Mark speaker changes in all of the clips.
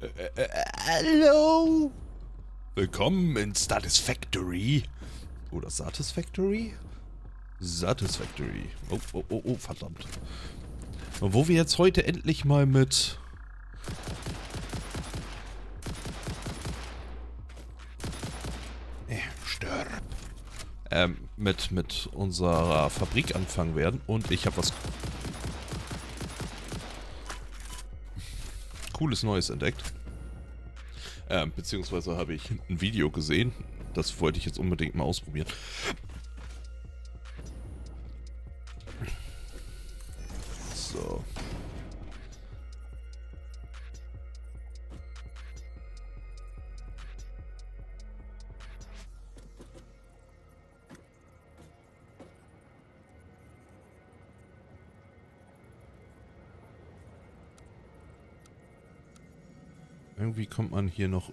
Speaker 1: Äh, äh, hallo? Willkommen in Satisfactory. Oder Satisfactory? Satisfactory. Oh, oh, oh, oh, verdammt. Und wo wir jetzt heute endlich mal mit... Äh, stirb. Ähm, mit, mit unserer Fabrik anfangen werden. Und ich habe was cooles Neues entdeckt. Ähm, beziehungsweise habe ich ein Video gesehen. Das wollte ich jetzt unbedingt mal ausprobieren. Kommt man hier noch...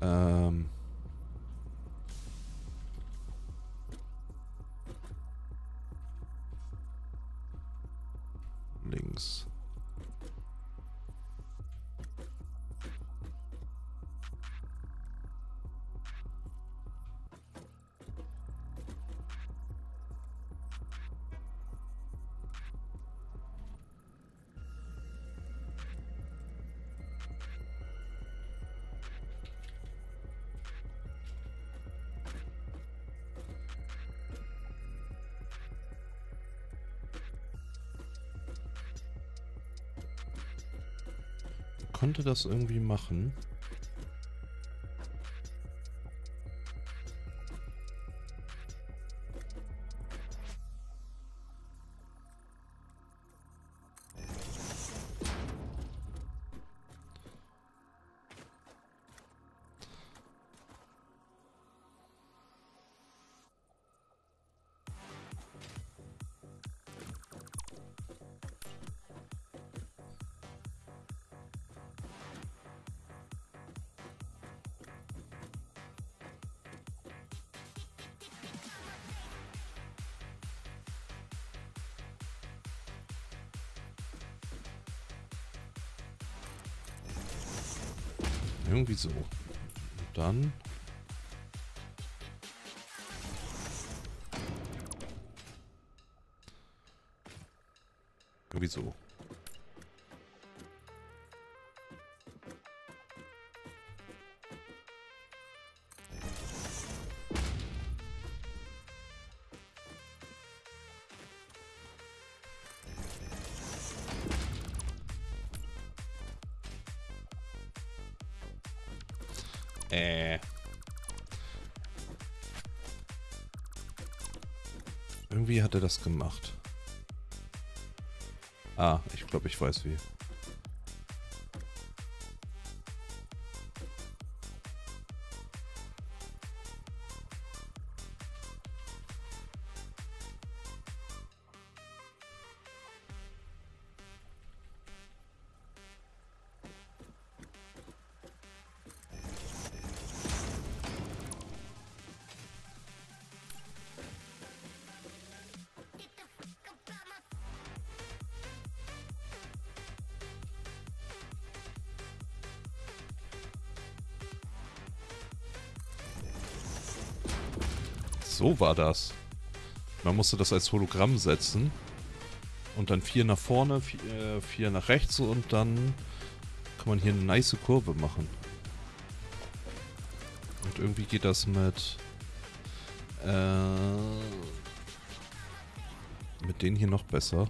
Speaker 1: Ähm... das irgendwie machen. Irgendwie so. Dann... Irgendwie so. Hat er das gemacht. Ah, ich glaube, ich weiß wie. So war das. Man musste das als Hologramm setzen. Und dann vier nach vorne, vier, äh, vier nach rechts und dann kann man hier eine nice Kurve machen. Und irgendwie geht das mit... Äh, mit denen hier noch besser.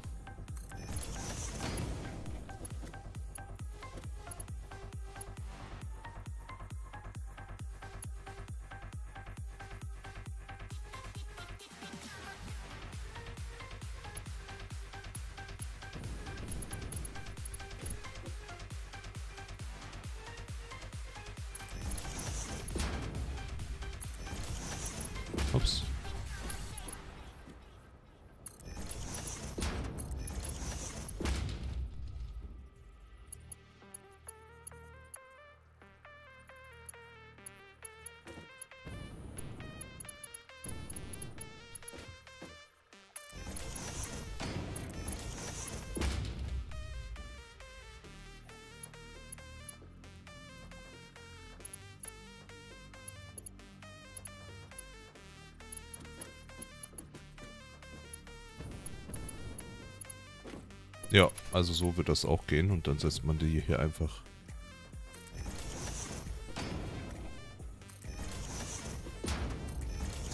Speaker 1: Also so wird das auch gehen und dann setzt man die hier einfach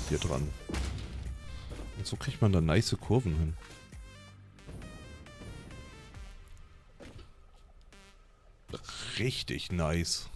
Speaker 1: hier dran. Und so kriegt man da nice Kurven hin. Richtig nice.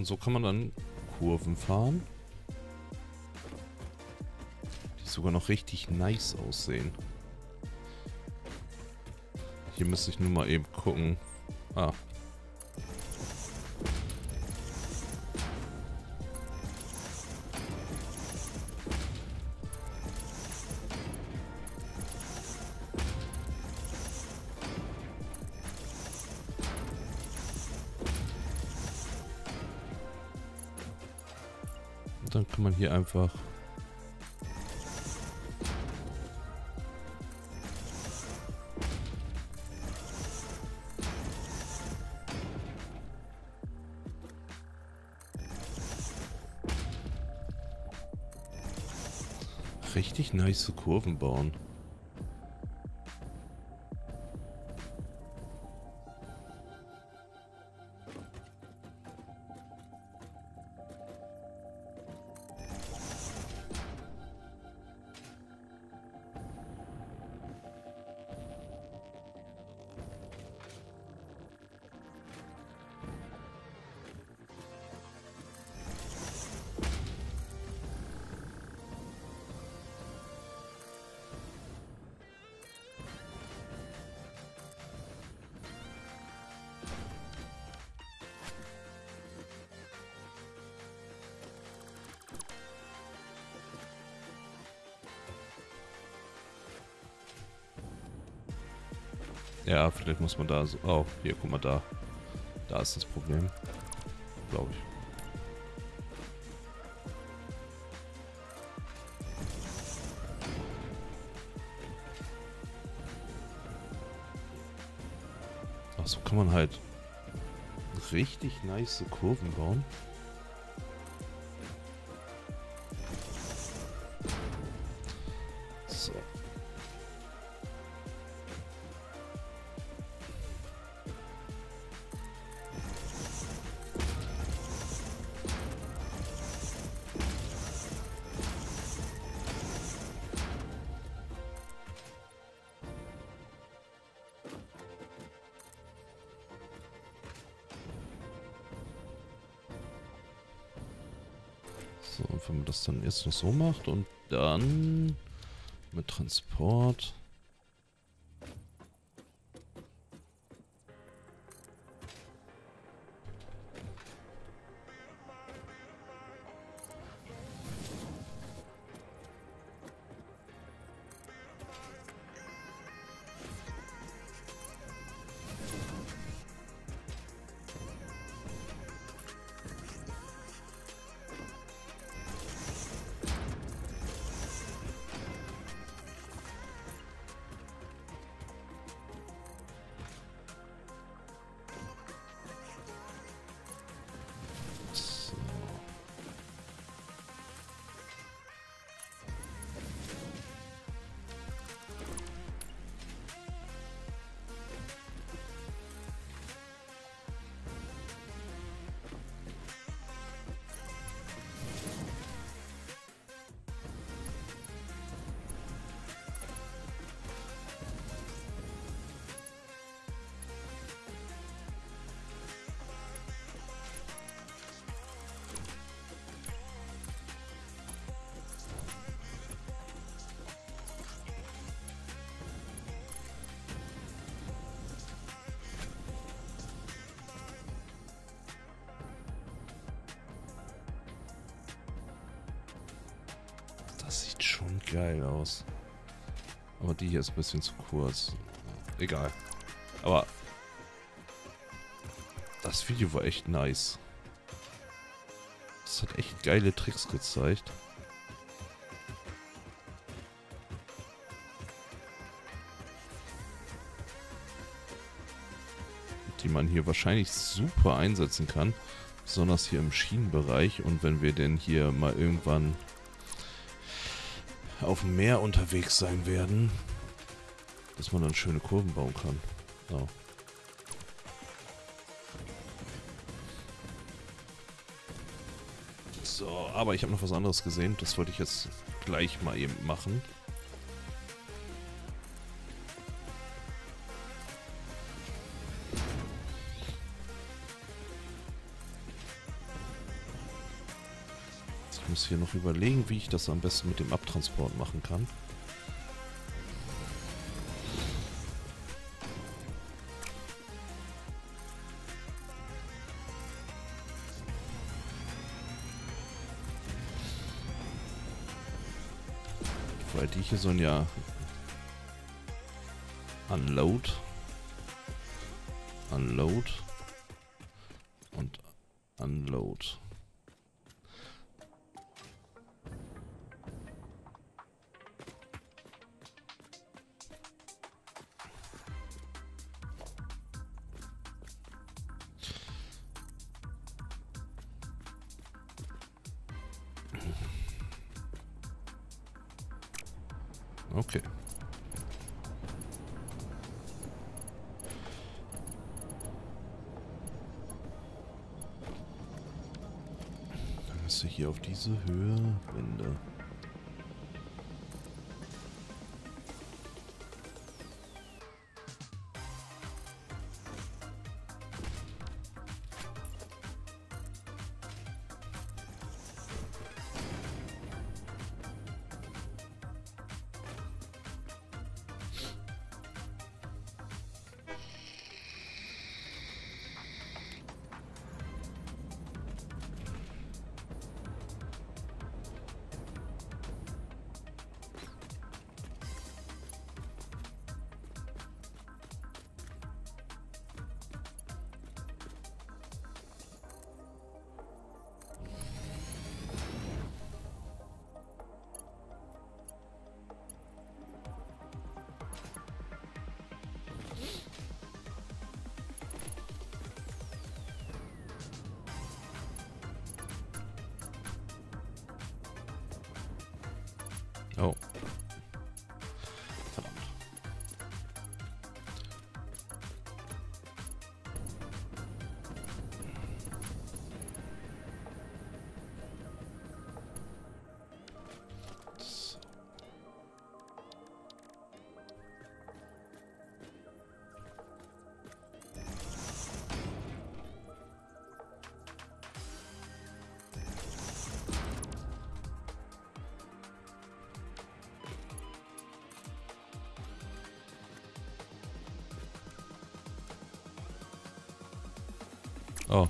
Speaker 1: Und so kann man dann Kurven fahren. Die sogar noch richtig nice aussehen. Hier müsste ich nur mal eben gucken. Ah. Hier einfach richtig nice Kurven bauen. Ja, vielleicht muss man da so... Oh, hier, guck mal da. Da ist das Problem. Glaube ich. Ach, so kann man halt richtig nice Kurven bauen. Jetzt noch so macht und dann mit Transport. Hier ist ein bisschen zu kurz. Egal. Aber das Video war echt nice. Das hat echt geile Tricks gezeigt. Die man hier wahrscheinlich super einsetzen kann. Besonders hier im Schienenbereich. Und wenn wir denn hier mal irgendwann auf dem Meer unterwegs sein werden, dass man dann schöne Kurven bauen kann. Ja. So, aber ich habe noch was anderes gesehen. Das wollte ich jetzt gleich mal eben machen. Ich muss hier noch überlegen, wie ich das am besten mit dem Abtransport machen kann. Hier sollen ja Unload, Unload Okay. Dann du hier auf diese Höhe Wände. Oh.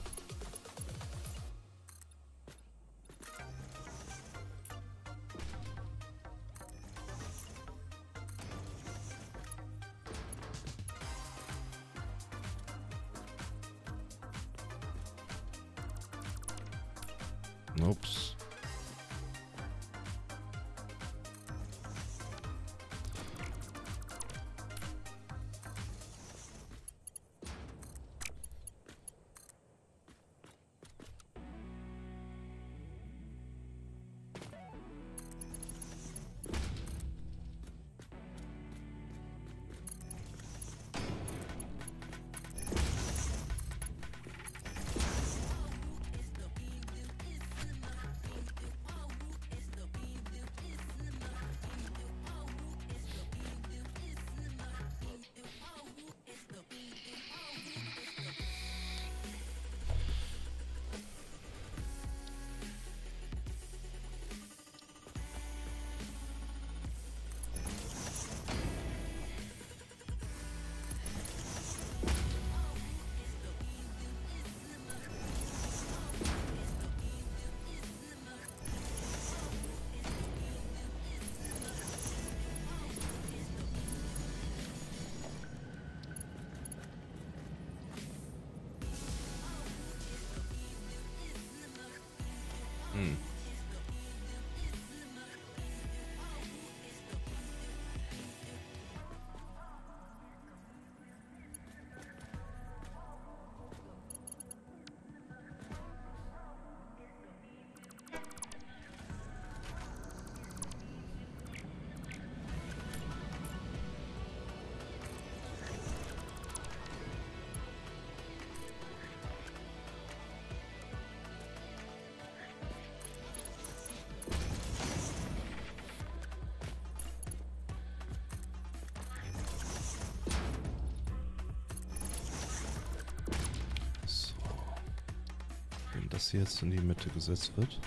Speaker 1: Jetzt in die Mitte gesetzt wird.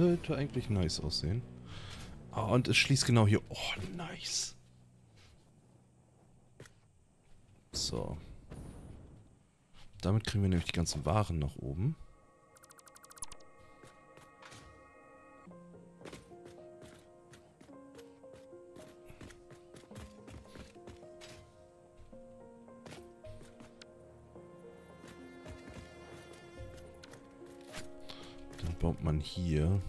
Speaker 1: Sollte eigentlich nice aussehen. Ah, und es schließt genau hier. Oh, nice. So. Damit kriegen wir nämlich die ganzen Waren nach oben. Hier.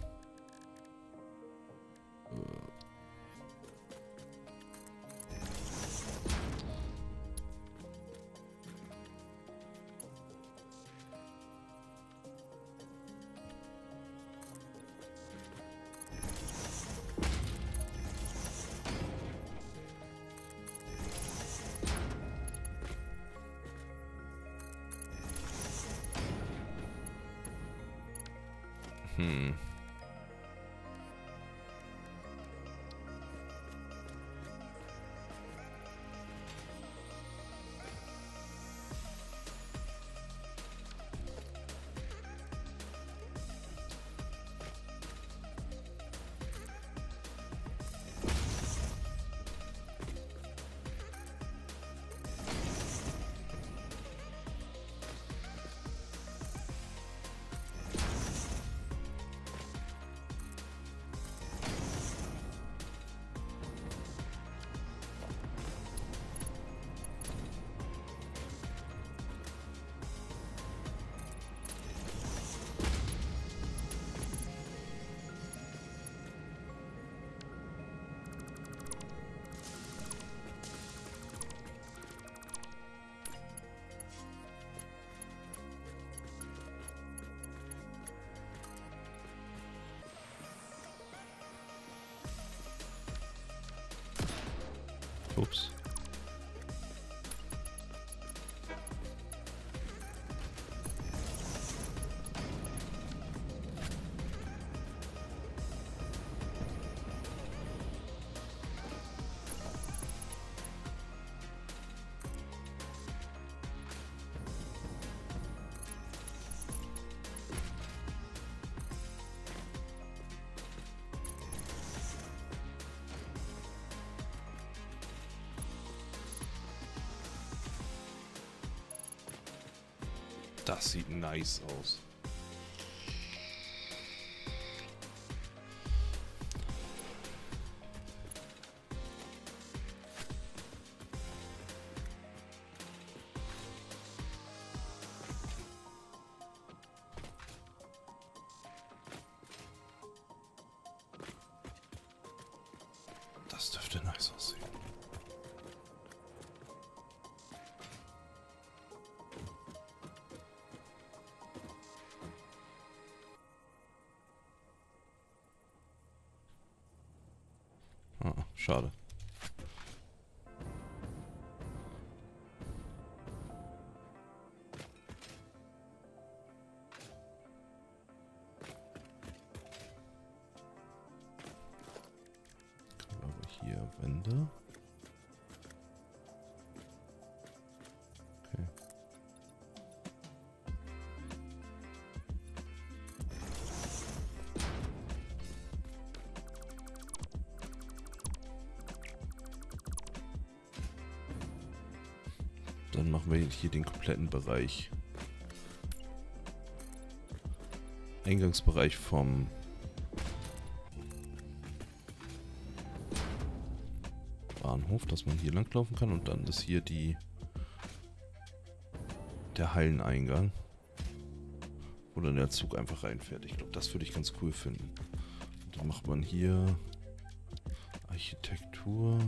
Speaker 1: Das sieht nice aus. Hier den kompletten Bereich. Eingangsbereich vom Bahnhof, dass man hier langlaufen kann und dann ist hier die der Halleneingang, wo dann der Zug einfach reinfährt. Ich glaube, das würde ich ganz cool finden. Und dann macht man hier Architektur.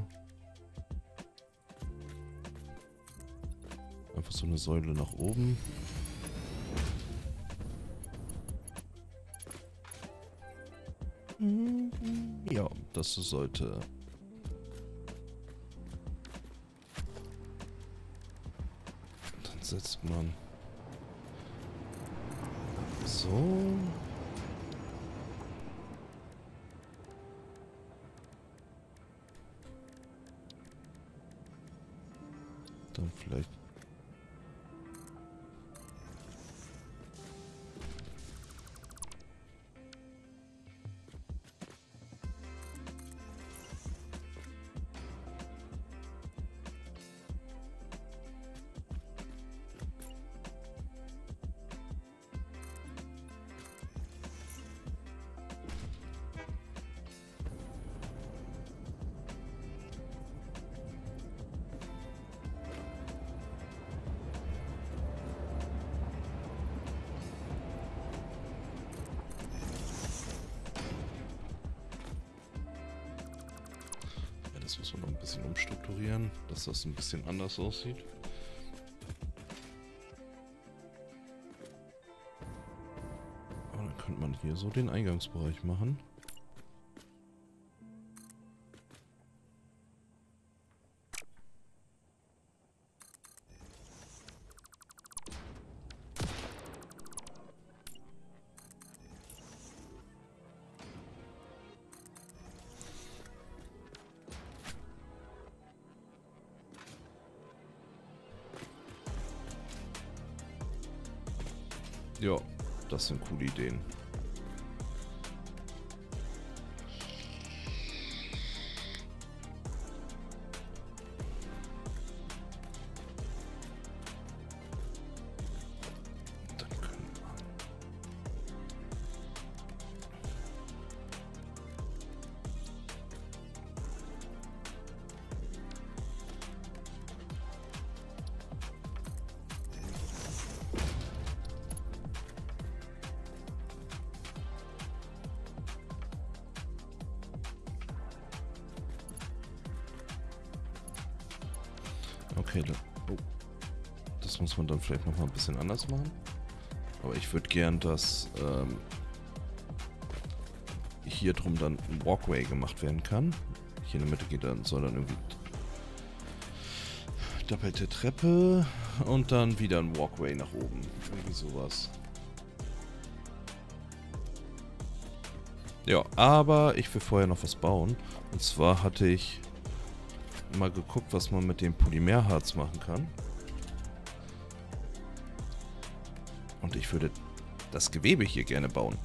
Speaker 1: So eine Säule nach oben. Ja, das sollte Dann setzt man so. Umstrukturieren, dass das ein bisschen anders aussieht. Aber dann könnte man hier so den Eingangsbereich machen. Das sind coole Ideen. Vielleicht noch mal ein bisschen anders machen. Aber ich würde gern, dass ähm, hier drum dann ein Walkway gemacht werden kann. Hier in der Mitte geht dann, soll dann irgendwie doppelte Treppe und dann wieder ein Walkway nach oben. Irgendwie sowas. Ja, aber ich will vorher noch was bauen. Und zwar hatte ich mal geguckt, was man mit dem Polymerharz machen kann. Und ich würde das Gewebe hier gerne bauen.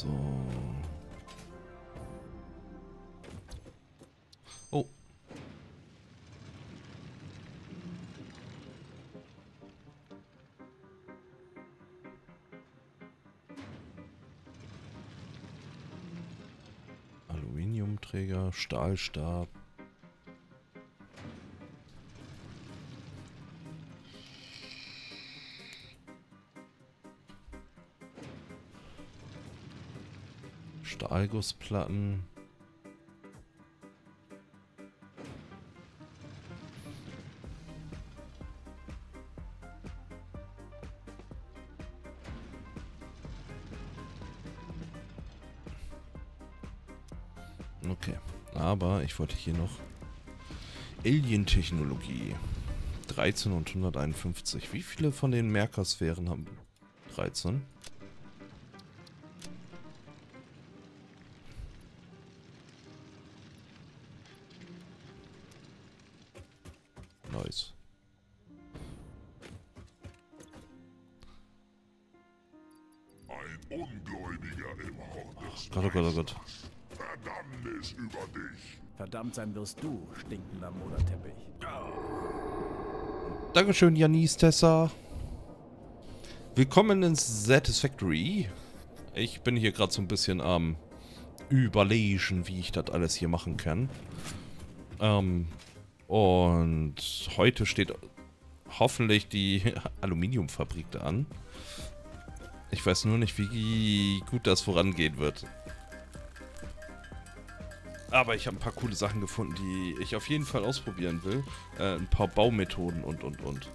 Speaker 1: So. Oh. Aluminiumträger, Stahlstab. Stahlgussplatten. Okay, aber ich wollte hier noch Alien-Technologie. 13 und 151. Wie viele von den Merkersphären haben 13?
Speaker 2: Verdammt sein wirst du, stinkender Moderteppich.
Speaker 1: Dankeschön, Janis Tessa. Willkommen ins Satisfactory. Ich bin hier gerade so ein bisschen am überlegen, wie ich das alles hier machen kann. Ähm, und heute steht hoffentlich die Aluminiumfabrik da an. Ich weiß nur nicht, wie gut das vorangehen wird. Aber ich habe ein paar coole Sachen gefunden, die ich auf jeden Fall ausprobieren will. Äh, ein paar Baumethoden und, und, und.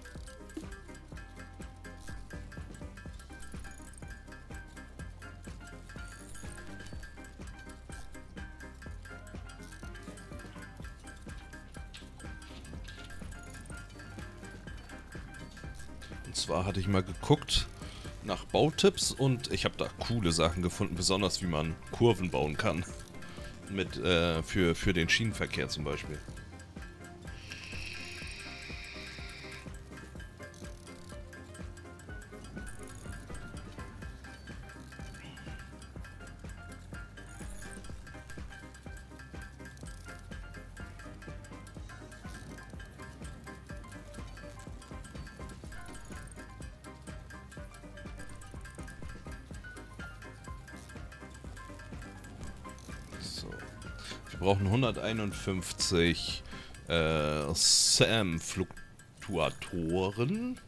Speaker 1: Und zwar hatte ich mal geguckt nach Bautipps und ich habe da coole Sachen gefunden, besonders wie man Kurven bauen kann. Mit, äh, für, für den Schienenverkehr zum Beispiel. Brauchen 151 äh, SAM-Fluktuatoren.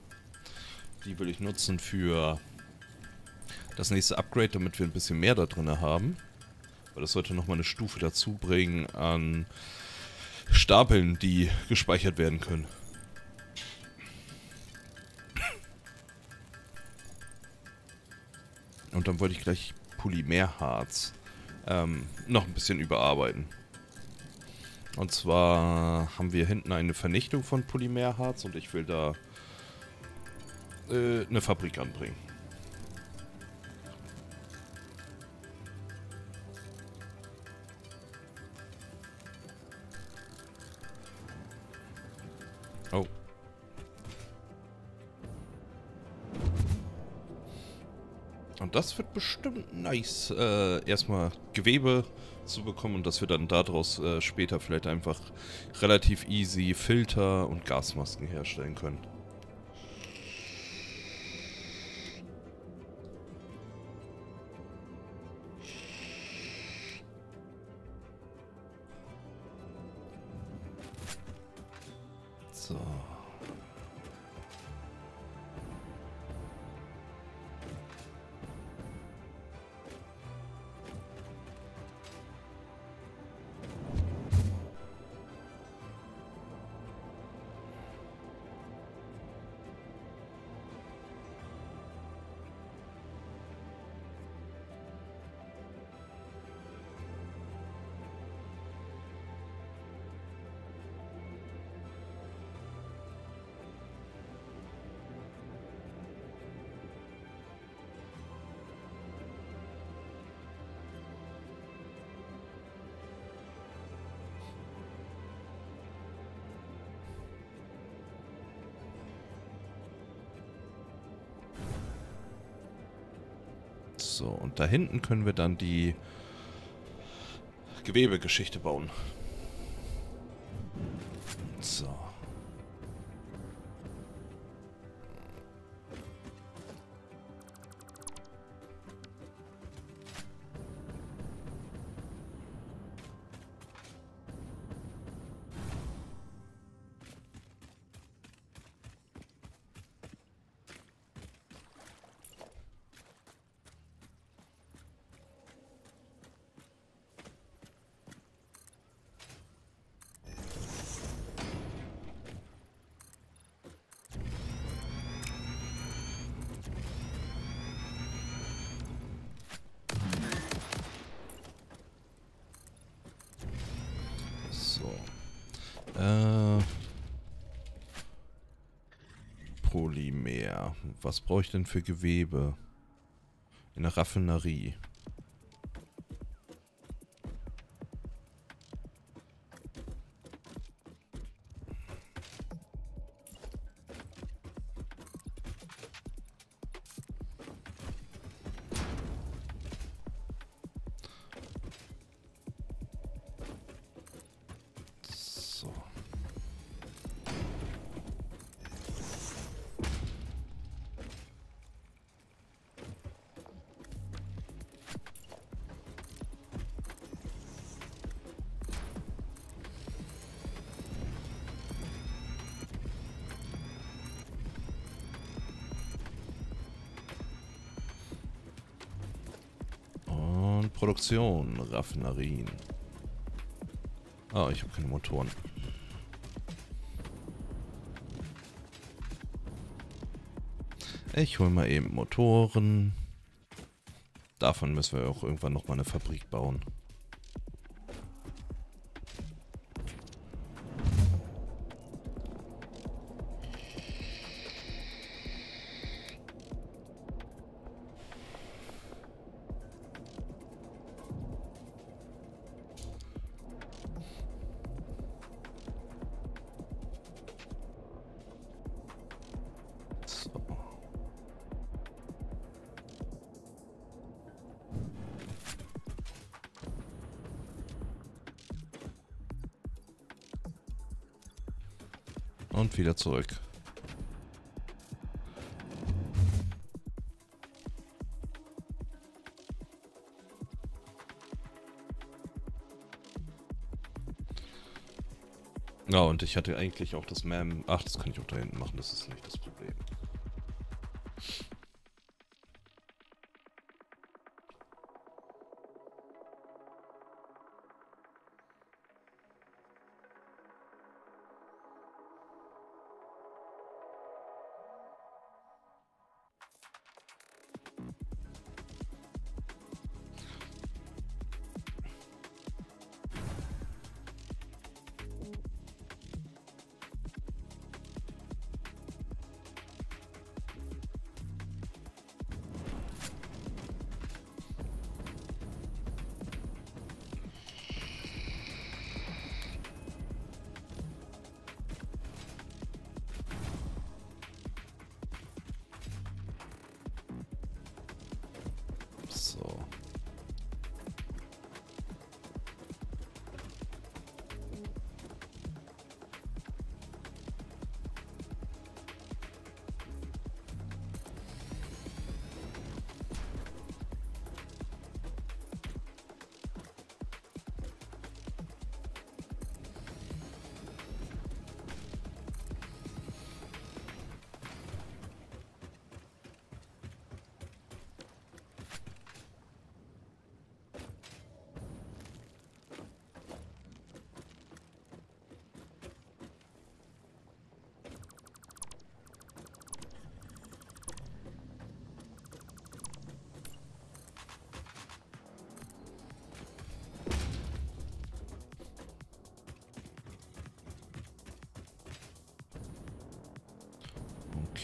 Speaker 1: Die will ich nutzen für das nächste Upgrade, damit wir ein bisschen mehr da drin haben. Weil das sollte nochmal eine Stufe dazu bringen an Stapeln, die gespeichert werden können. Und dann wollte ich gleich Polymerharz ähm, noch ein bisschen überarbeiten. Und zwar haben wir hinten eine Vernichtung von Polymerharz und ich will da äh, eine Fabrik anbringen. Und das wird bestimmt nice, äh, erstmal Gewebe zu bekommen und dass wir dann daraus äh, später vielleicht einfach relativ easy Filter und Gasmasken herstellen können. Da hinten können wir dann die Gewebegeschichte bauen. So. Was brauche ich denn für Gewebe? In der Raffinerie. Produktion, Raffinerien. Ah, ich habe keine Motoren. Ich hole mal eben Motoren. Davon müssen wir auch irgendwann noch mal eine Fabrik bauen. Zurück. Ja, und ich hatte eigentlich auch das Mam. Ach, das kann ich auch da hinten machen, das ist nicht das Problem.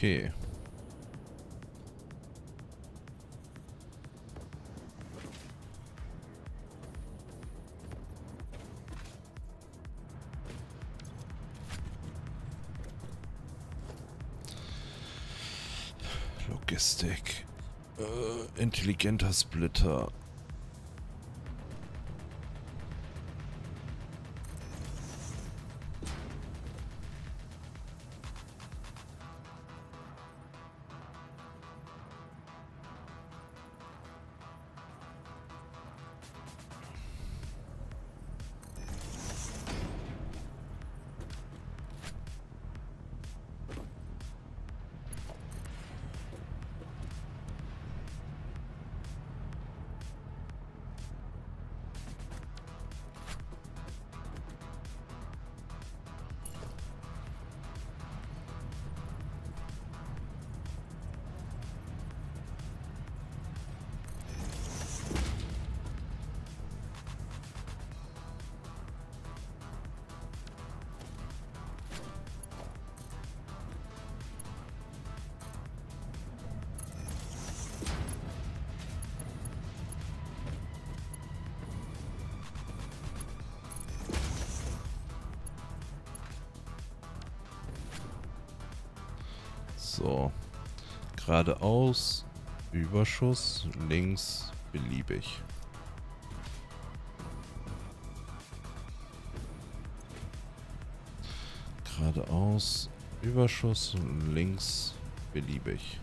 Speaker 1: Okay. Logistik. Äh, intelligenter Splitter. Geradeaus, Überschuss, links, beliebig. Geradeaus, Überschuss, links, beliebig.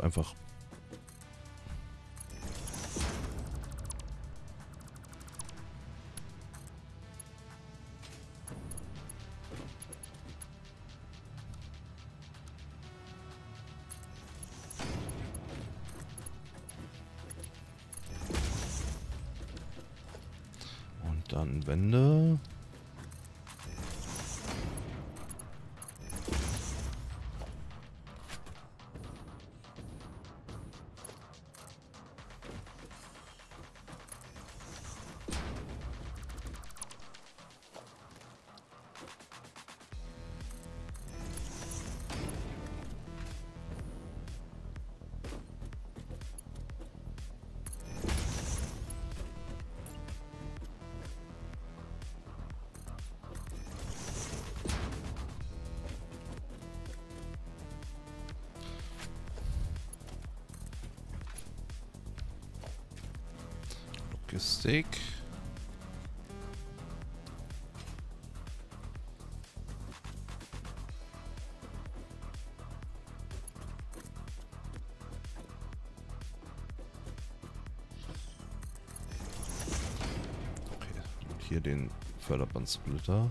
Speaker 1: Einfach. Logistik. Okay, und hier den Förderbandsplitter.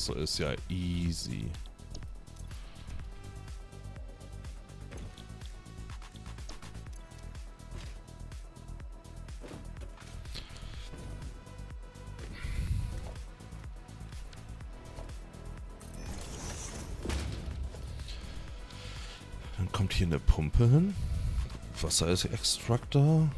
Speaker 1: So ist ja easy. Dann kommt hier eine Pumpe hin. Wasser ist Extractor.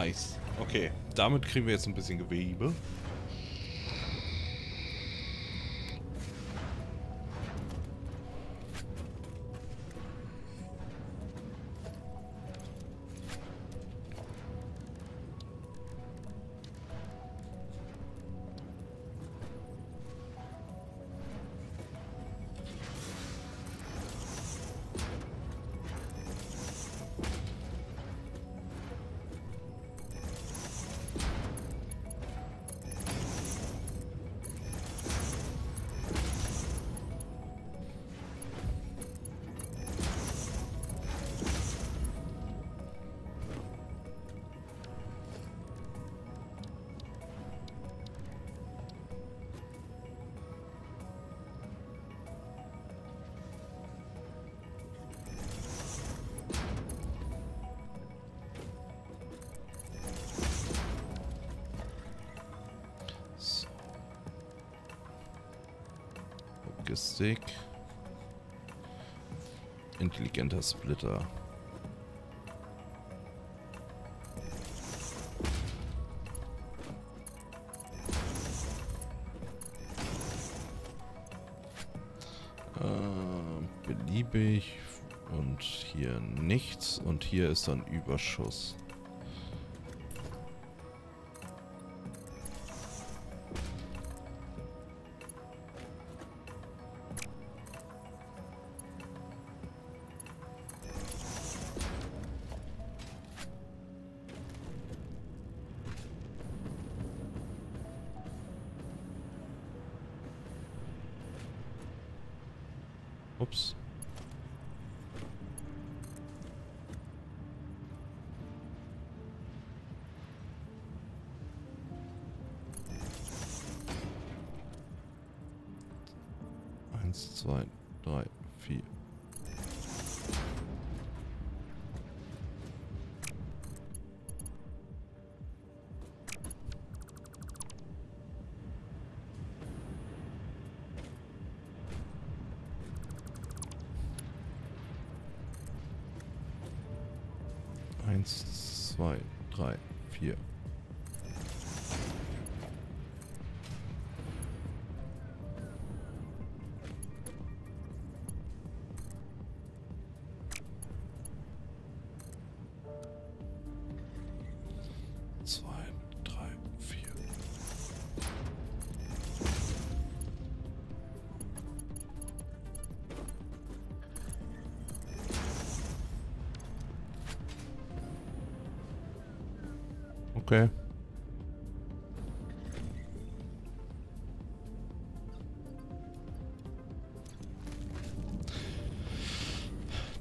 Speaker 1: Nice. Okay, damit kriegen wir jetzt ein bisschen Gewebe. Intelligenter Splitter. Äh, beliebig und hier nichts und hier ist dann Überschuss.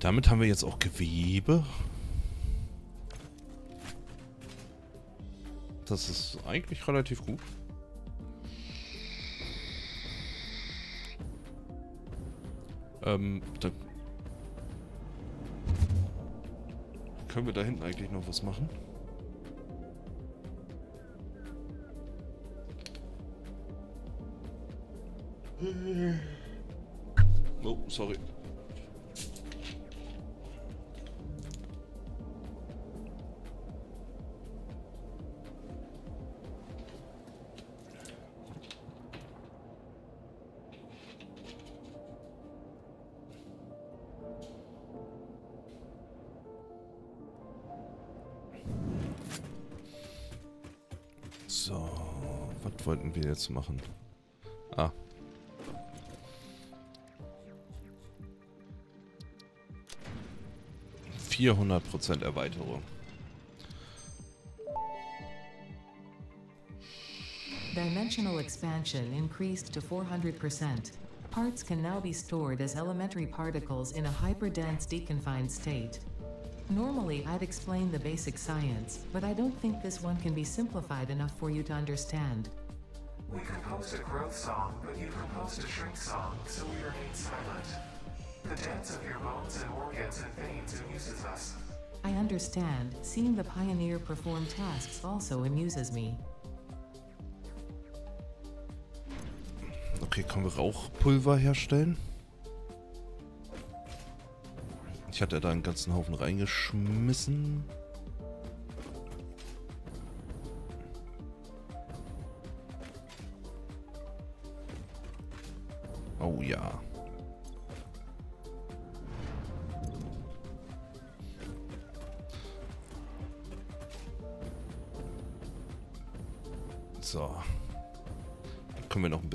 Speaker 1: Damit haben wir jetzt auch Gewebe. Das ist eigentlich relativ gut. Ähm, dann können wir da hinten eigentlich noch was machen. Oh, sorry. Wir jetzt machen? Ah. Prozent Erweiterung.
Speaker 3: Dimensional expansion increased to 400%. Parts can now be stored as elementary particles in a hyperdense deconfined state. Normally, I'd explain the basic science, but I don't think this one can be simplified enough for you to understand.
Speaker 4: We composed a growth song, but you composed a shrink song, so we remain silent. The dance of your bones and organs and veins amuses us.
Speaker 3: I understand, seeing the pioneer perform tasks also amuses me.
Speaker 1: Okay, können wir Rauchpulver herstellen? Ich hatte da einen ganzen Haufen reingeschmissen.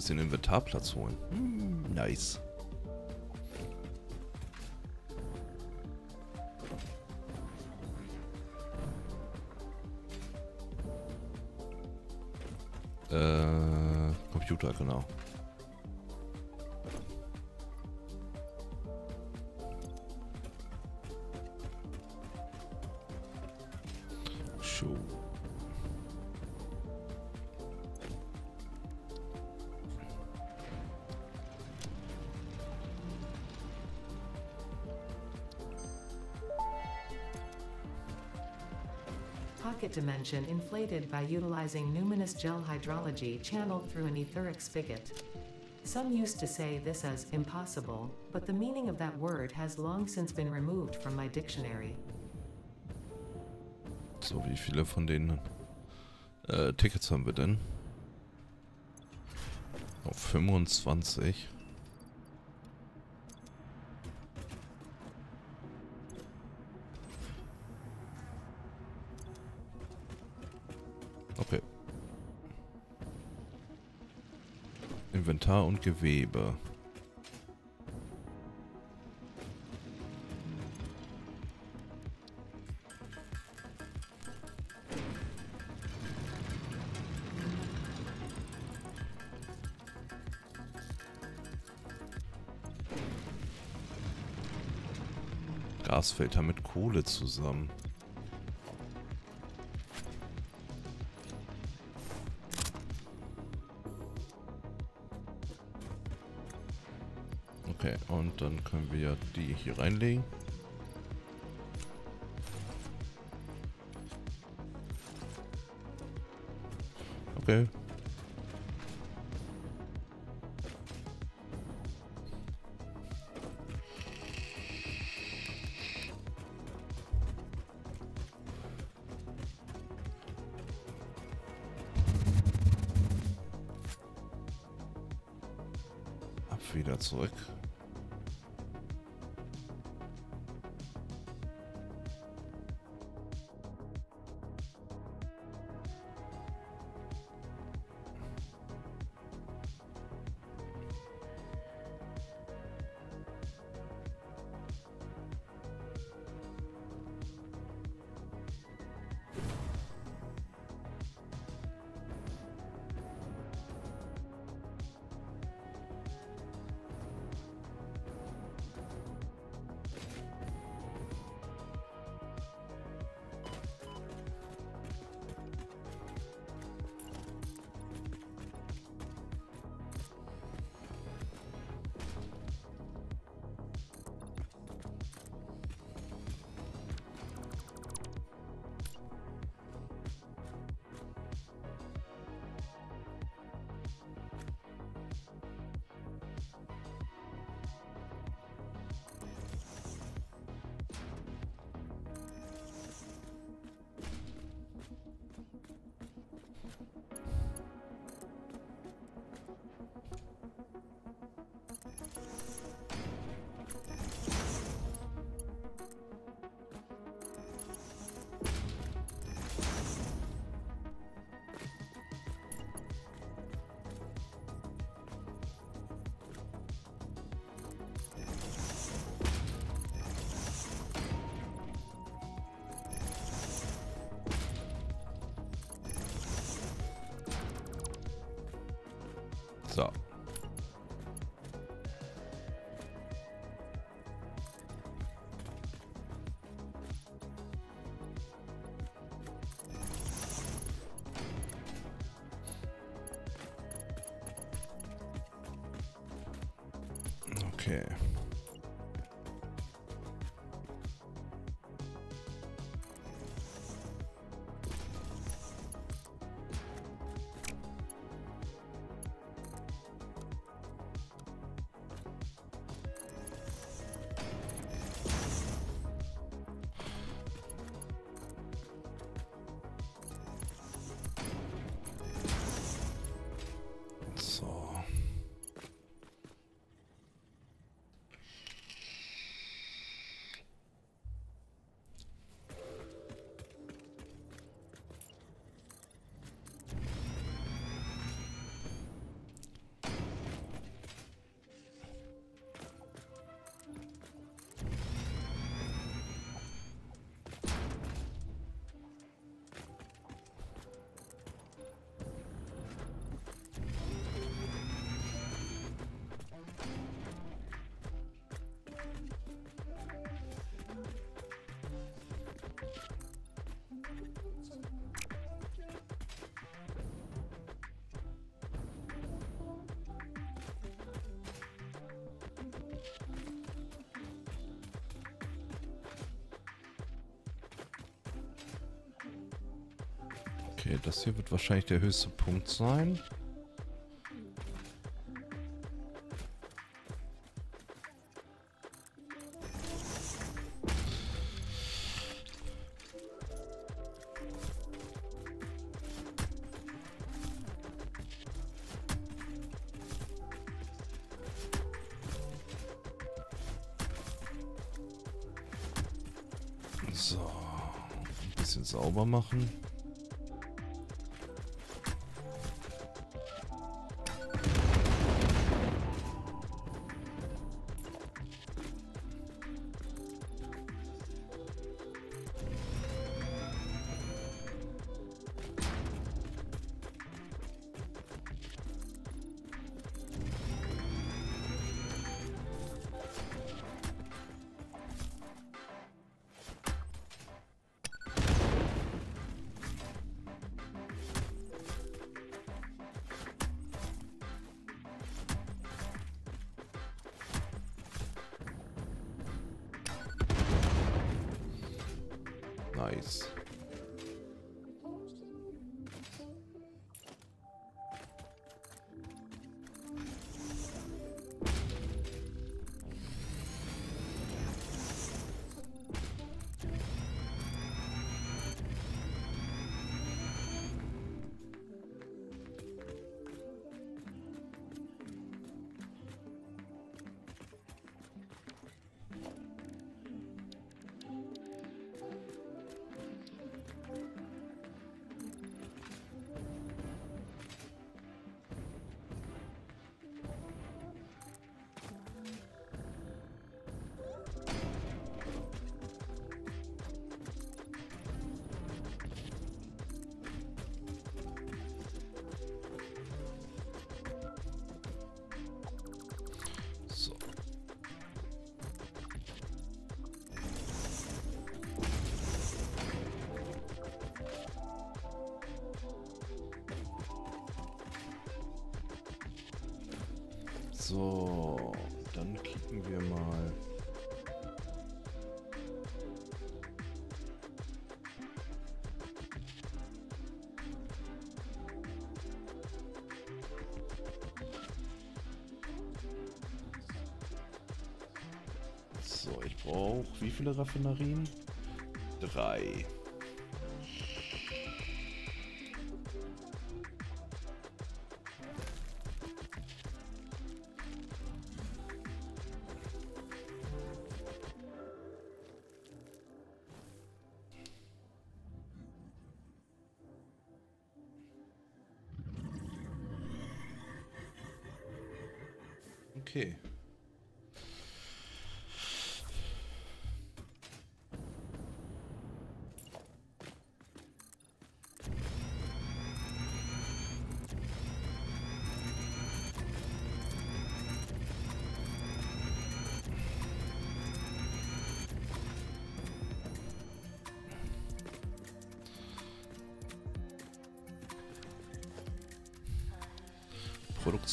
Speaker 1: Bisschen Inventarplatz holen. Hm, nice. Äh, Computer, genau.
Speaker 3: Inflated by utilizing numinous gel hydrology channeled through an etheric spigot. Some used to say this as impossible, but the meaning of that word has long since been removed from my dictionary.
Speaker 1: So, wie viele von äh, Tickets haben wir denn? Auf 25. Gewebe. Gasfilter mit Kohle zusammen. Und dann können wir die hier reinlegen. Okay. Wieder zurück. Okay. Okay, das hier wird wahrscheinlich der höchste Punkt sein. So, ein bisschen sauber machen. So, dann kicken wir mal. So, ich brauche wie viele Raffinerien? Drei.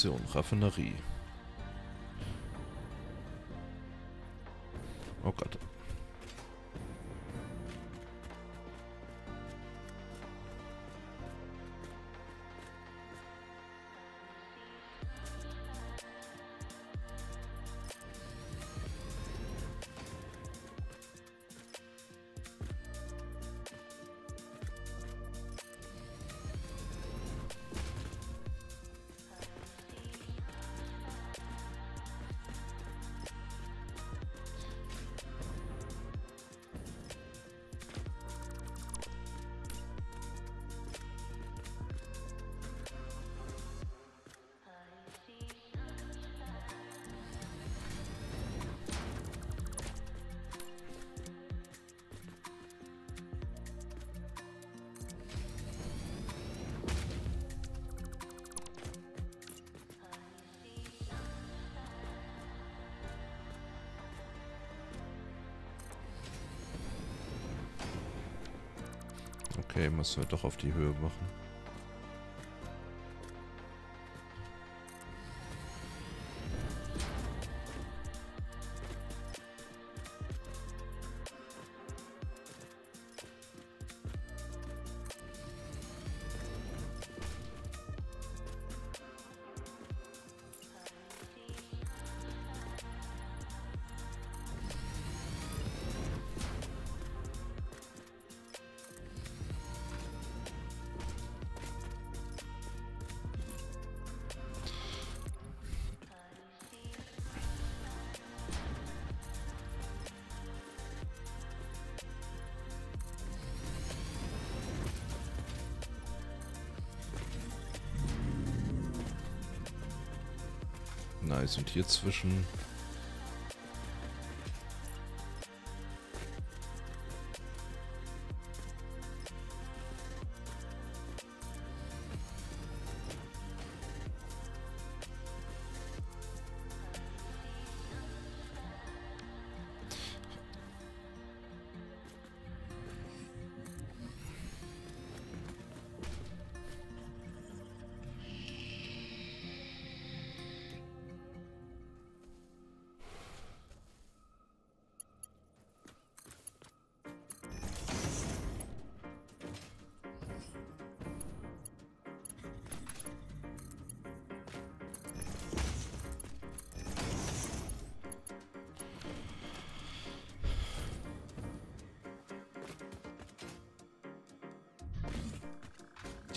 Speaker 1: Produktion, Raffinerie. Müssen wir doch auf die Höhe machen. Und hier zwischen...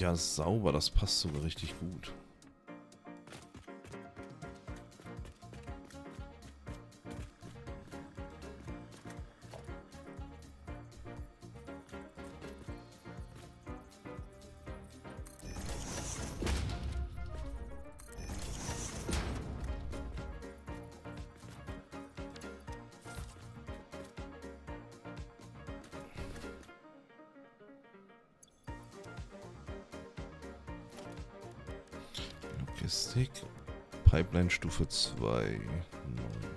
Speaker 1: Ja, sauber, das passt sogar richtig gut. Stufe 2.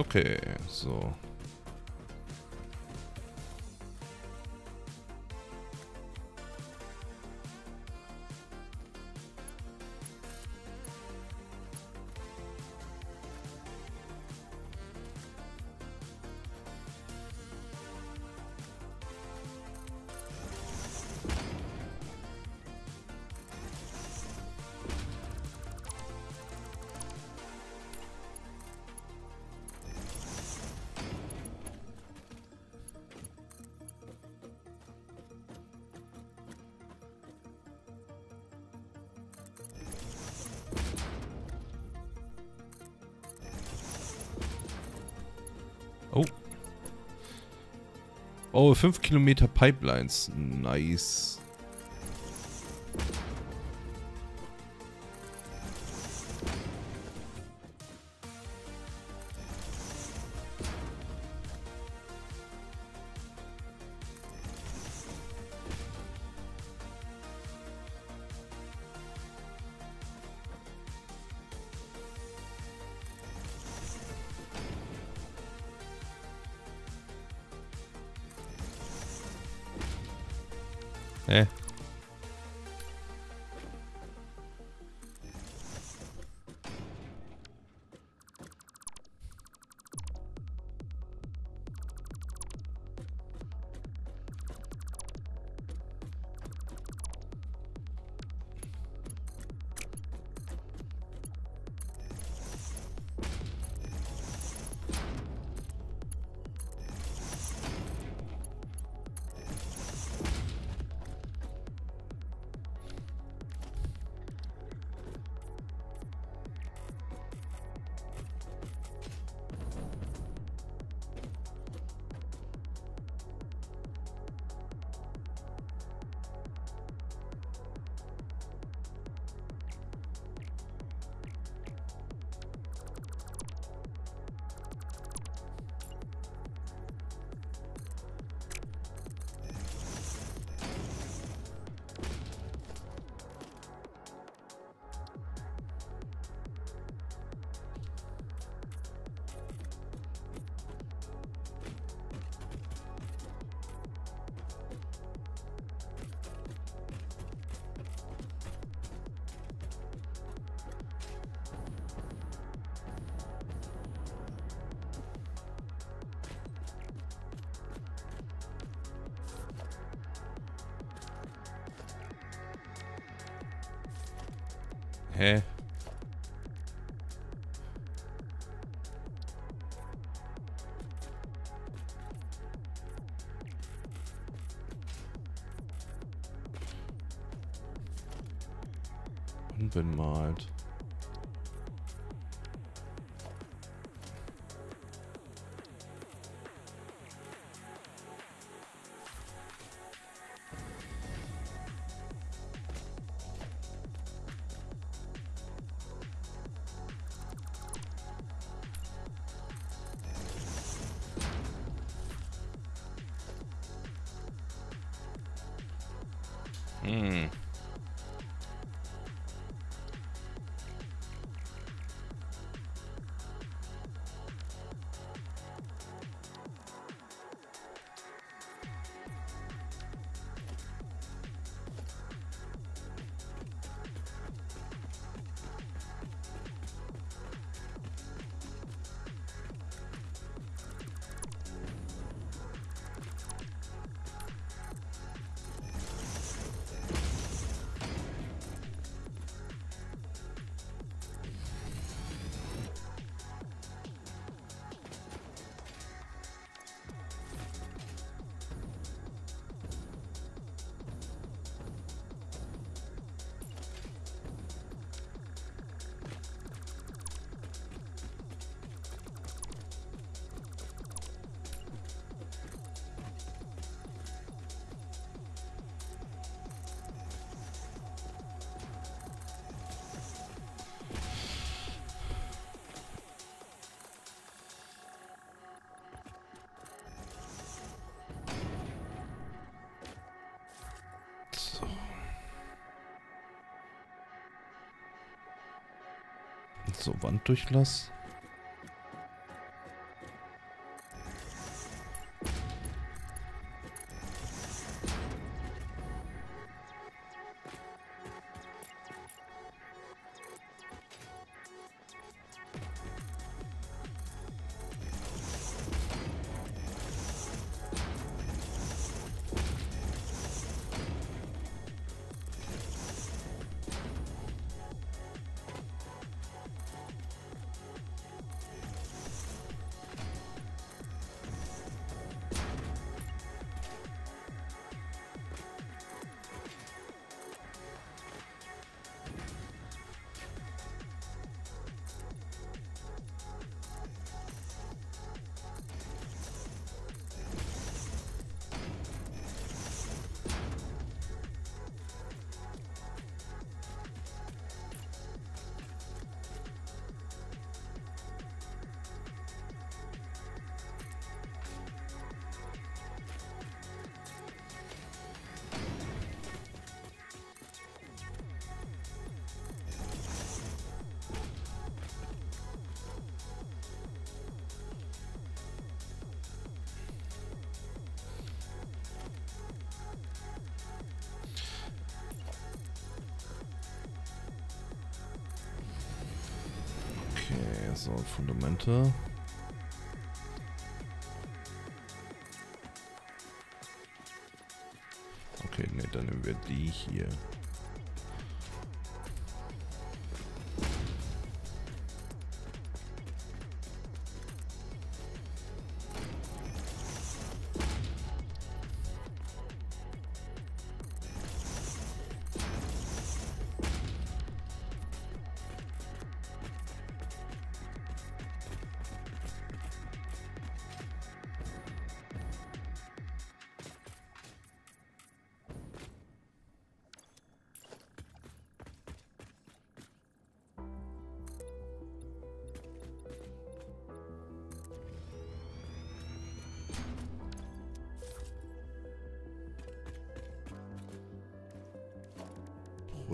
Speaker 1: Okay, so. Oh, 5 Kilometer Pipelines. Nice. Hä? god. So, Wanddurchlass. Fundamente.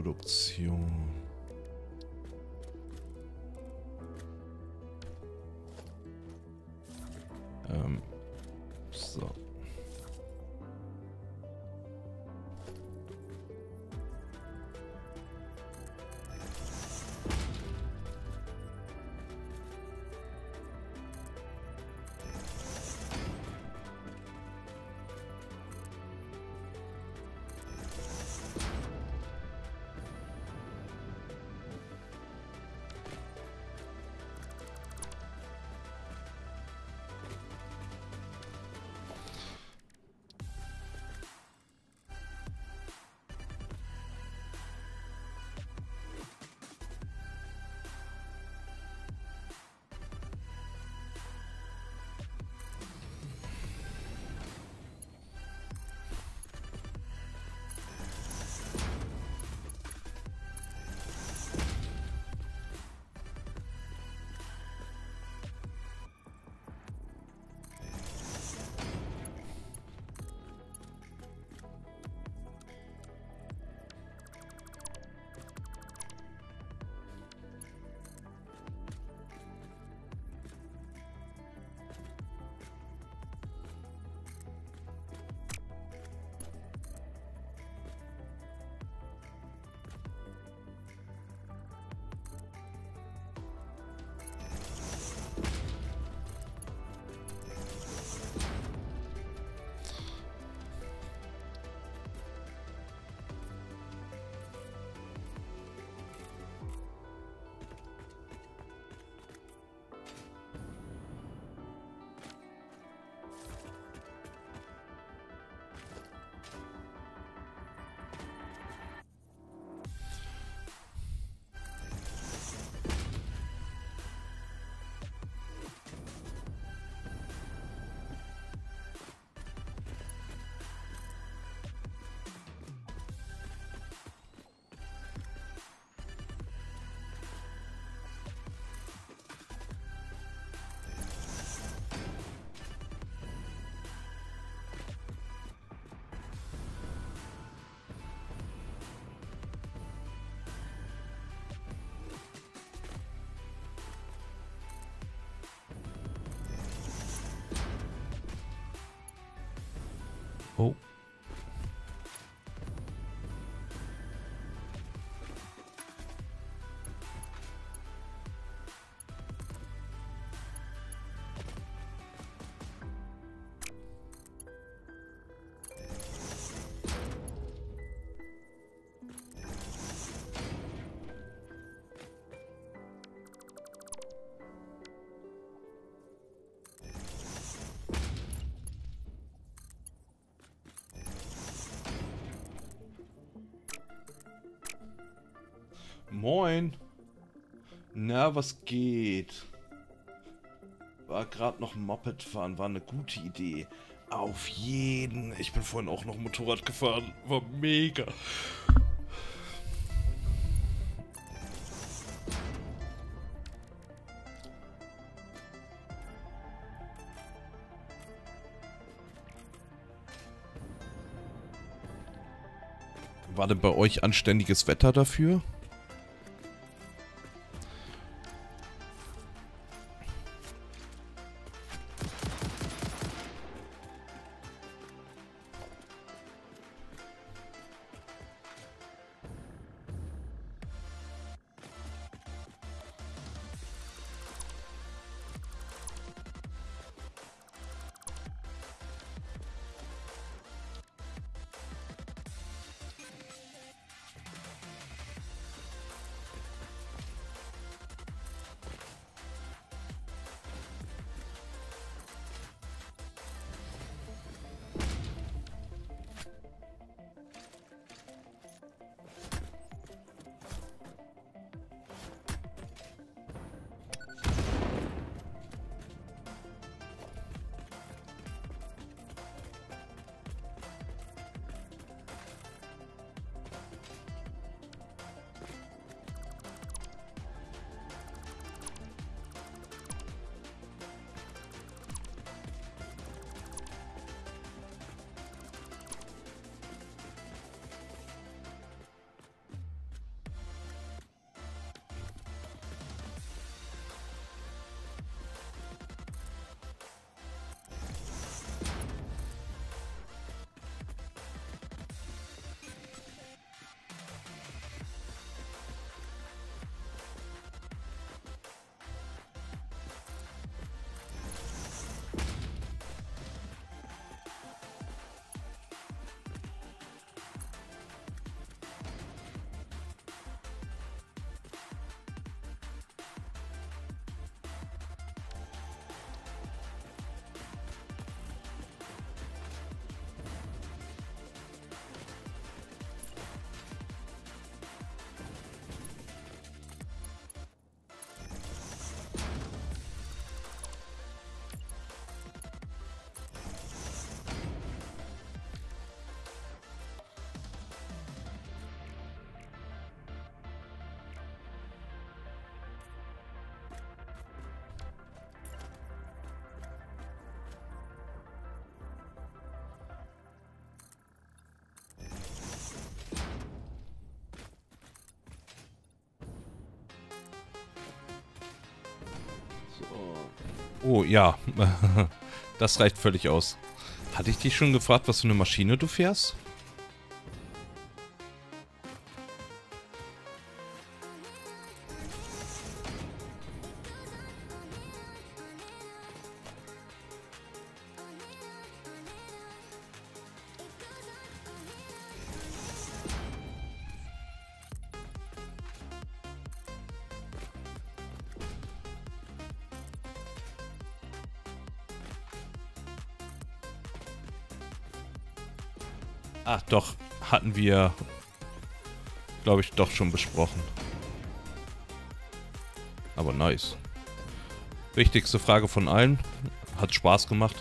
Speaker 1: Produktion. Moin. Na, was geht? War gerade noch Moped fahren, war eine gute Idee. Auf jeden. Ich bin vorhin auch noch Motorrad gefahren. War mega. War denn bei euch anständiges Wetter dafür? Oh ja, das reicht völlig aus. Hatte ich dich schon gefragt, was für eine Maschine du fährst? Wir, glaube ich, doch schon besprochen. Aber nice. Wichtigste Frage von allen. Hat Spaß gemacht.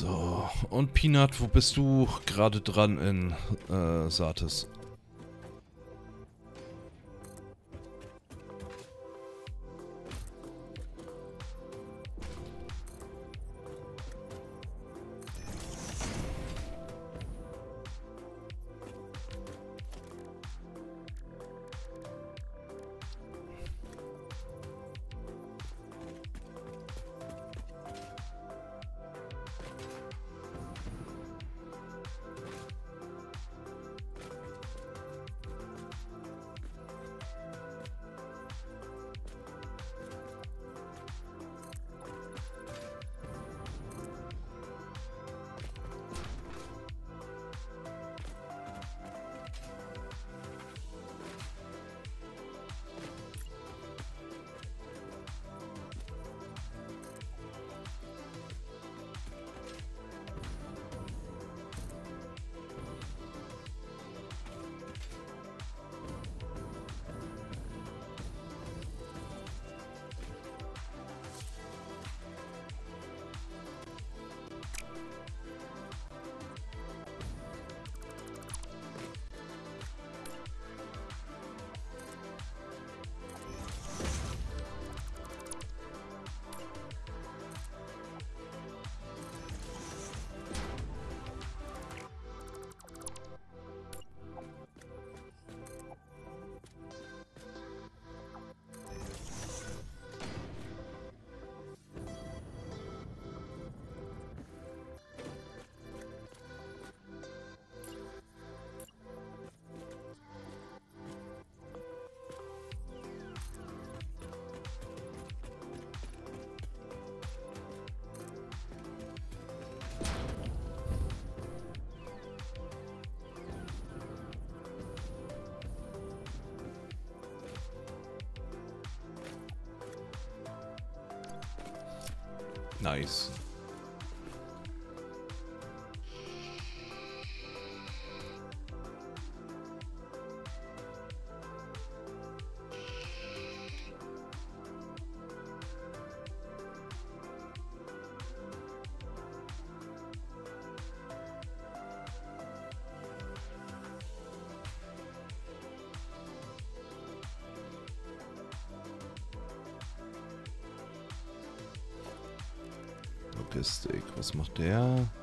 Speaker 1: So, und Peanut, wo bist du gerade dran in äh, Satis?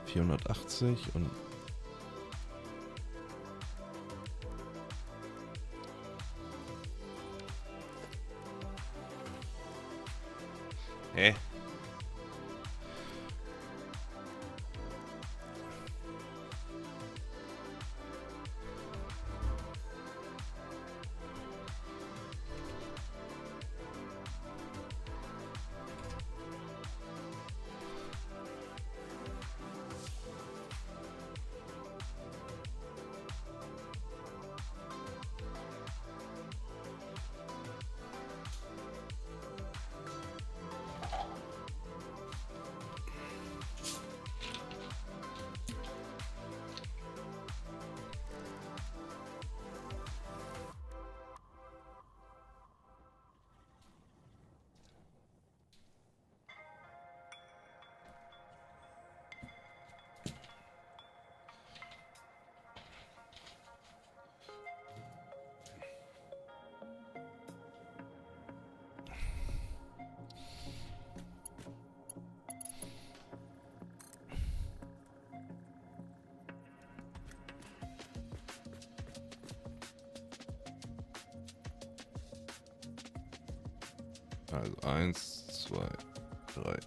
Speaker 1: 480 und... Also eins, zwei, drei,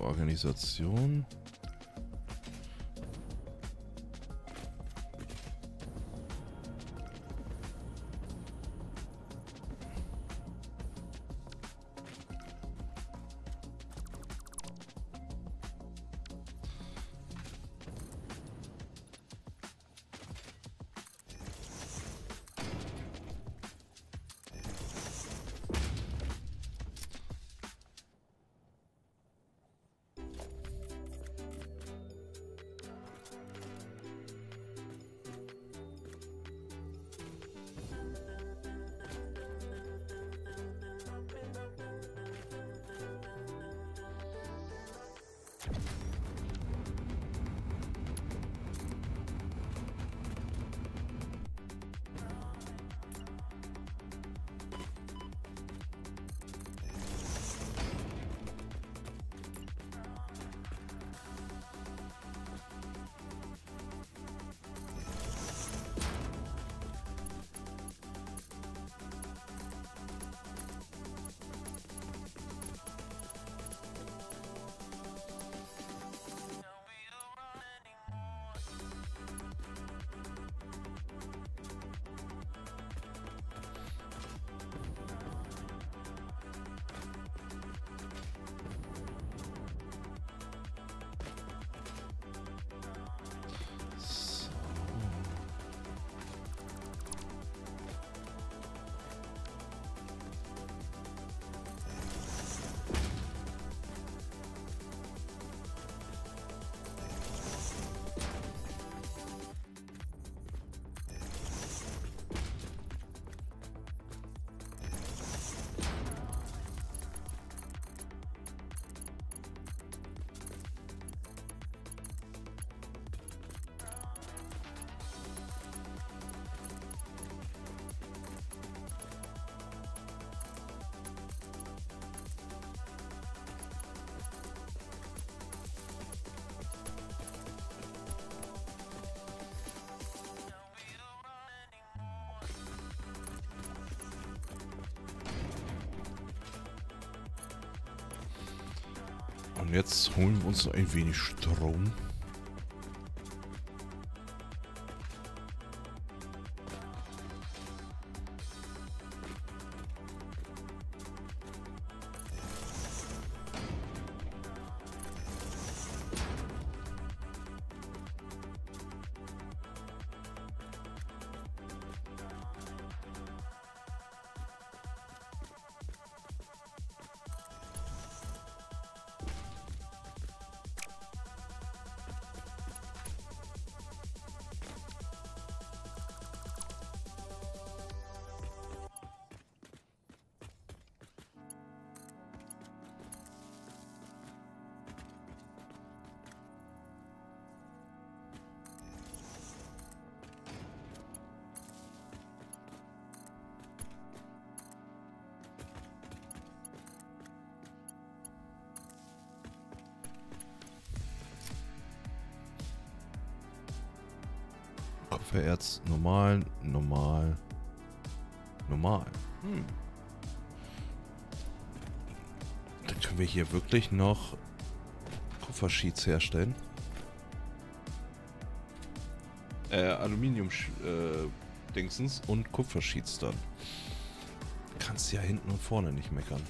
Speaker 1: Organisation. Jetzt holen wir uns noch ein wenig Strom. Wir hier wirklich noch Kupfersheets herstellen. Äh, Aluminium äh, und Kupfersheets dann. Kannst ja hinten und vorne nicht meckern.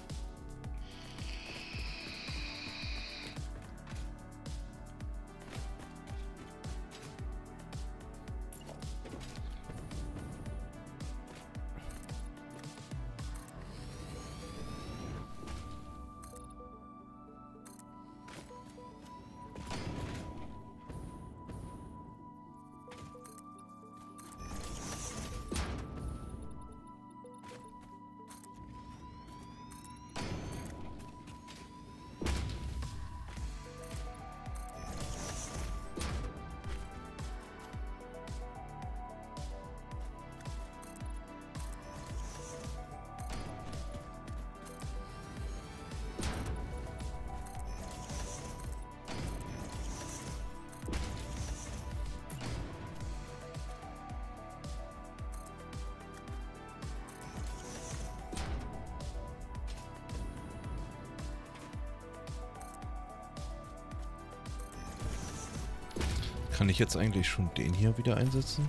Speaker 1: Kann ich jetzt eigentlich schon den hier wieder einsetzen?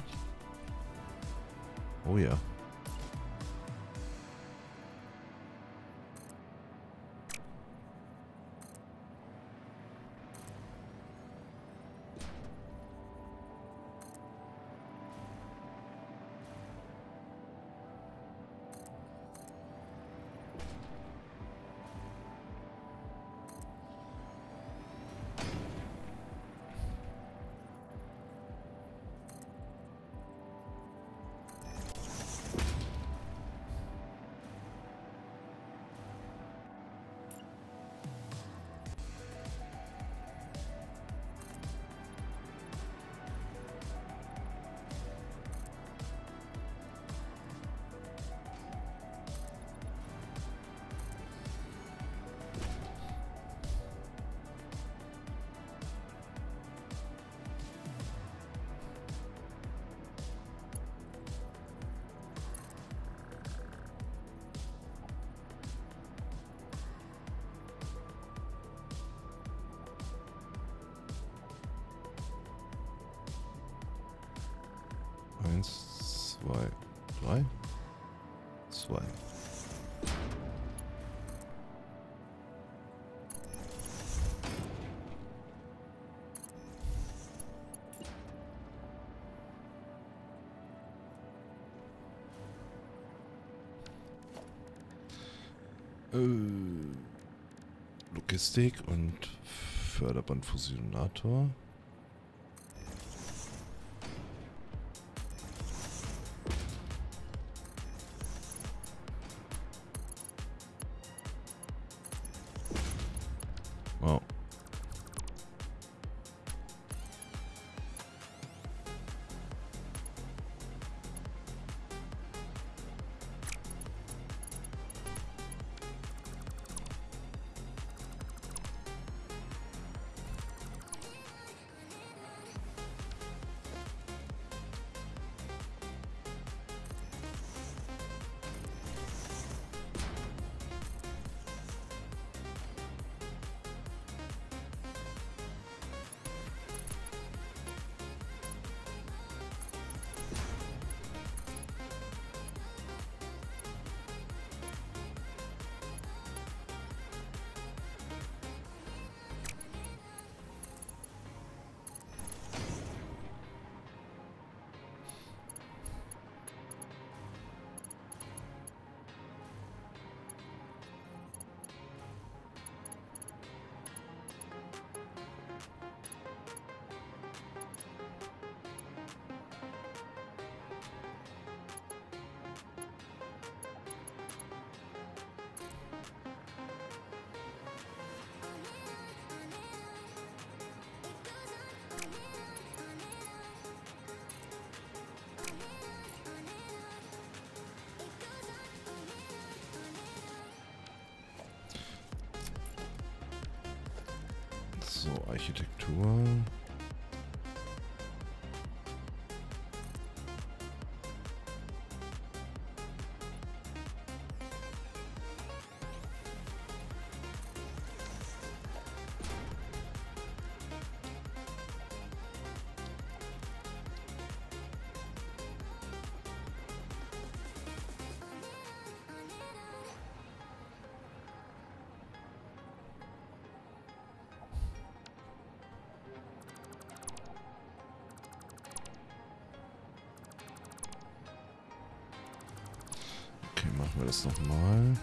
Speaker 1: Oh ja. Logistik und Förderbandfusionator. Machen wir das nochmal.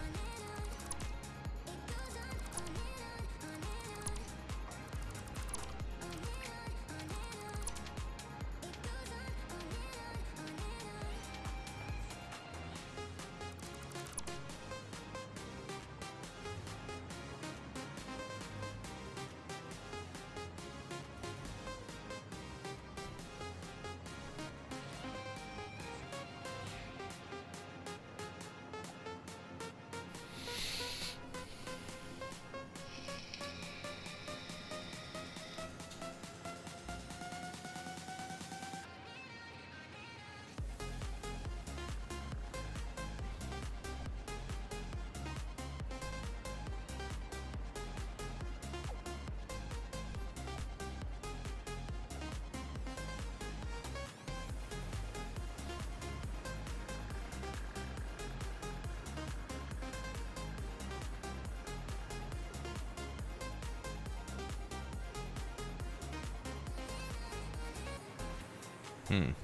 Speaker 1: Hm.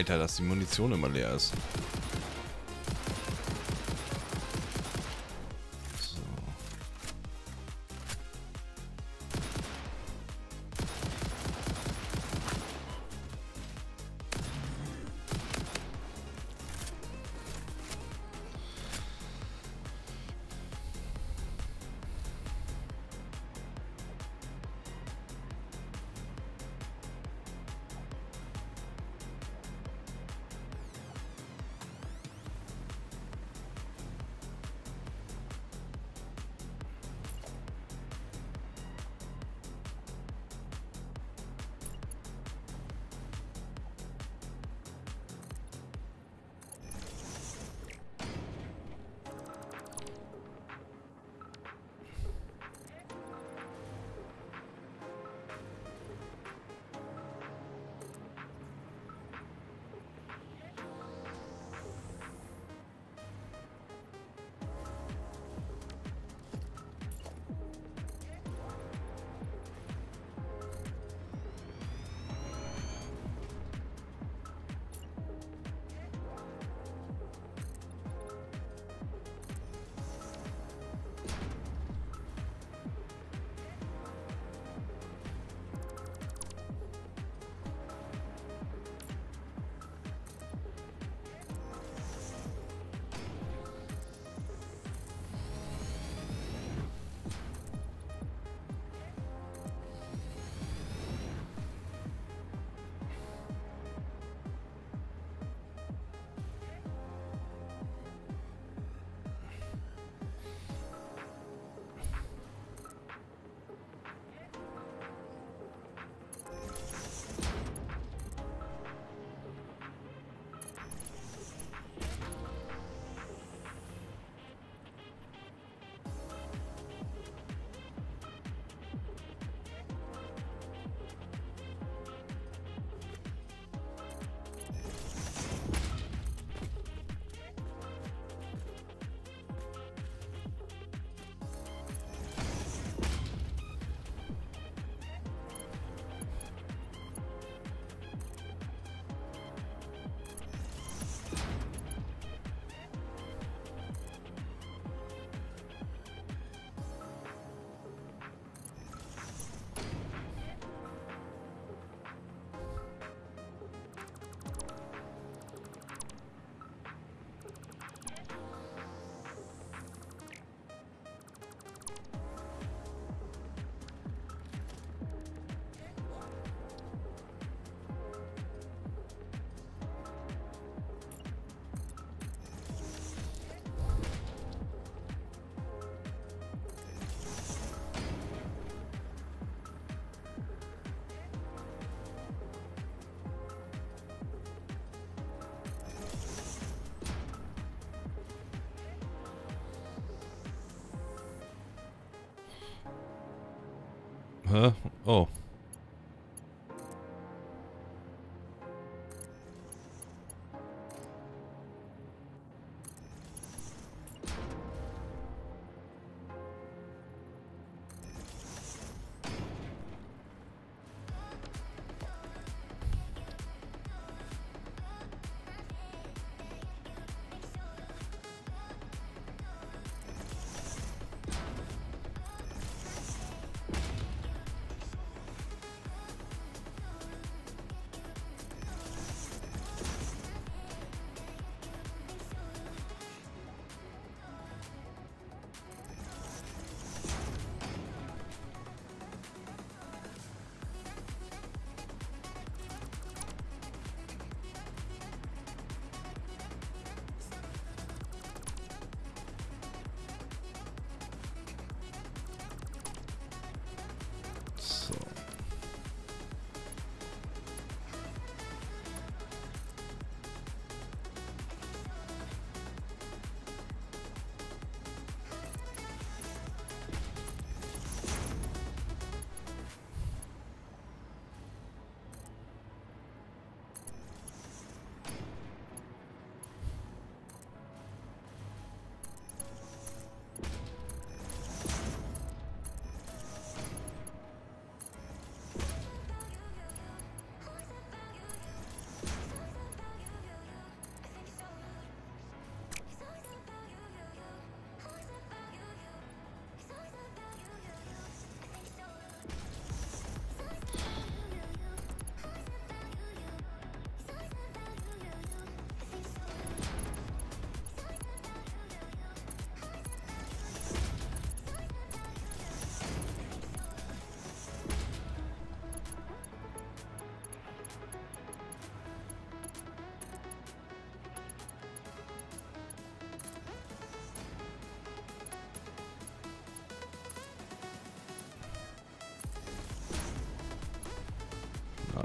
Speaker 1: Alter, dass die Munition immer leer ist. Hä? Oh.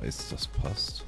Speaker 1: Weiß, das passt.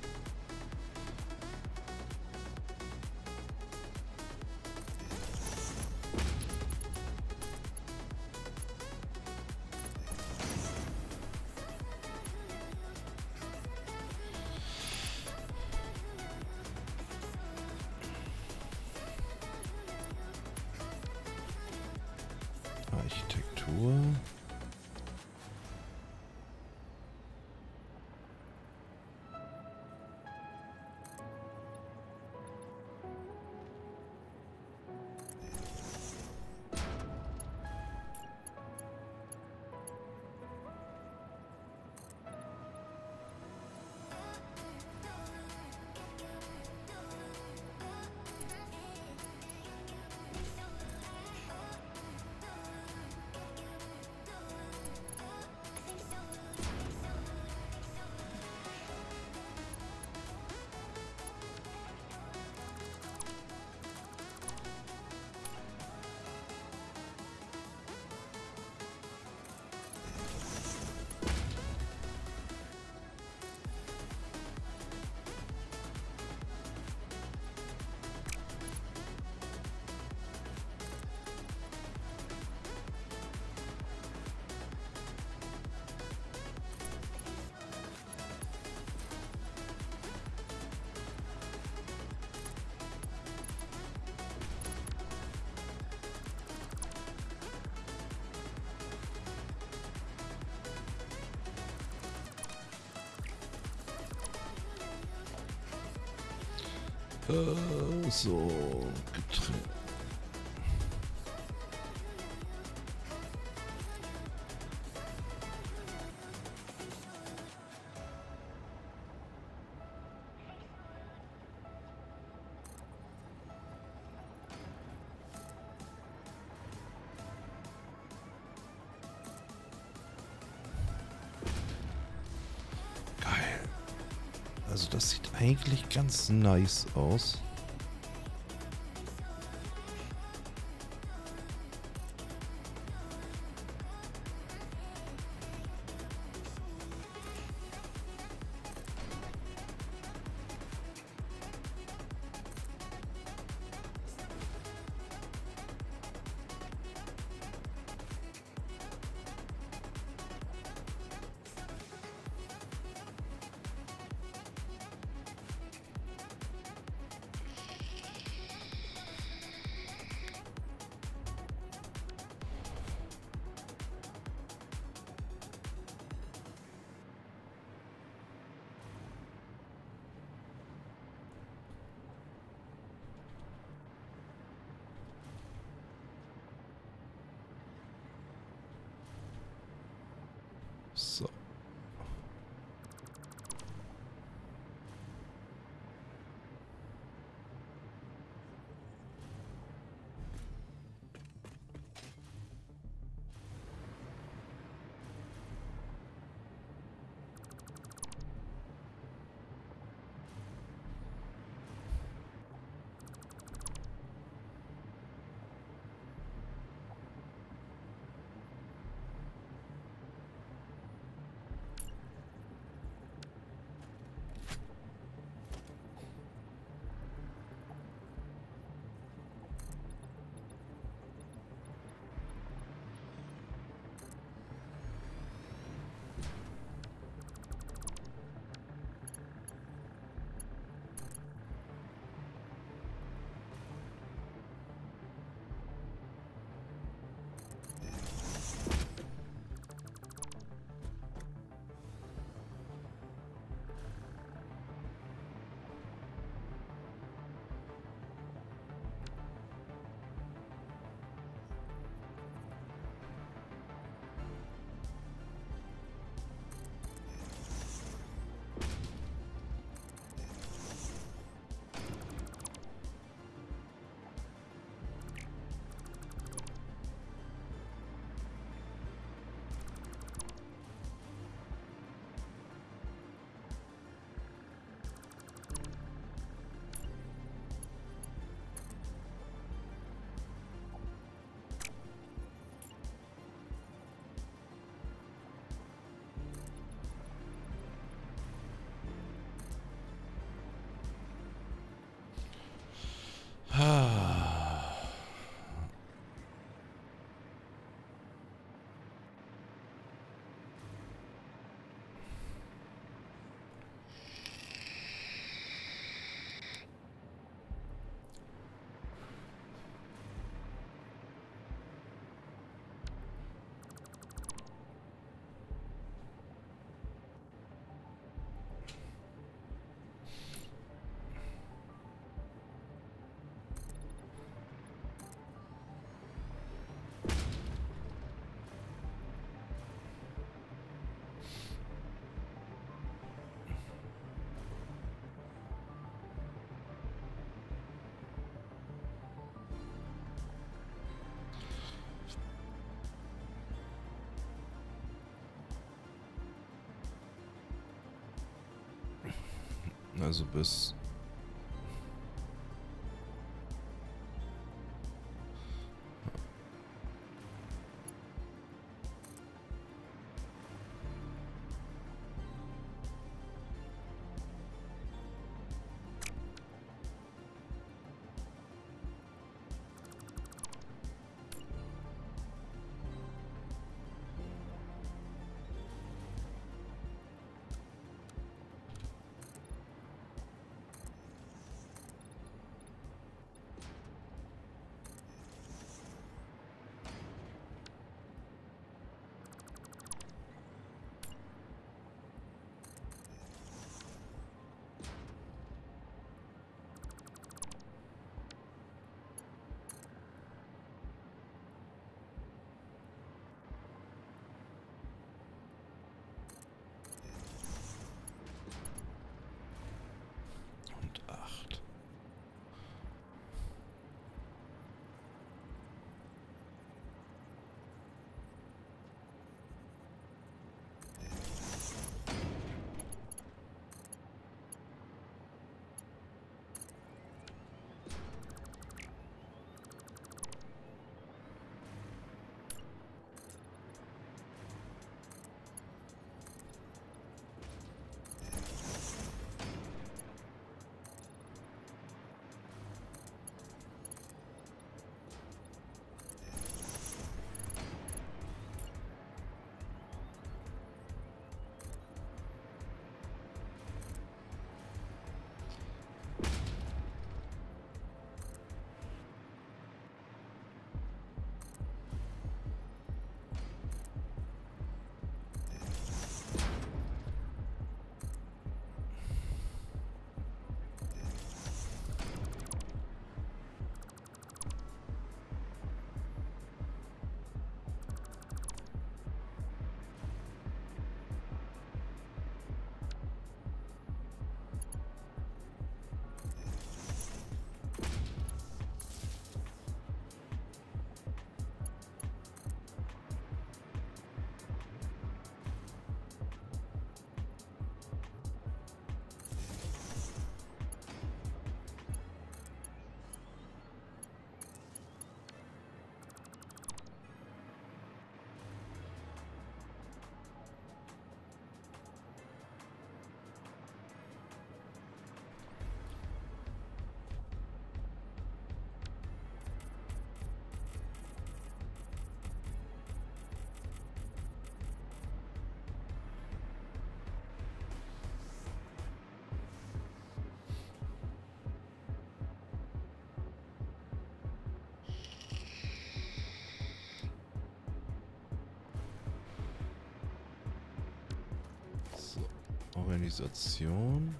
Speaker 1: So, eigentlich ganz nice aus. Also bis... acht. Organisation.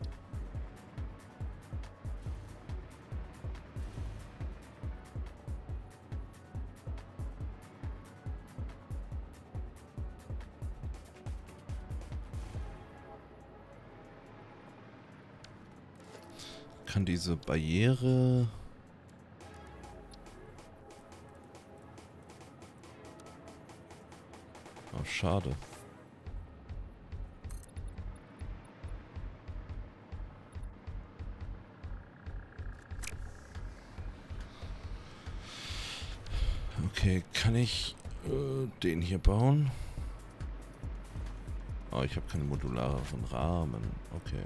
Speaker 1: Kann diese Barriere... Oh, schade. Ich äh, den hier bauen? Oh, ich habe keine modularen Rahmen. Okay.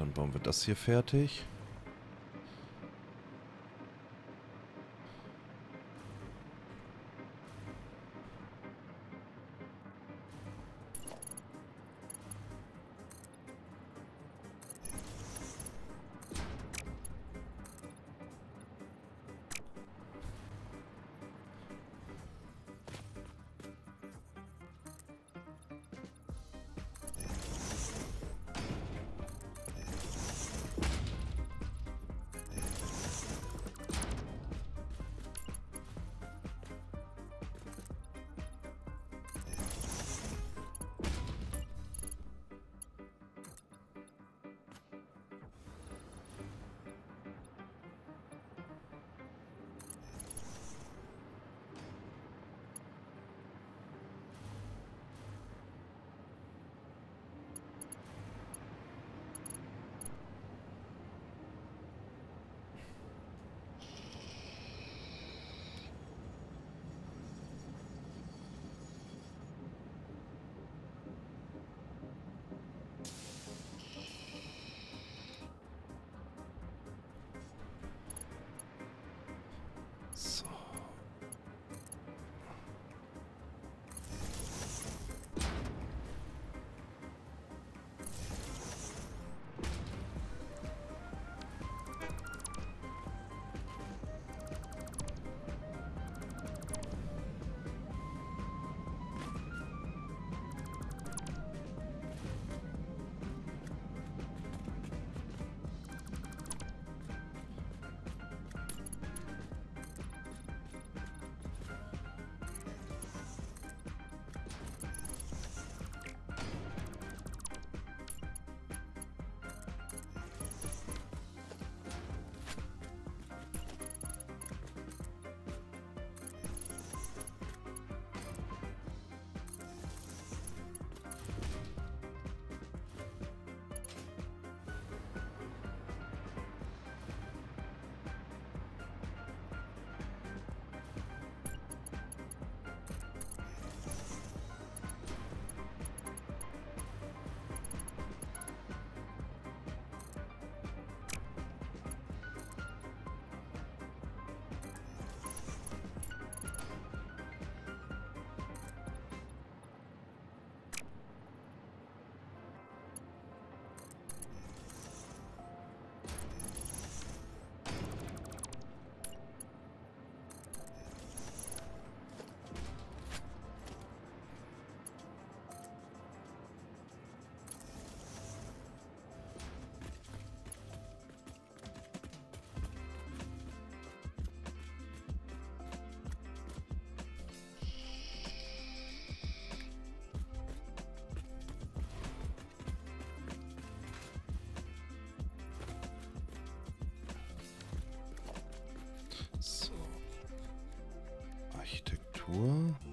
Speaker 1: Dann bauen wir das hier fertig. What?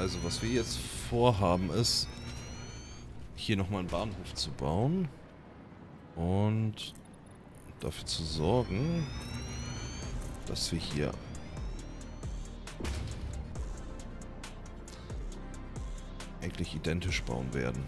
Speaker 1: Also was wir jetzt vorhaben ist, hier nochmal einen Bahnhof zu bauen und dafür zu sorgen, dass wir hier eigentlich identisch bauen werden.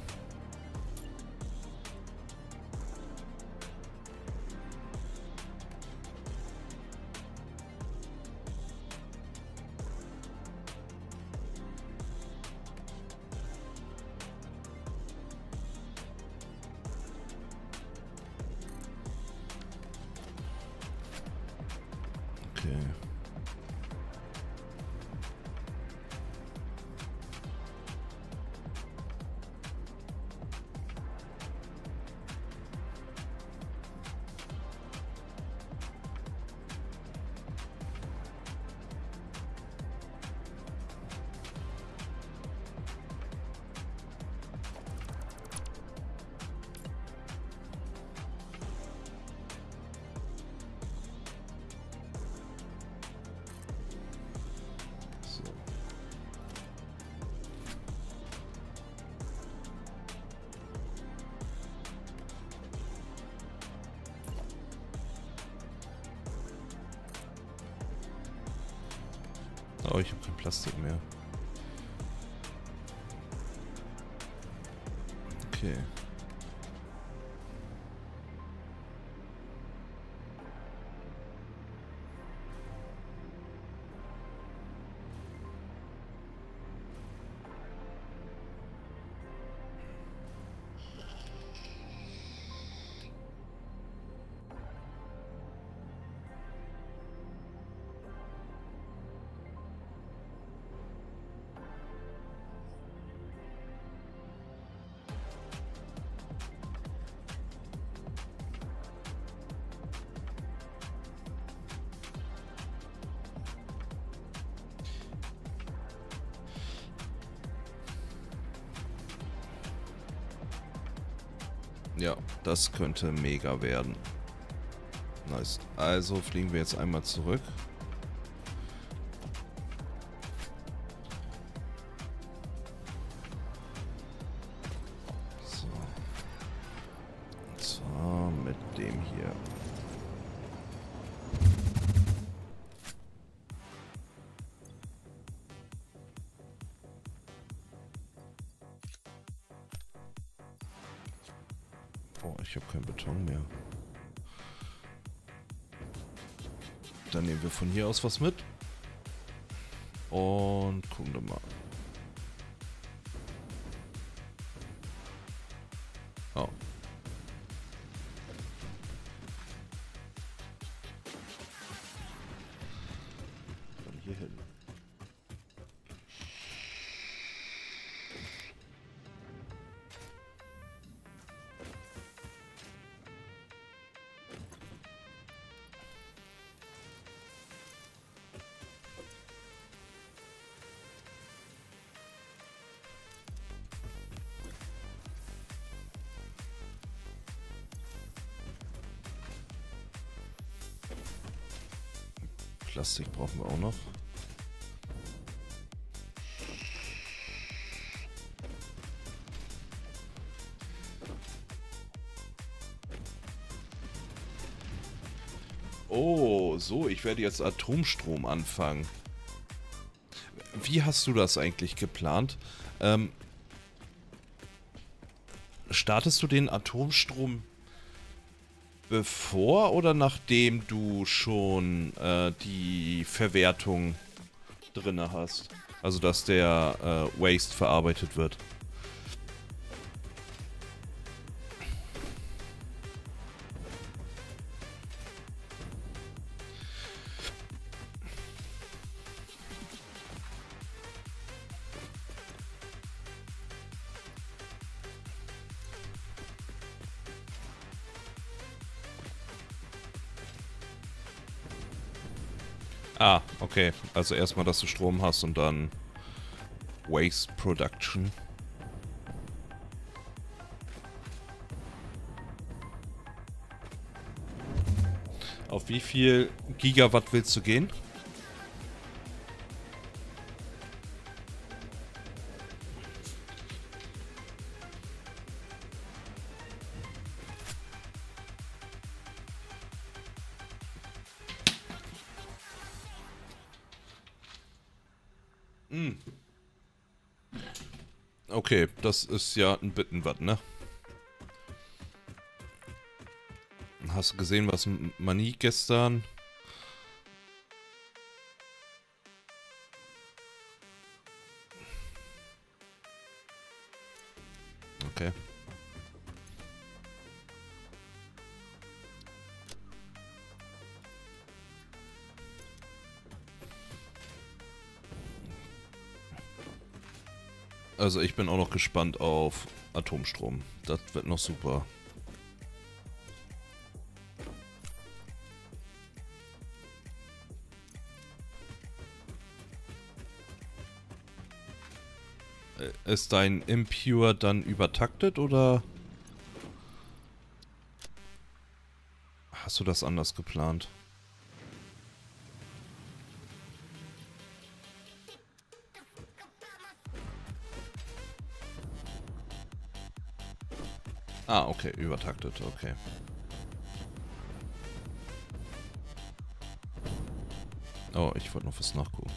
Speaker 1: Das könnte mega werden. Nice. Also fliegen wir jetzt einmal zurück. Ich habe keinen Beton mehr. Dann nehmen wir von hier aus was mit. Und gucken wir mal. Plastik brauchen wir auch noch. Oh, so, ich werde jetzt Atomstrom anfangen. Wie hast du das eigentlich geplant? Ähm, startest du den Atomstrom bevor oder nachdem du schon äh, die Verwertung drinne hast? Also dass der äh, Waste verarbeitet wird. Okay. Also erstmal, dass du Strom hast und dann Waste Production. Auf wie viel Gigawatt willst du gehen? Ist ja ein bisschen was, ne? Hast du gesehen, was Mani gestern... Also ich bin auch noch gespannt auf Atomstrom. Das wird noch super. Äh, Ist dein Impure dann übertaktet oder hast du das anders geplant? Okay, übertaktet, okay. Oh, ich wollte noch was nachgucken.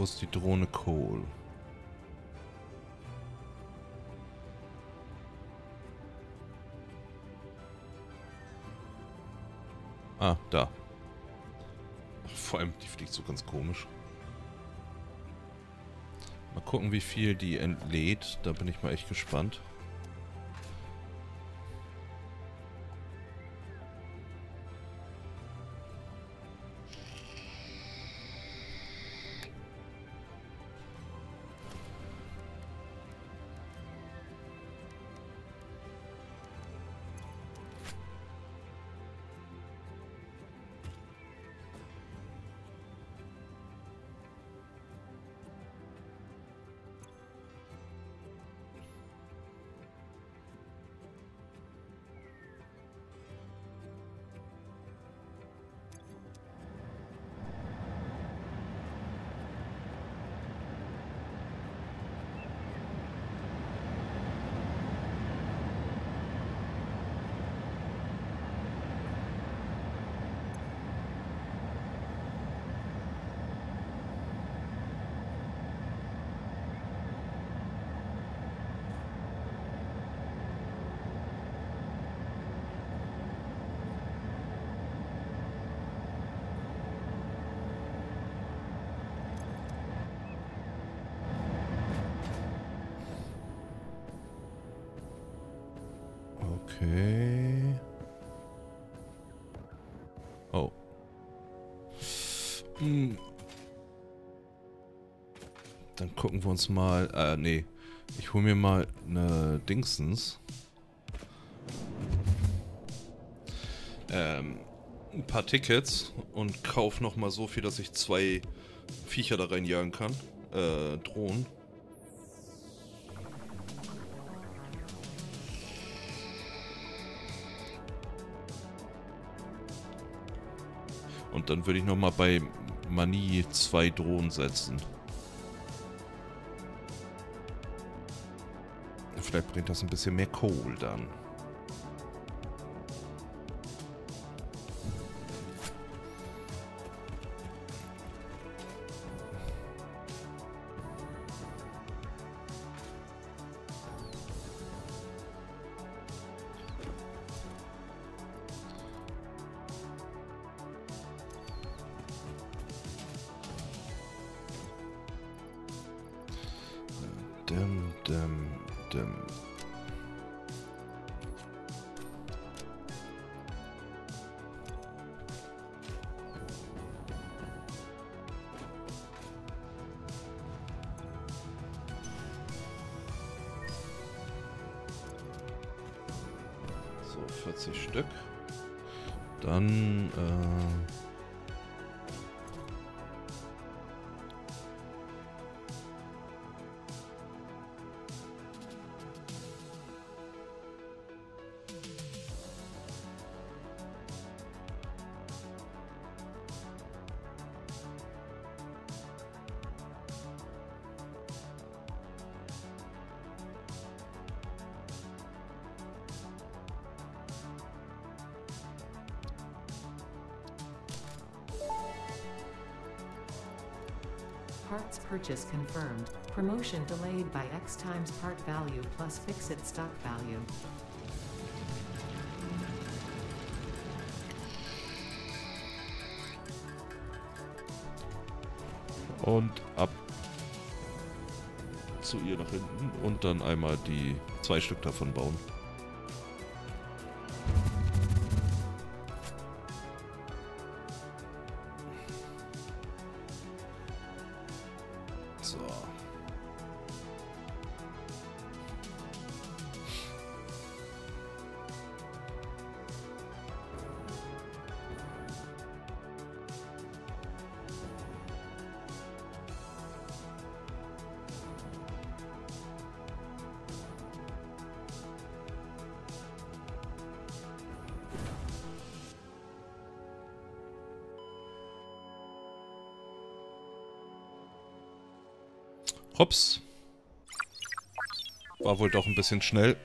Speaker 1: Wo ist die Drohne Cole? Ah, da. Vor allem, die fliegt so ganz komisch. Mal gucken, wie viel die entlädt. Da bin ich mal echt gespannt. Wir uns mal... Äh, nee. Ich hole mir mal eine Dingsens. Ähm, ein paar Tickets und kauf noch mal so viel, dass ich zwei Viecher da reinjagen kann. Äh, Drohnen. Und dann würde ich noch mal bei Mani zwei Drohnen setzen. Vielleicht bringt das ein bisschen mehr Kohl dann. Zwei Stück davon bauen. Bisschen schnell.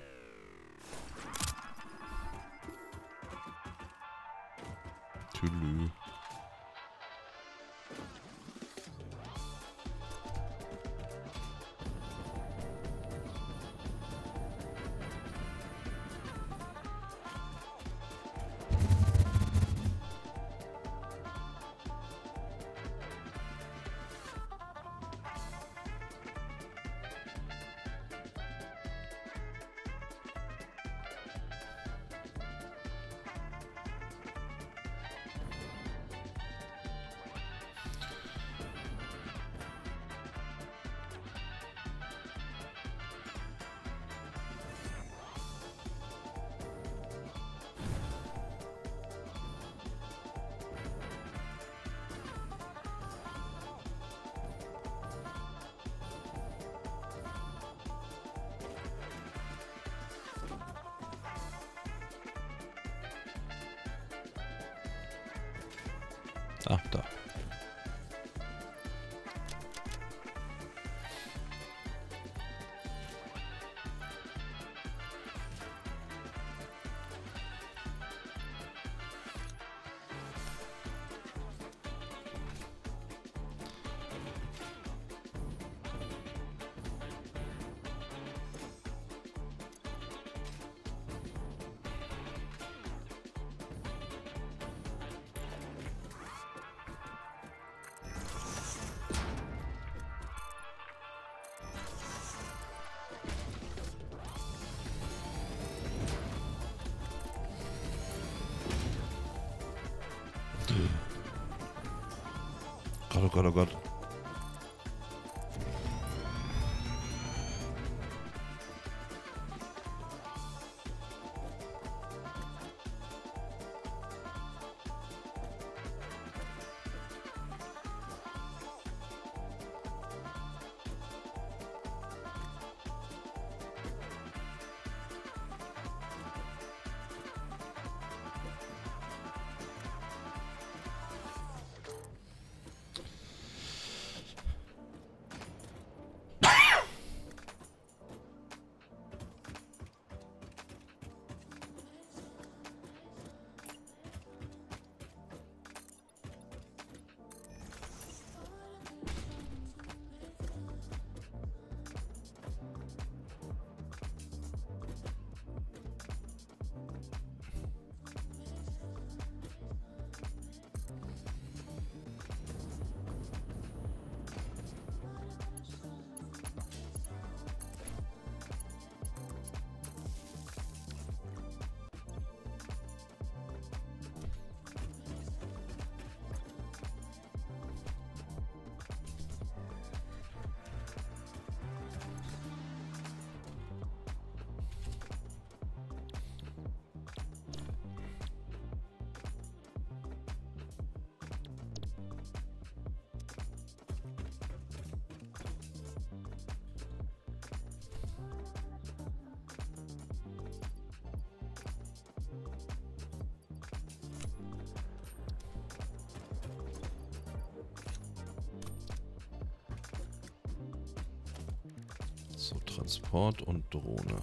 Speaker 1: Transport und Drohne.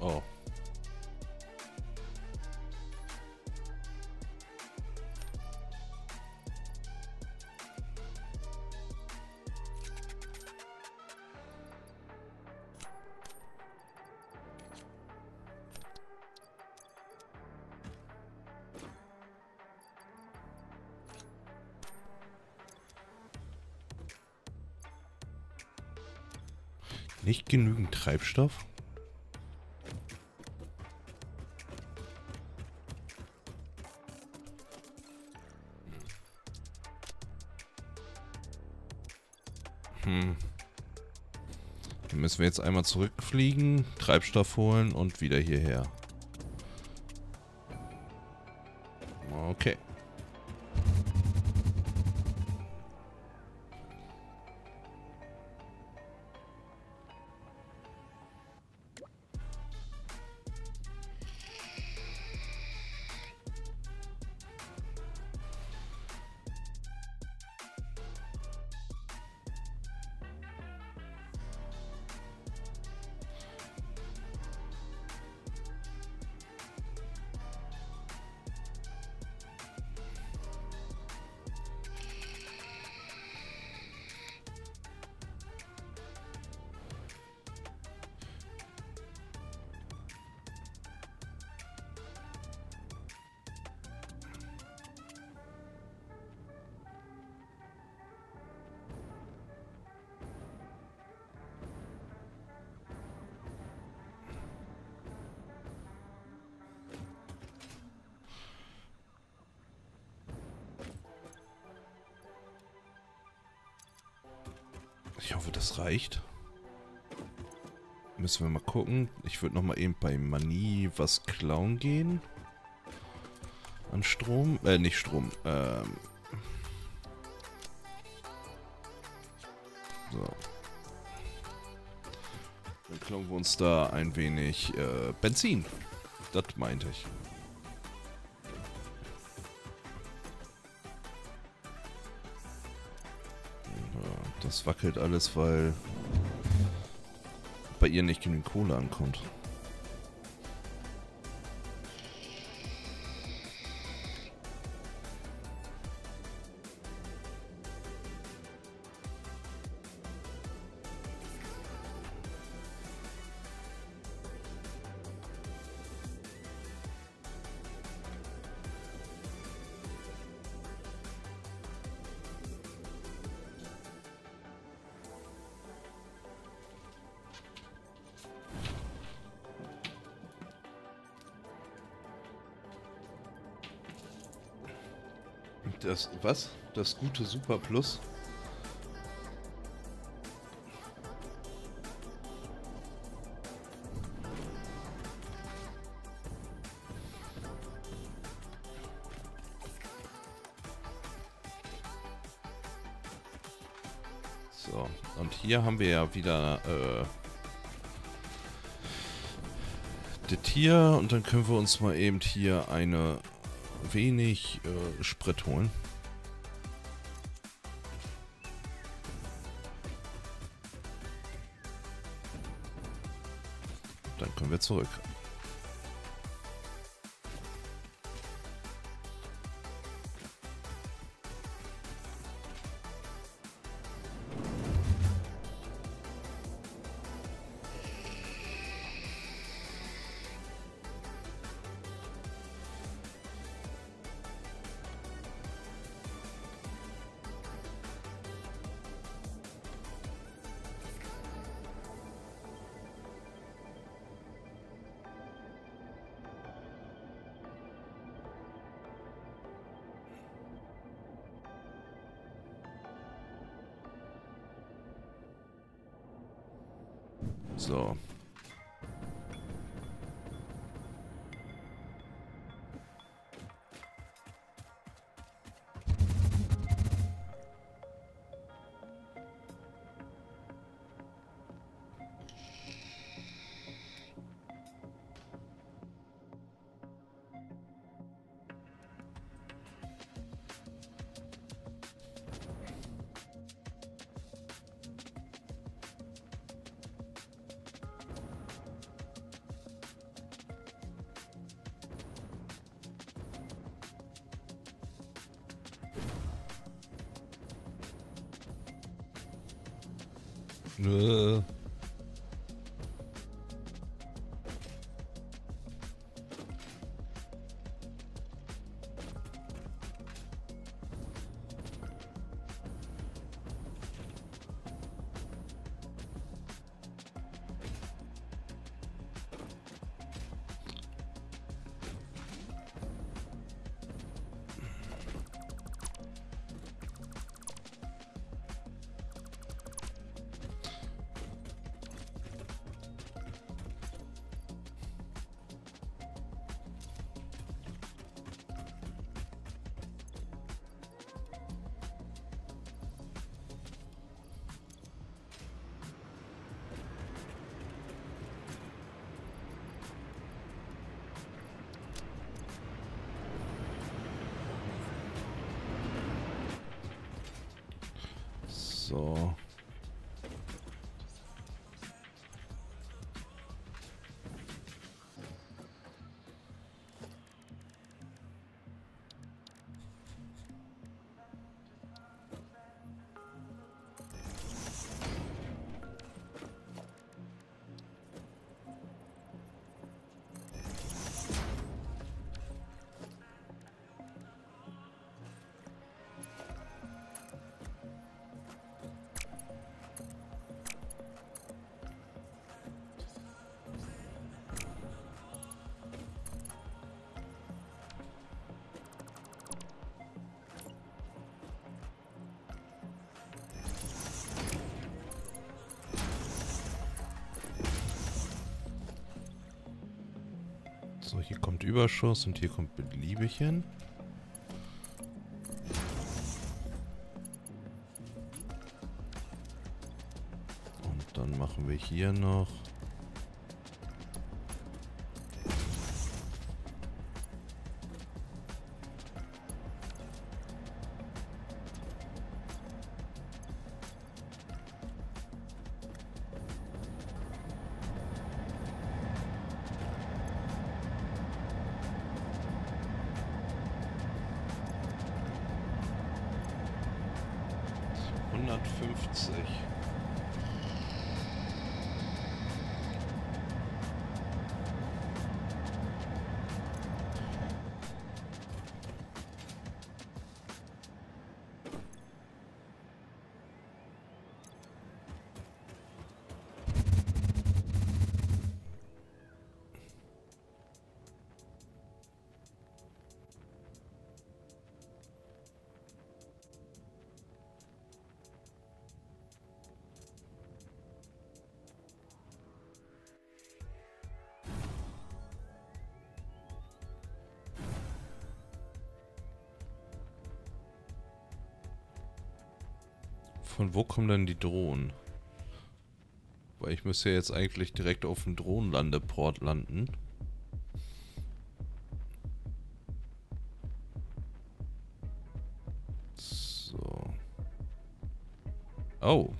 Speaker 1: Oh. Nicht genügend Treibstoff? Müssen wir jetzt einmal zurückfliegen, Treibstoff holen und wieder hierher. Gucken. Ich würde noch mal eben bei Manie was klauen gehen. An Strom. Äh, nicht Strom. Ähm. So. Dann klauen wir uns da ein wenig äh, Benzin. Das meinte ich. Das wackelt alles, weil bei ihr nicht genügend Kohle ankommt. Was? Das gute Super Plus? So, und hier haben wir ja wieder äh, das Tier und dann können wir uns mal eben hier eine wenig äh, Sprit holen. Zurück. So, hier kommt Überschuss und hier kommt beliebig. Und dann machen wir hier noch. Von wo kommen denn die Drohnen? Weil ich müsste ja jetzt eigentlich direkt auf dem Drohnenlandeport landen. So. Oh.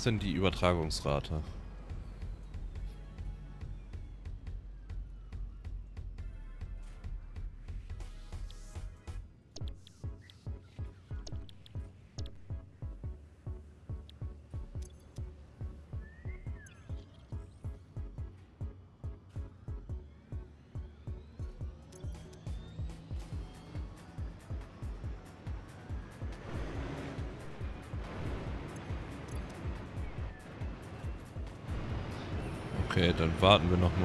Speaker 1: Ist denn die Übertragungsrate? Warten wir noch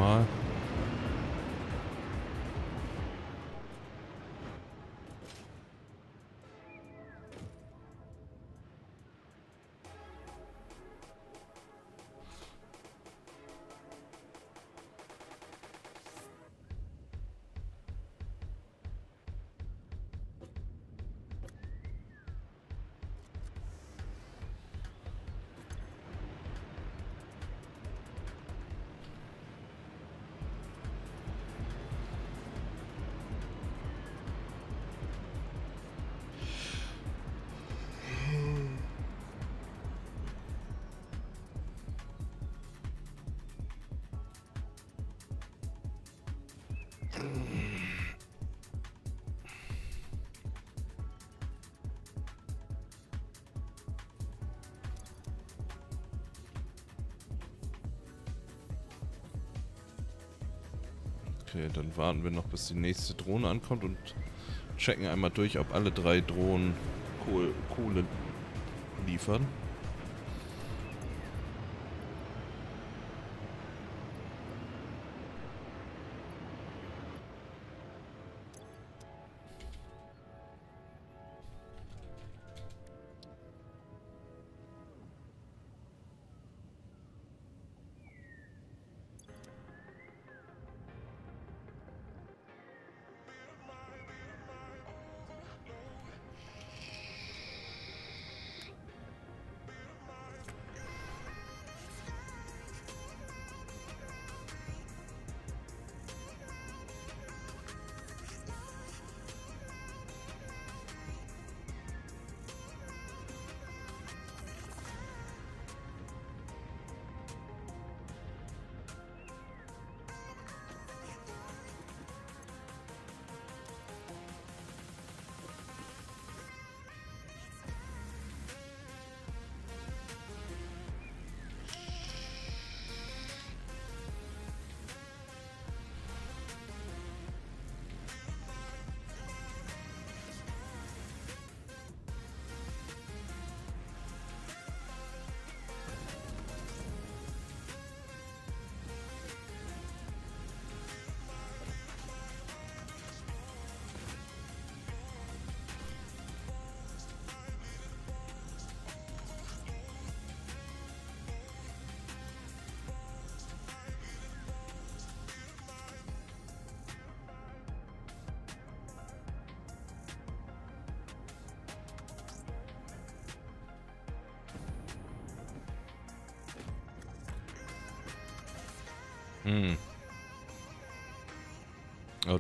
Speaker 1: warten wir noch, bis die nächste Drohne ankommt und checken einmal durch, ob alle drei Drohnen Kohl Kohle liefern.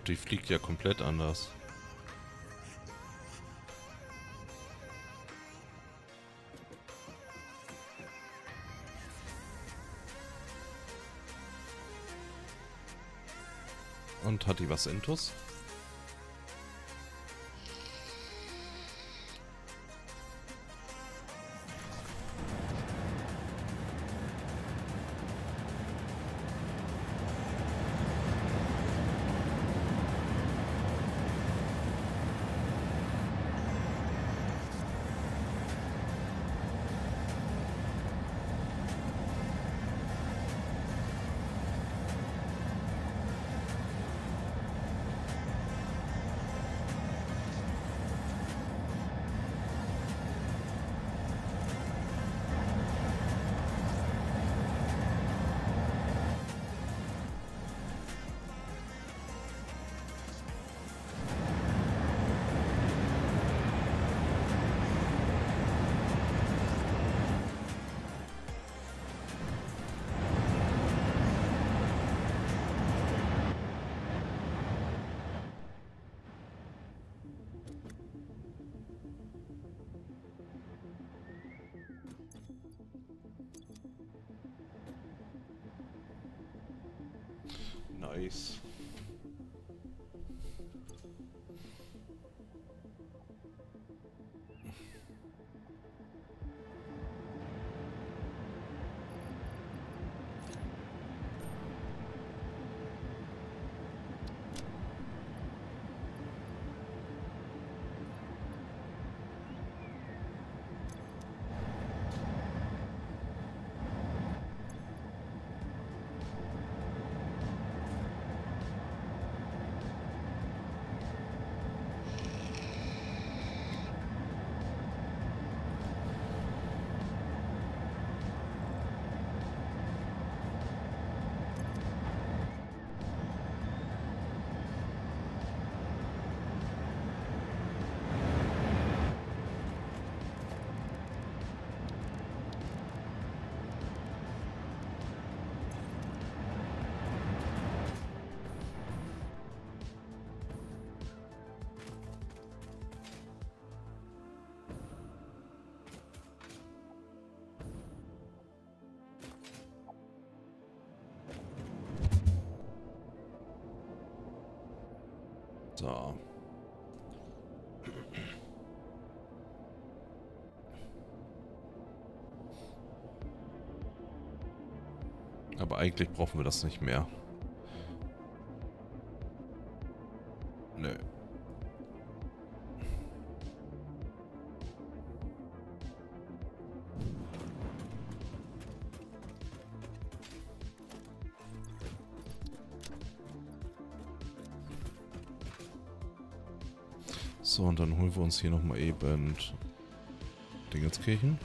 Speaker 1: Die fliegt ja komplett anders. Und hat die was Intus? So. Aber eigentlich brauchen wir das nicht mehr. Uns hier nochmal eben Dingenskirchen.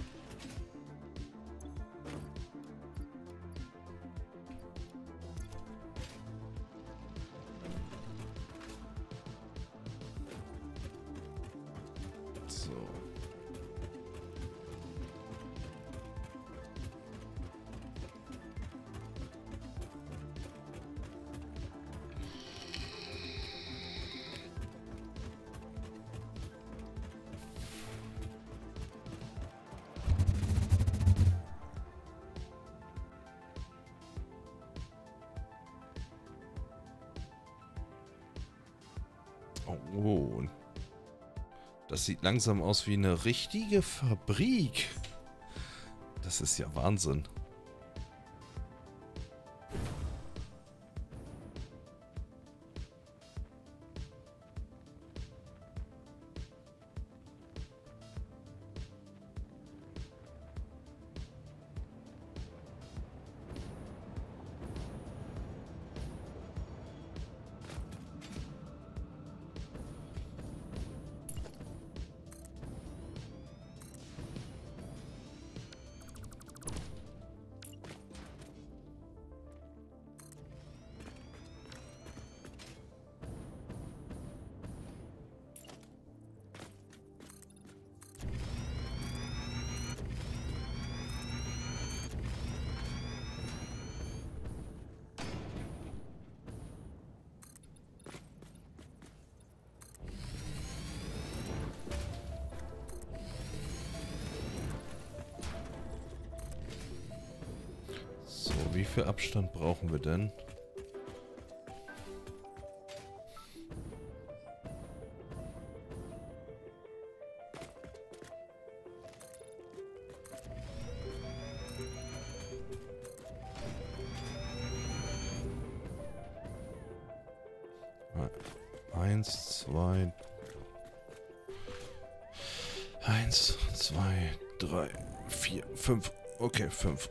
Speaker 1: Das sieht langsam aus wie eine richtige Fabrik. Das ist ja Wahnsinn. Abstand brauchen wir denn? Eins, zwei. Eins, zwei, drei, vier, fünf. Okay, fünf.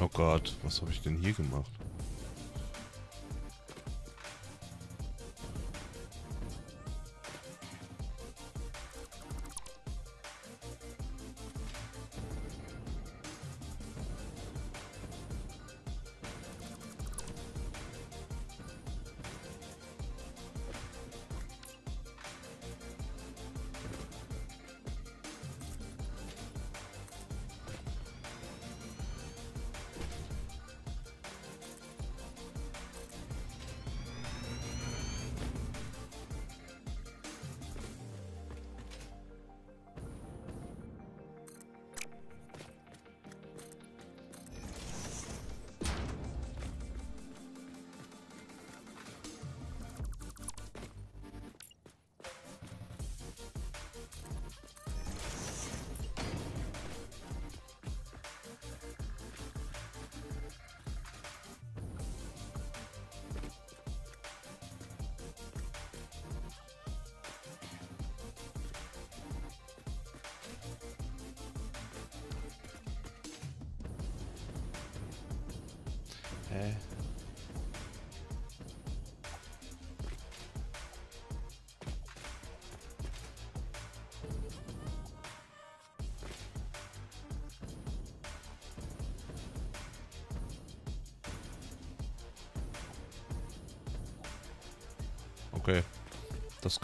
Speaker 1: Oh Gott, was habe ich denn hier gemacht?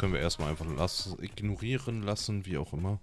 Speaker 1: Können wir erstmal einfach lassen, ignorieren lassen, wie auch immer.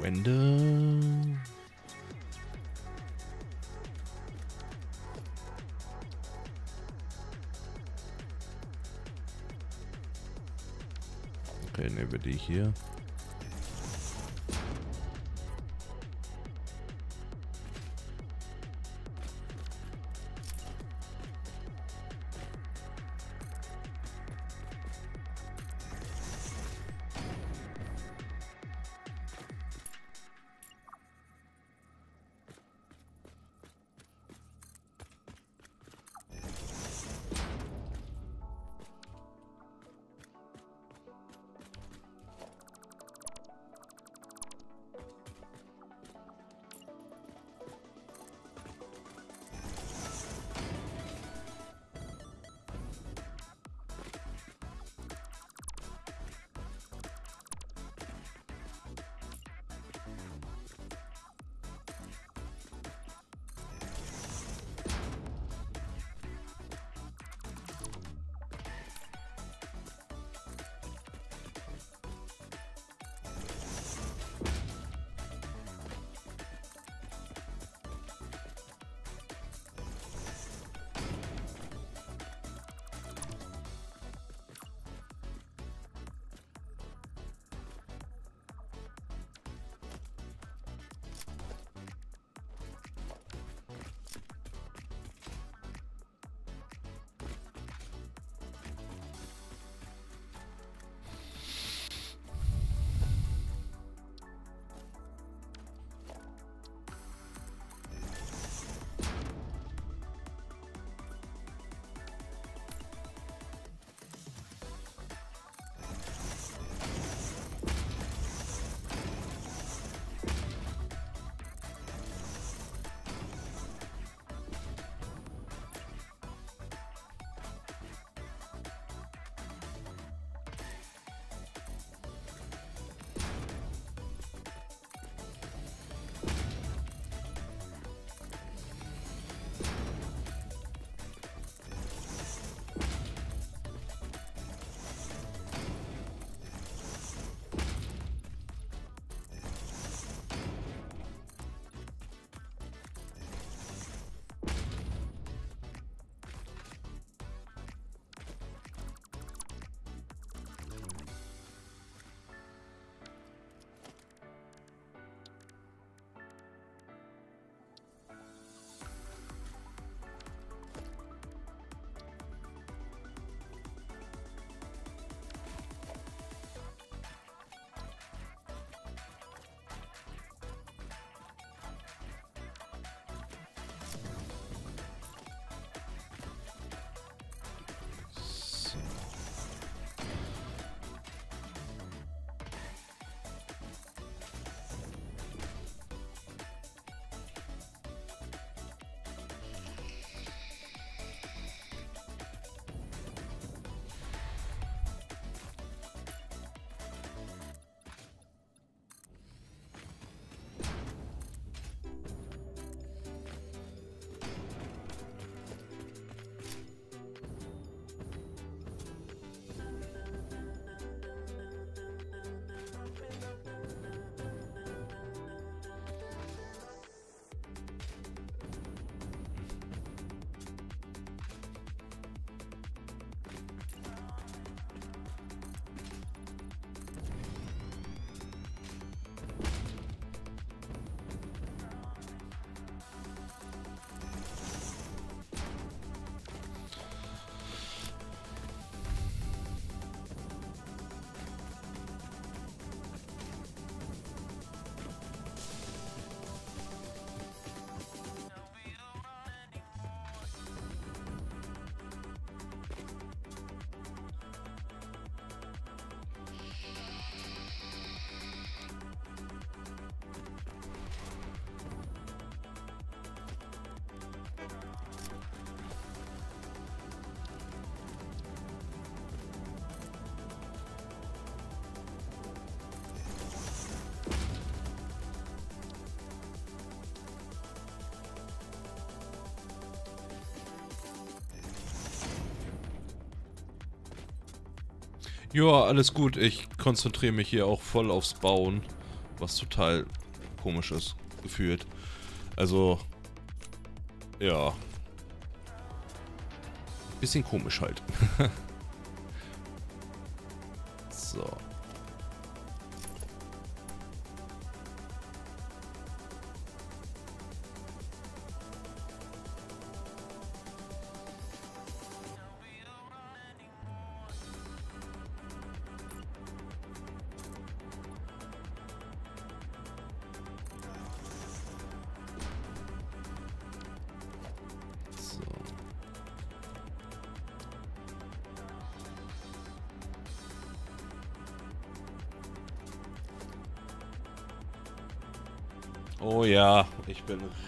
Speaker 1: Wende. Okay, nehmen wir die hier. Ja, alles gut. Ich konzentriere mich hier auch voll aufs Bauen. Was total komisch ist, gefühlt. Also, ja. Bisschen komisch halt.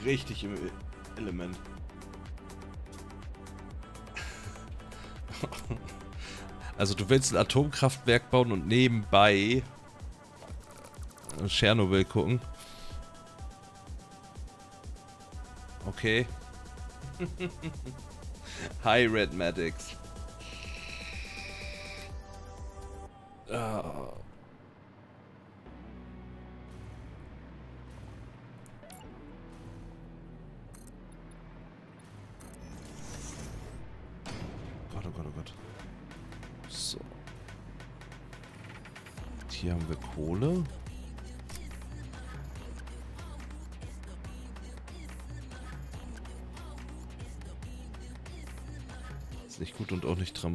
Speaker 1: richtig im E- Element. Also du willst ein Atomkraftwerk bauen und nebenbei Tschernobyl gucken. Okay. Hi, Red Maddox.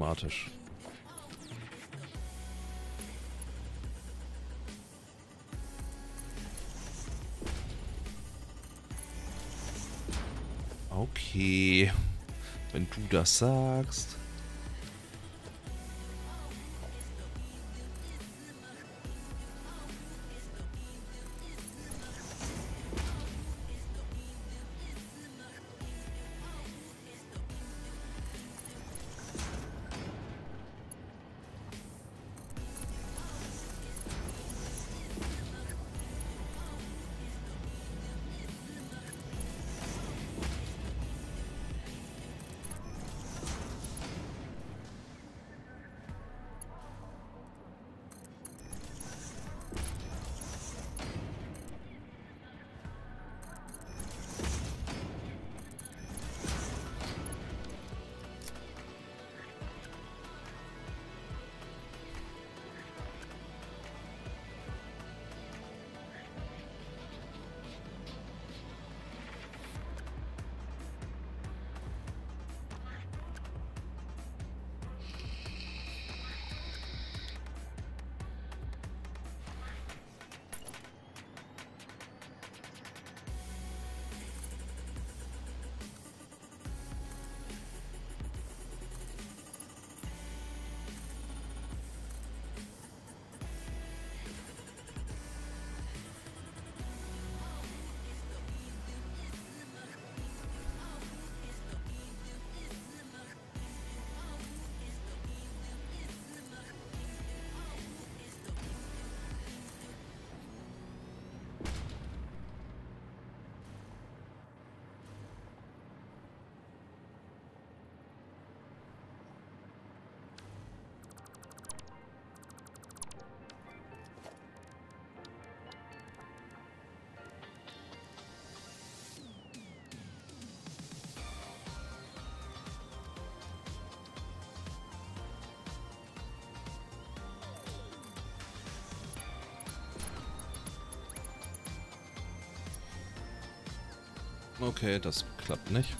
Speaker 1: Dramatisch. Okay. Wenn du das sagst. Okay, das klappt nicht.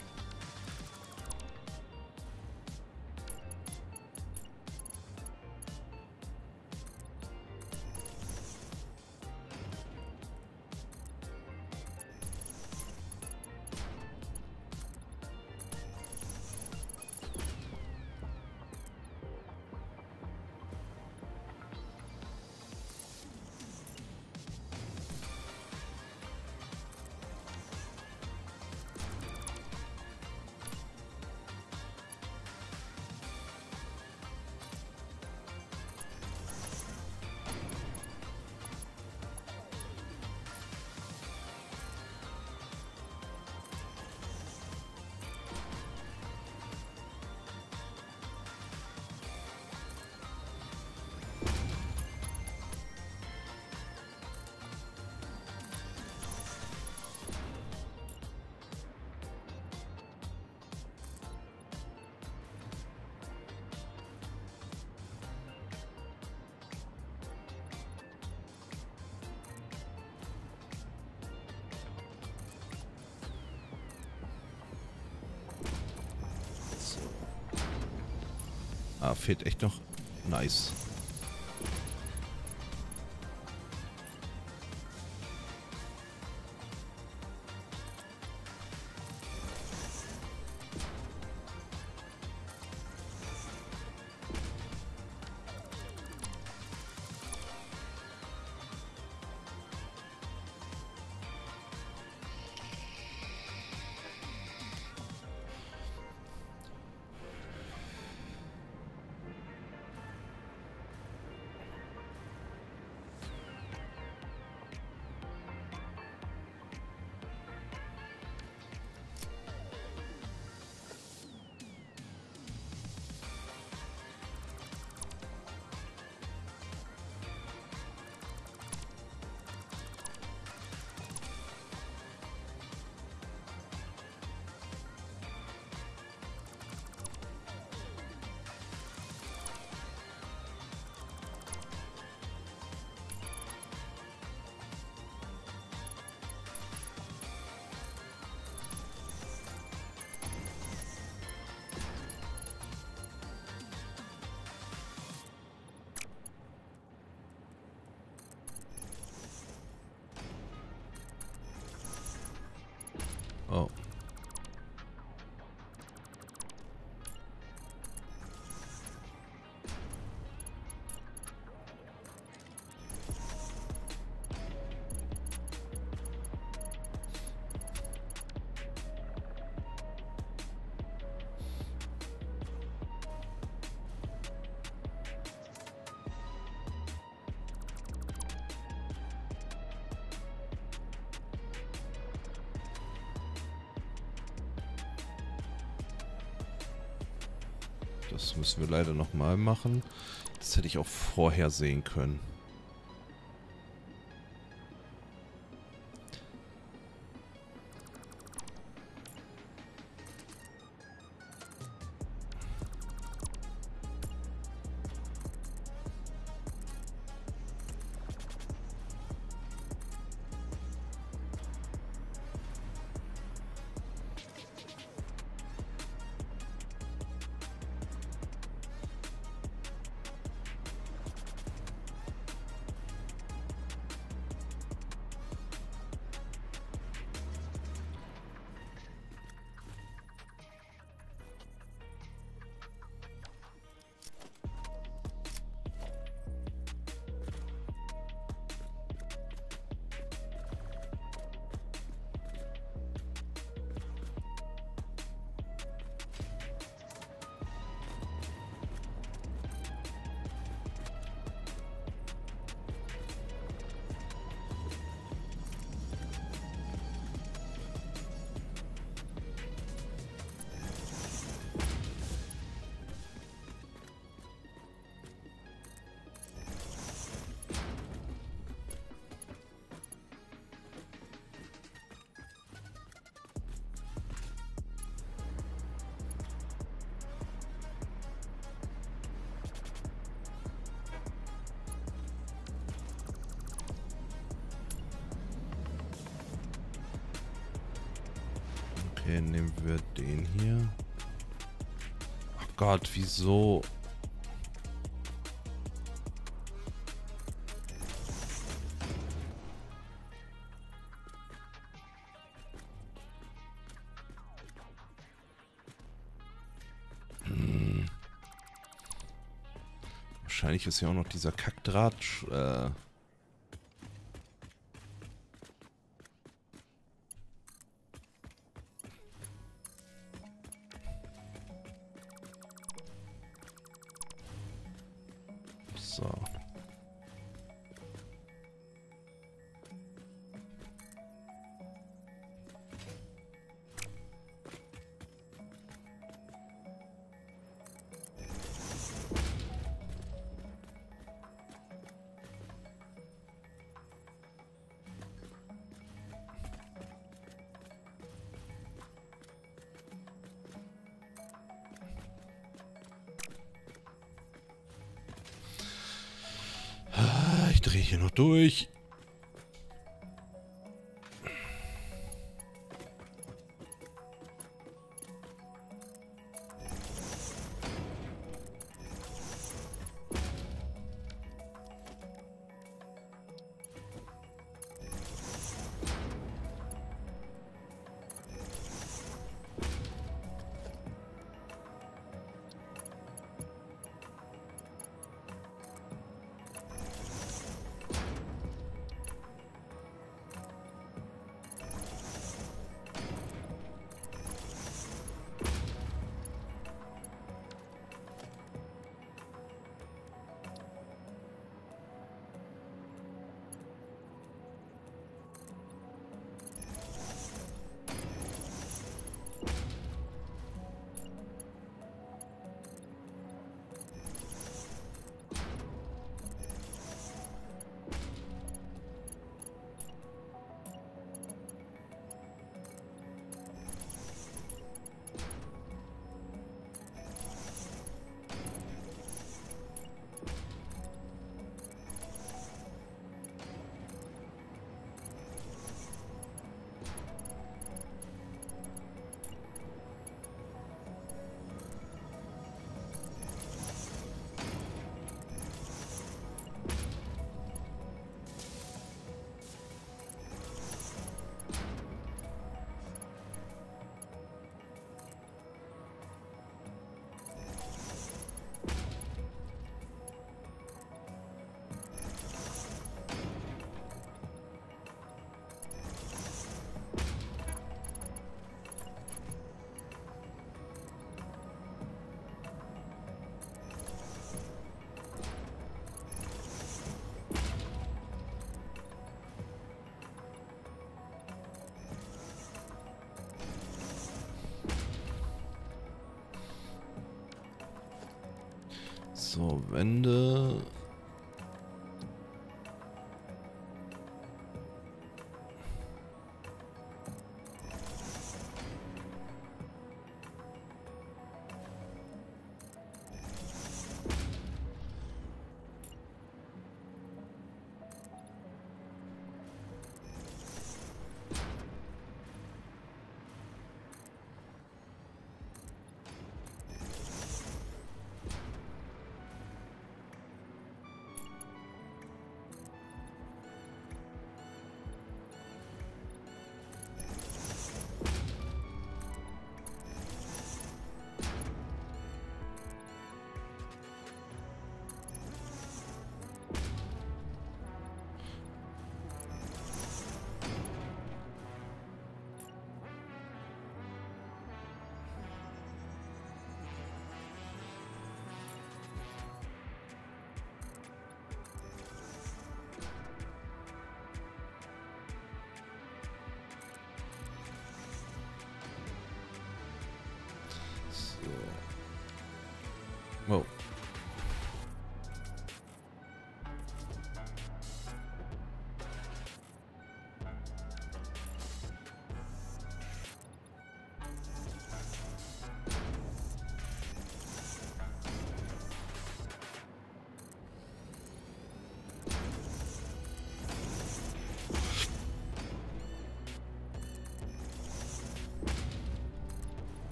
Speaker 1: Fehlt echt noch. Nice. Das müssen wir leider nochmal machen. Das hätte ich auch vorher sehen können. Gott, wieso? Hm. Wahrscheinlich ist ja auch noch dieser Kackdraht äh,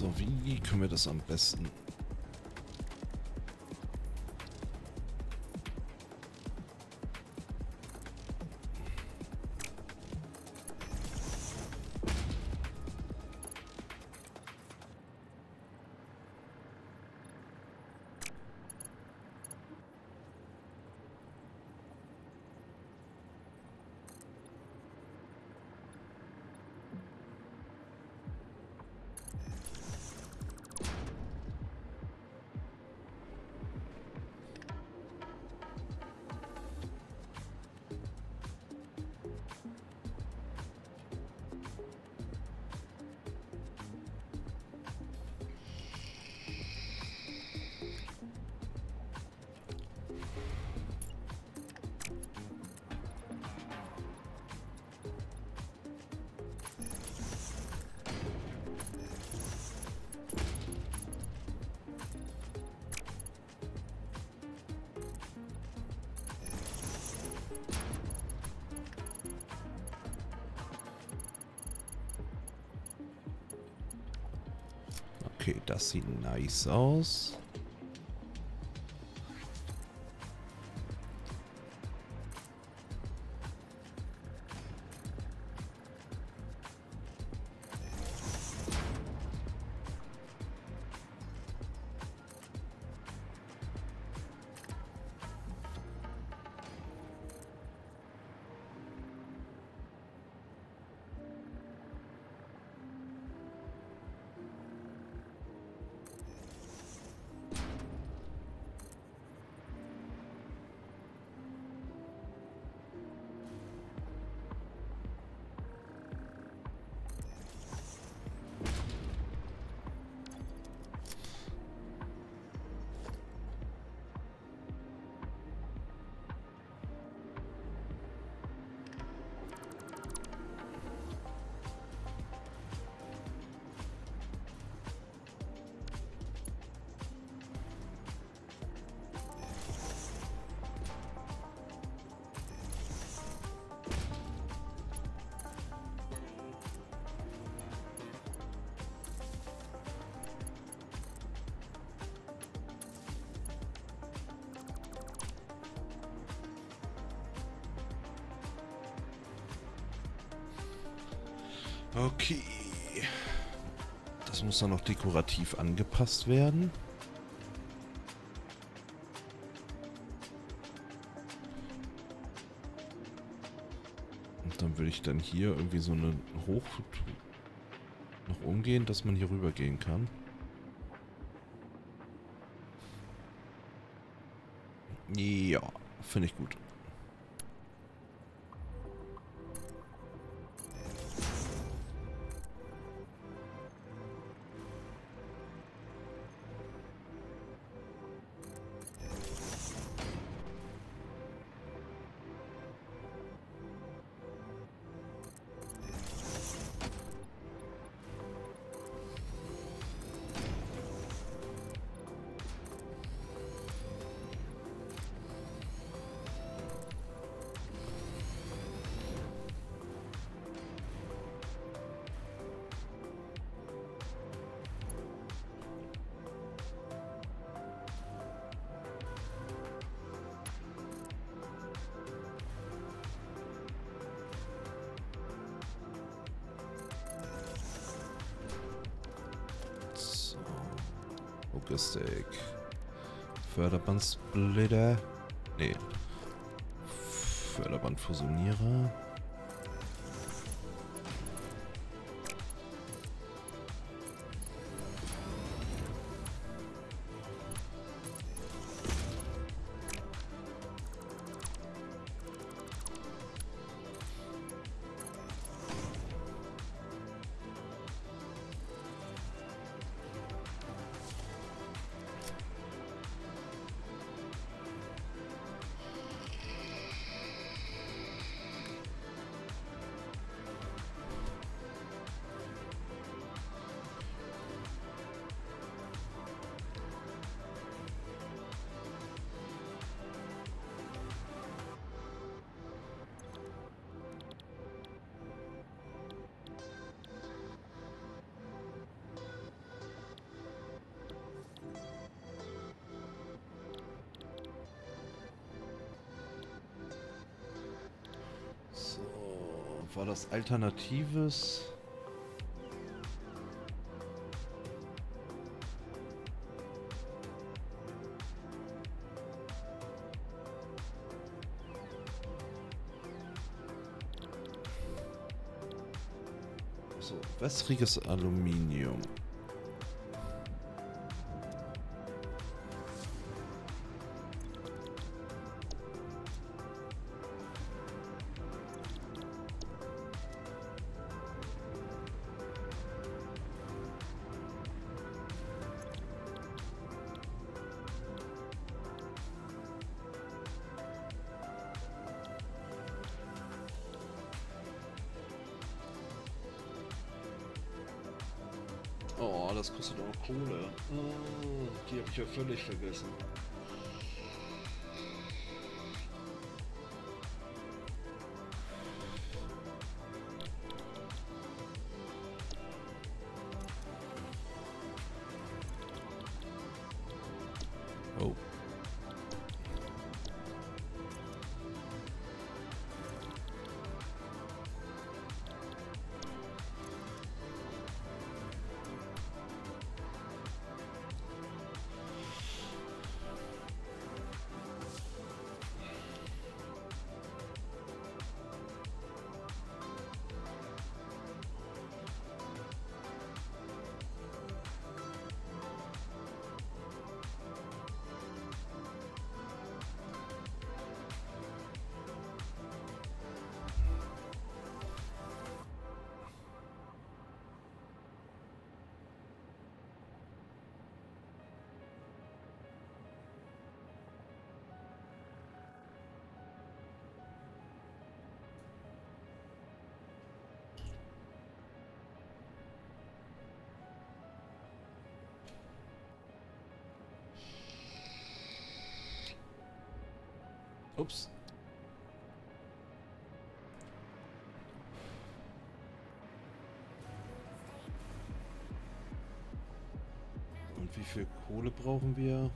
Speaker 1: So, wie können wir das am besten? Nice aus. Okay. Das muss dann noch dekorativ angepasst werden. Und dann würde ich dann hier irgendwie so eine hoch noch umgehen, dass man hier rüber gehen kann. Ja, finde ich gut. Logistik. Förderbandsplitter. Nee. Förderbandfusionierer. Das Alternatives? So, wässriges Aluminium. Ja völlig vergessen. Ups. Und wie viel Kohle brauchen wir?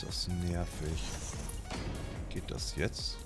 Speaker 1: Ist das nervig. Geht das jetzt?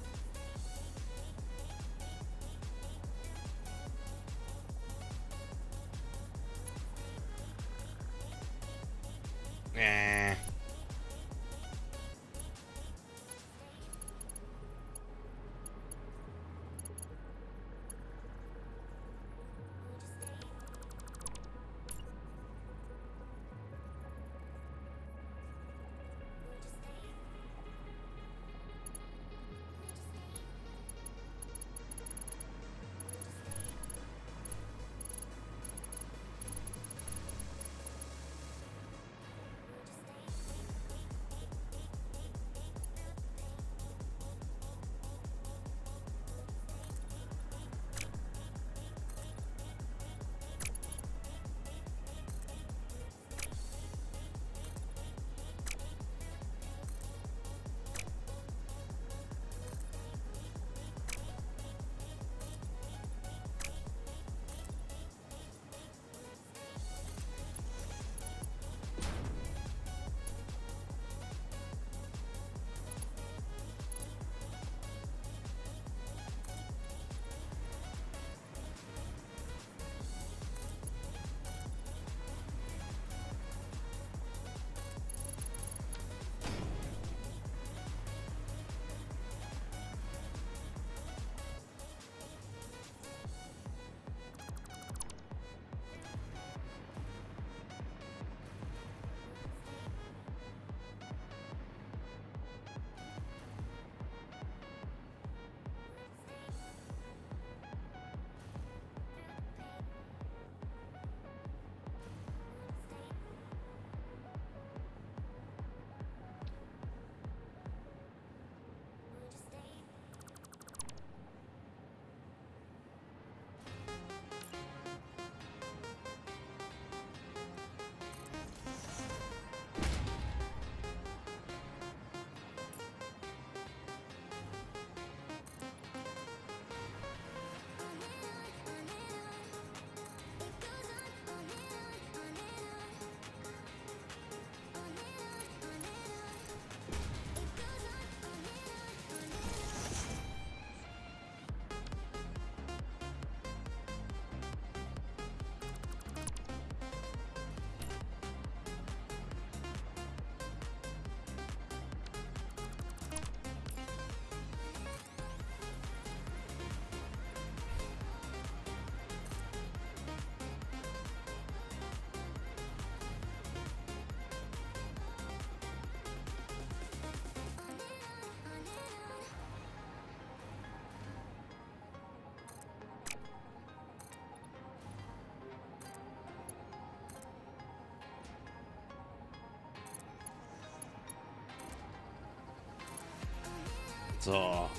Speaker 1: So.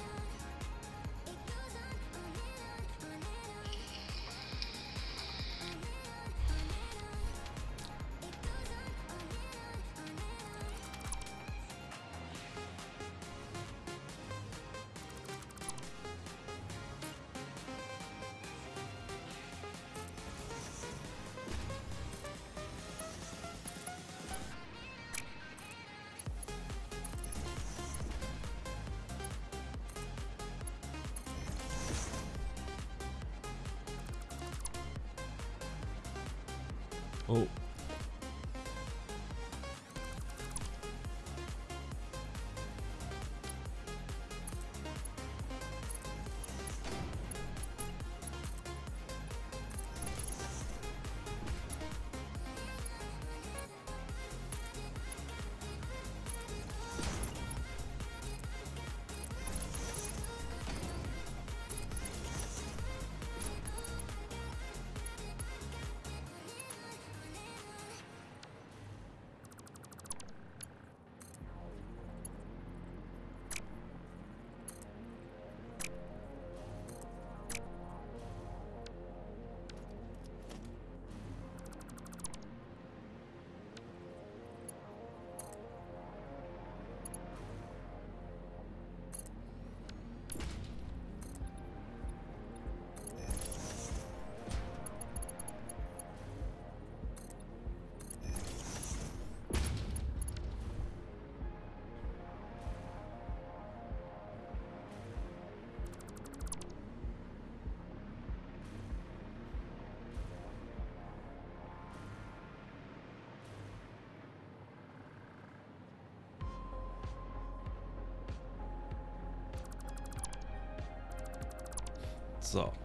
Speaker 1: So.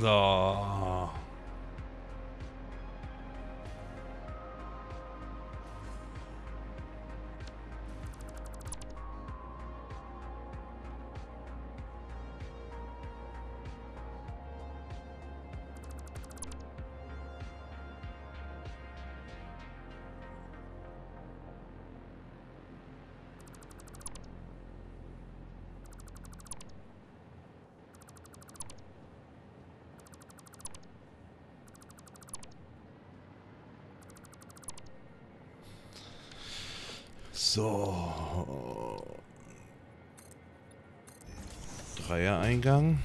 Speaker 1: So. So. Dreier-Eingang.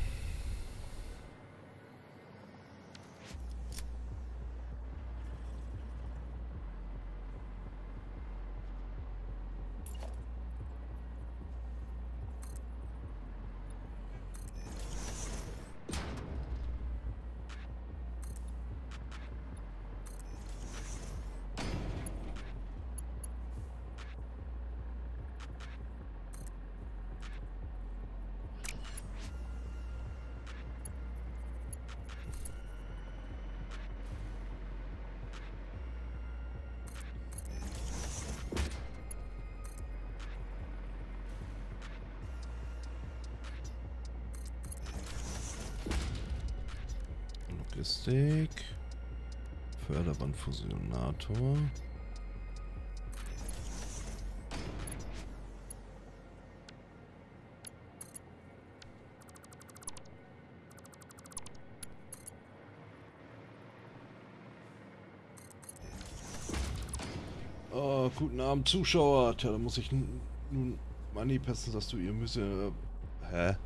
Speaker 1: Förderbandfusionator. Oh, guten Abend, Zuschauer. Tja, da muss ich nun Money passen, dass du ihr müsse. Äh, hä?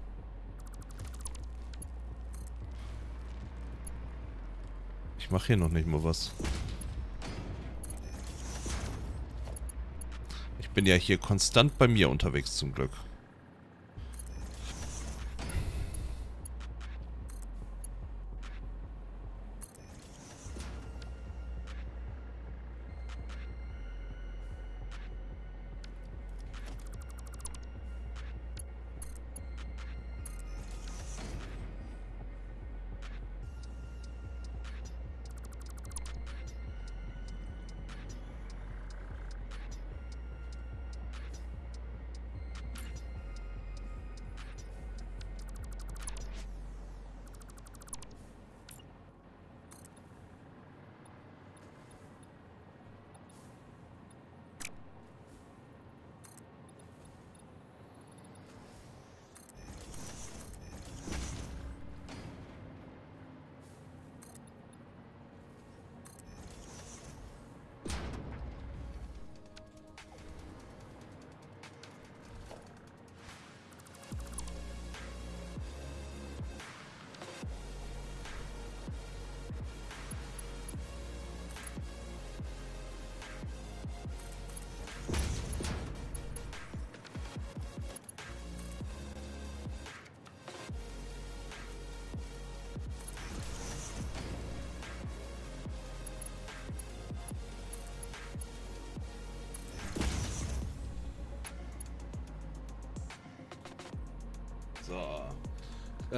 Speaker 1: Ich mache hier noch nicht mal was. Bin ja hier konstant bei mir unterwegs zum Glück.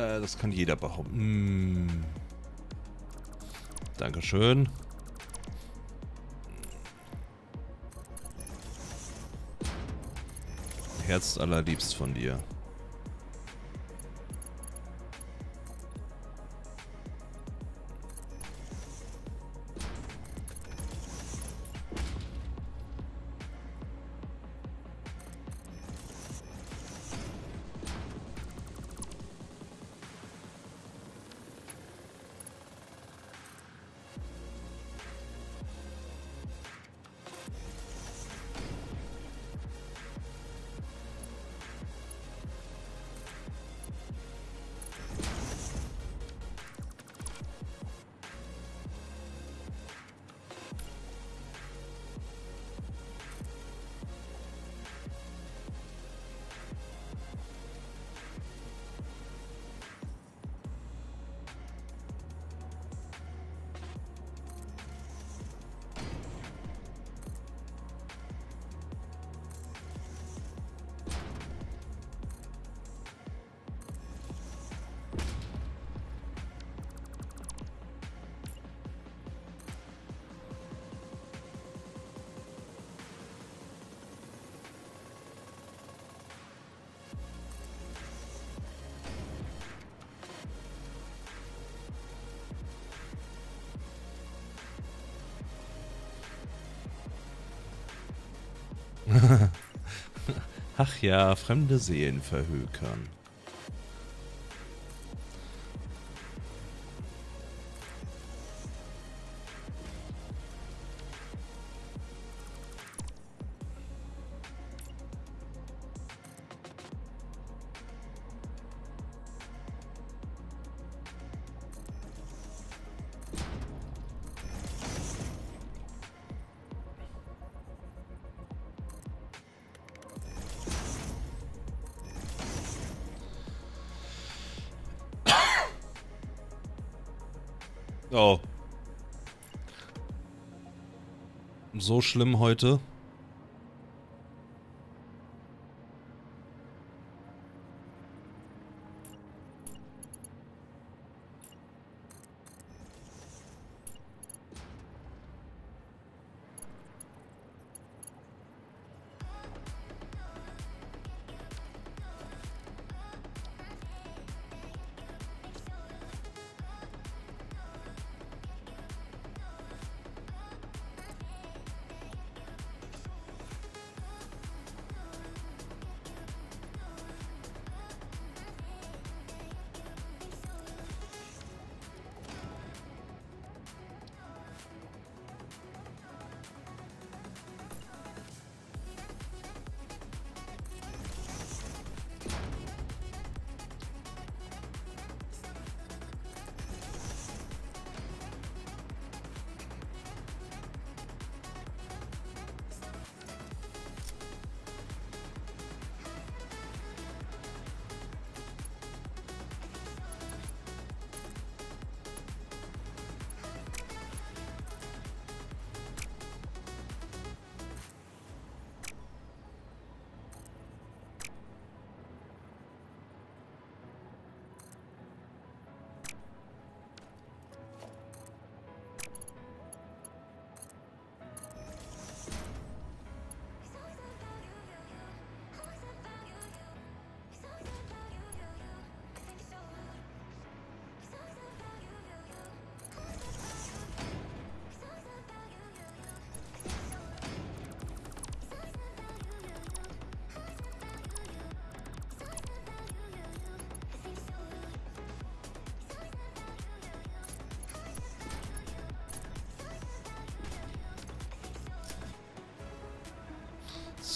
Speaker 1: Äh, das kann jeder behaupten. Hm. Dankeschön. Herz allerliebst von dir. Ja, fremde Seelen verhökern. So schlimm heute.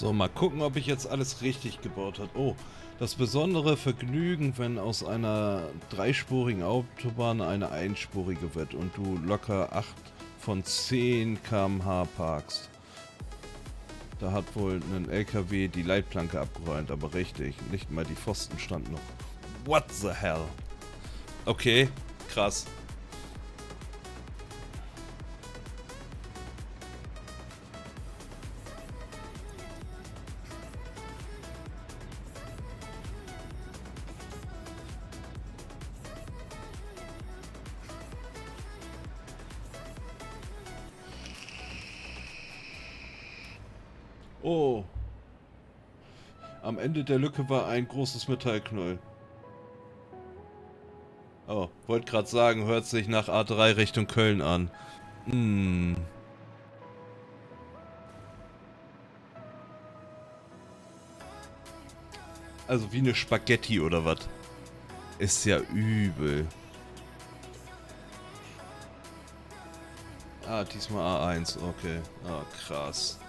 Speaker 1: So, mal gucken, ob ich jetzt alles richtig gebaut habe. Oh, das besondere Vergnügen, wenn aus einer dreispurigen Autobahn eine einspurige wird und du locker 8 von 10 km/h parkst. Da hat wohl ein LKW die Leitplanke abgeräumt, aber richtig. Nicht mal die Pfosten standen noch. What the hell? Okay, krass. Ende der Lücke war ein großes Metallknäuel. Oh, wollte gerade sagen, hört sich nach A3 Richtung Köln an. Hm. Also wie eine Spaghetti oder was? Ist ja übel. Ah, diesmal A1, okay. Ah, krass.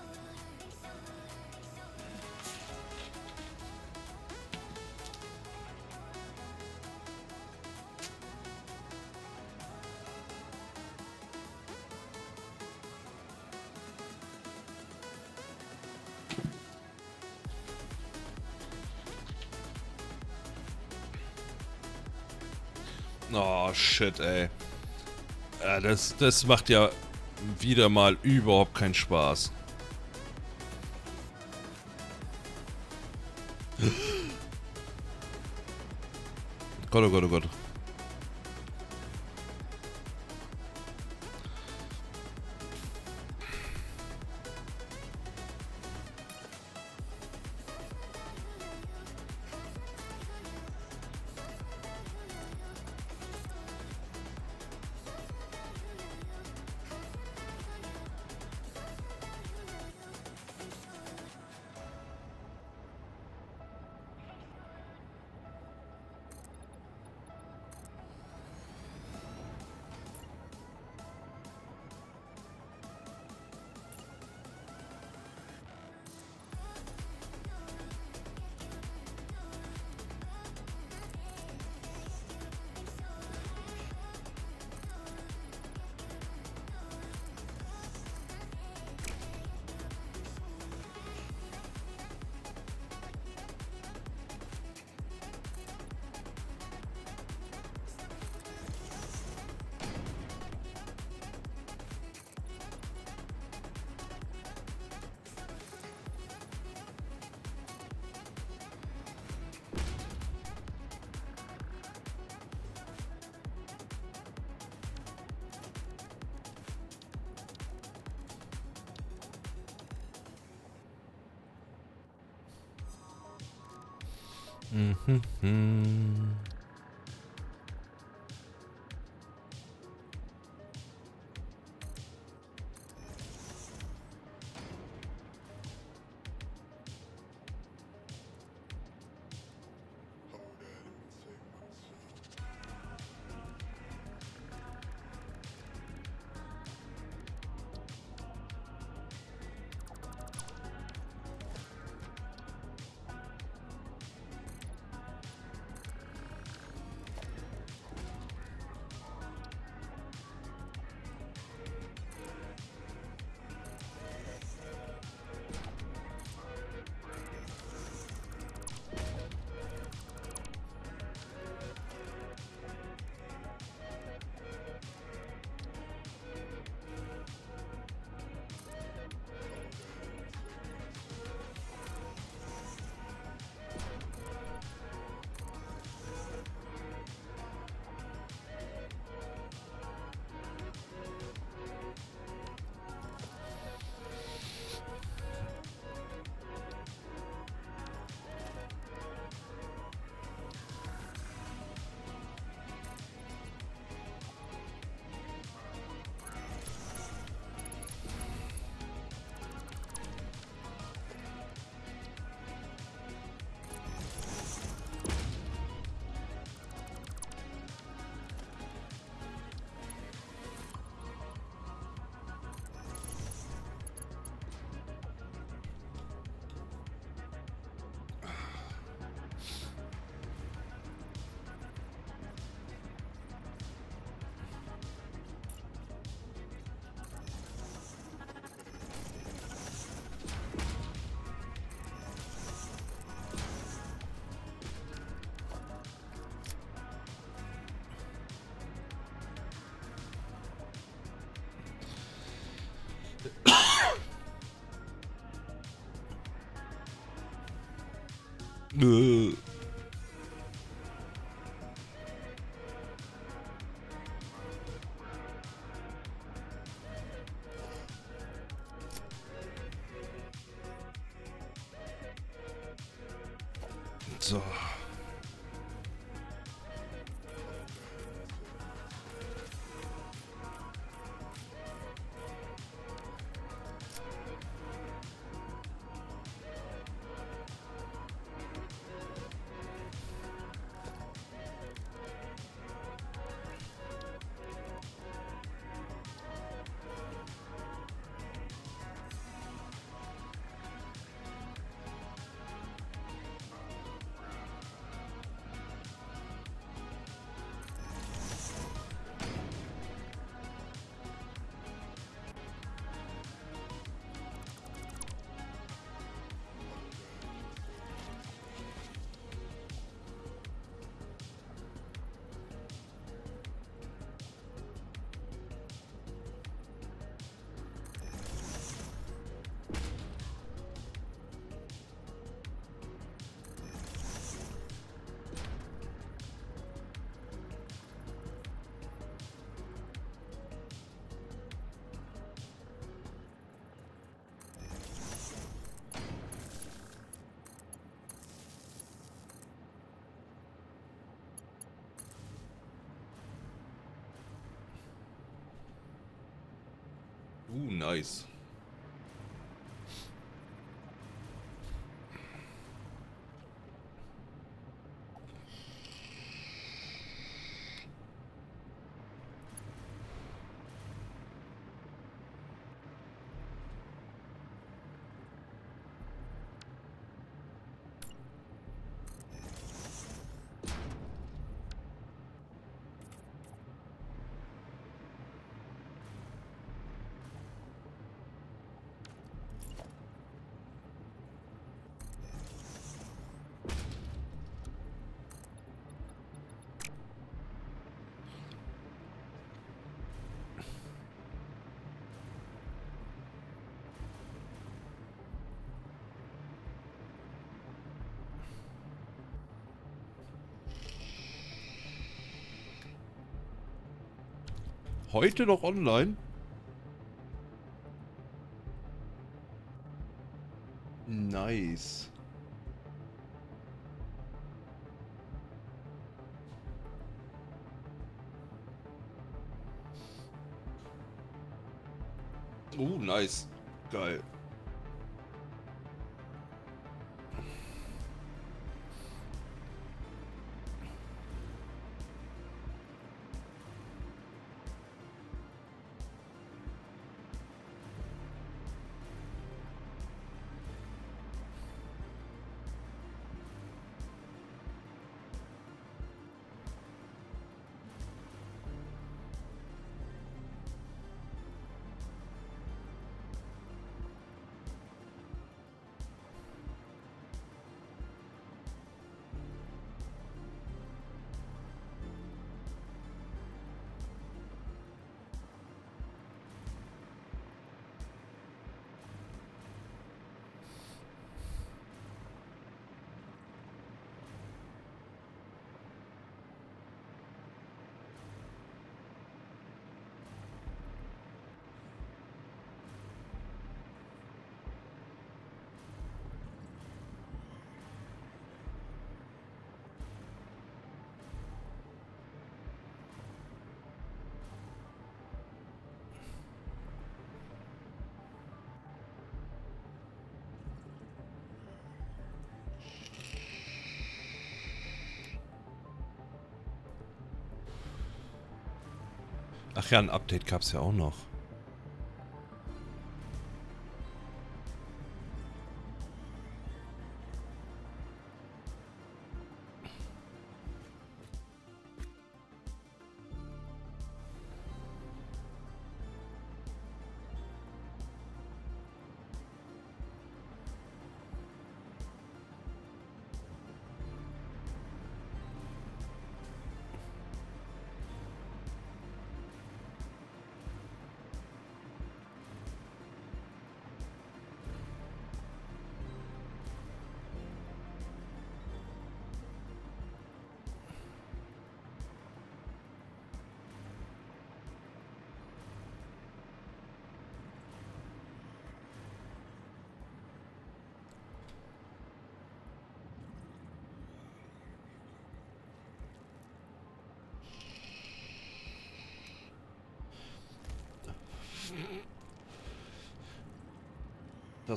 Speaker 1: Oh, shit, ey. Ja, das, das macht ja wieder mal überhaupt keinen Spaß. Gott, oh Gott, oh Gott. Nö. So. Uh, nice. Heute noch online? Nice. Oh, nice. Geil. Ach ja, ein Update gab es ja auch noch.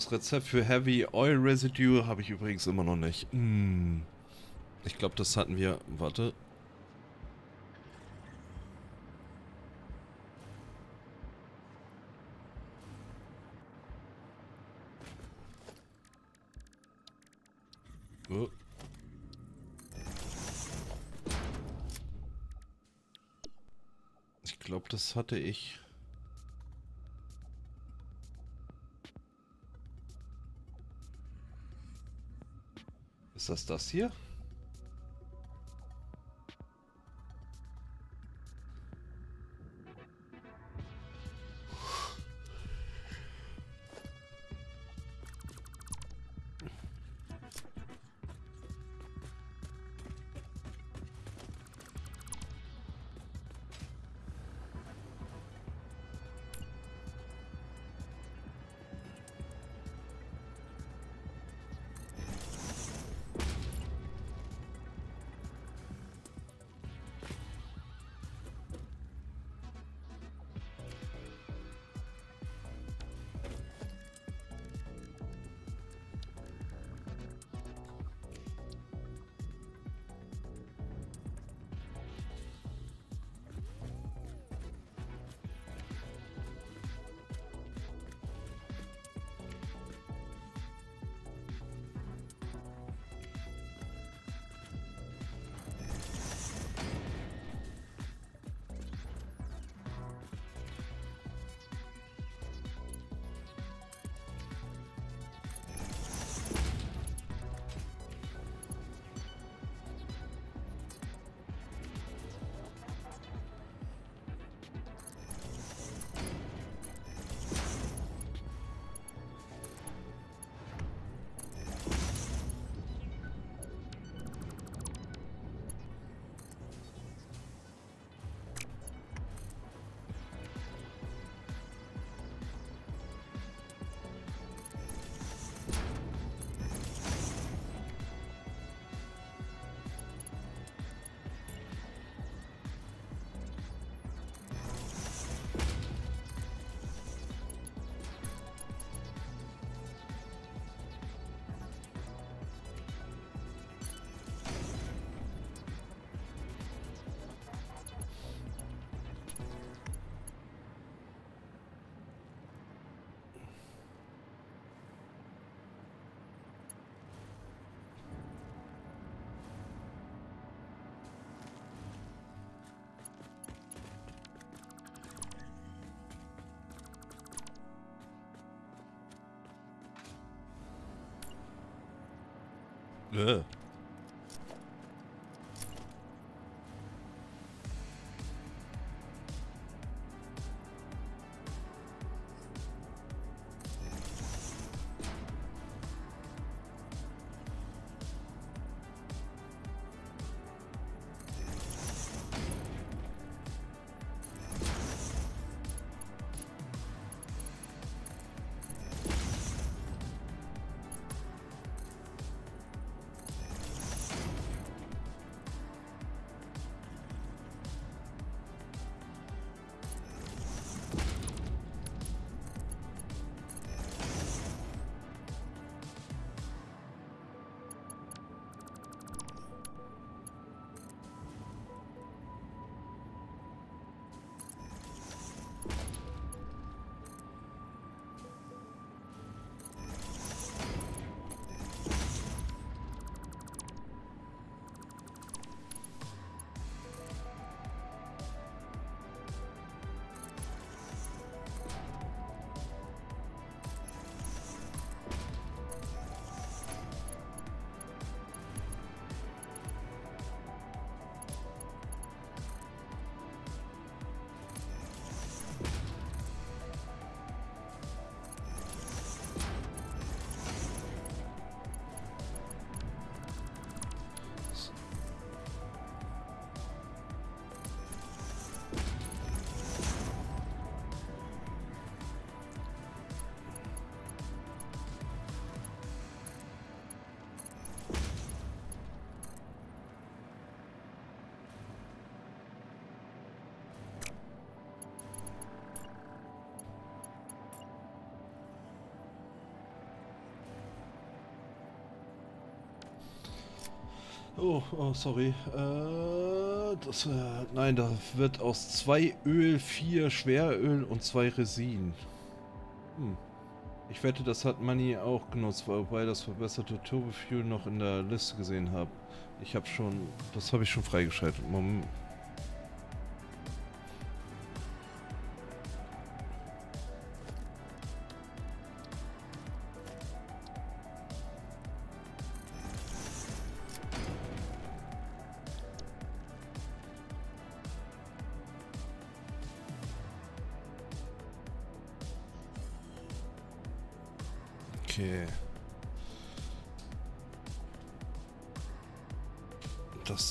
Speaker 1: Das Rezept für Heavy Oil Residue habe ich übrigens immer noch nicht. Hm. Ich glaube, das hatten wir. Warte. Oh. Ich glaube, das hatte ich. Das das hier? Äh. Oh, oh, sorry. Äh, das, äh, nein, da wird aus zwei Öl vier Schweröl und zwei Resin. Hm. Ich wette, das hat Manny auch genutzt, wobei das verbesserte Turbofuel noch in der Liste gesehen habe. Ich habe schon, das habe ich schon freigeschaltet. Moment.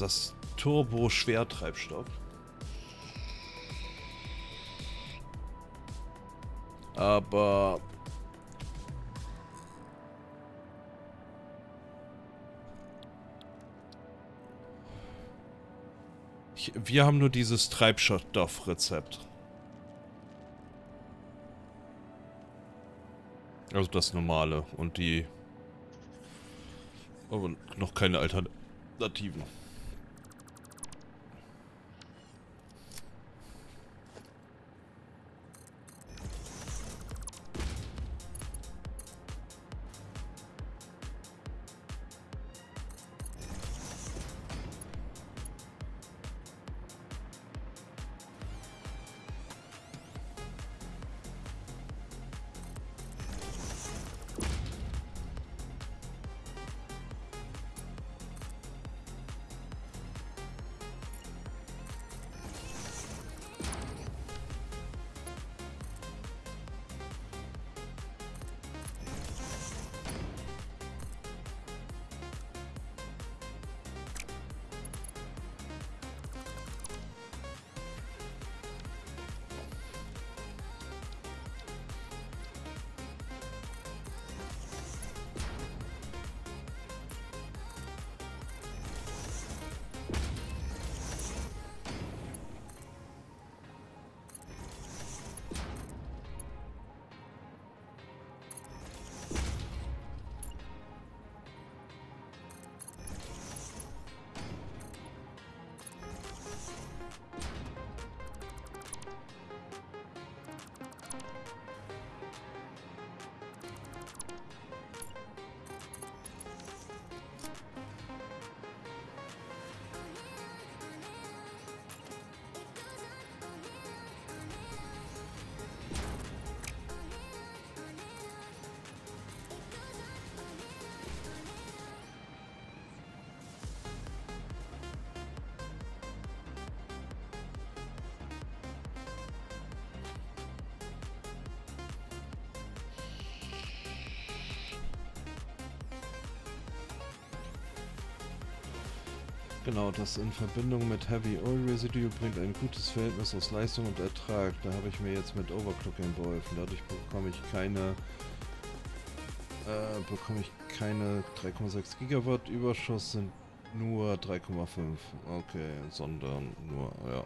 Speaker 1: Ist das Turbo-Schwertreibstoff. Aber... Ich, wir haben nur dieses Treibstoffrezept. Also das normale und die... Aber noch keine Alternativen. Das in Verbindung mit Heavy Oil Residue bringt ein gutes Verhältnis aus Leistung und Ertrag. Da habe ich mir jetzt mit Overclocking geholfen. Dadurch bekomme ich keine äh, bekomme ich keine 3,6 Gigawatt Überschuss sind nur 3,5. Okay, sondern nur, ja.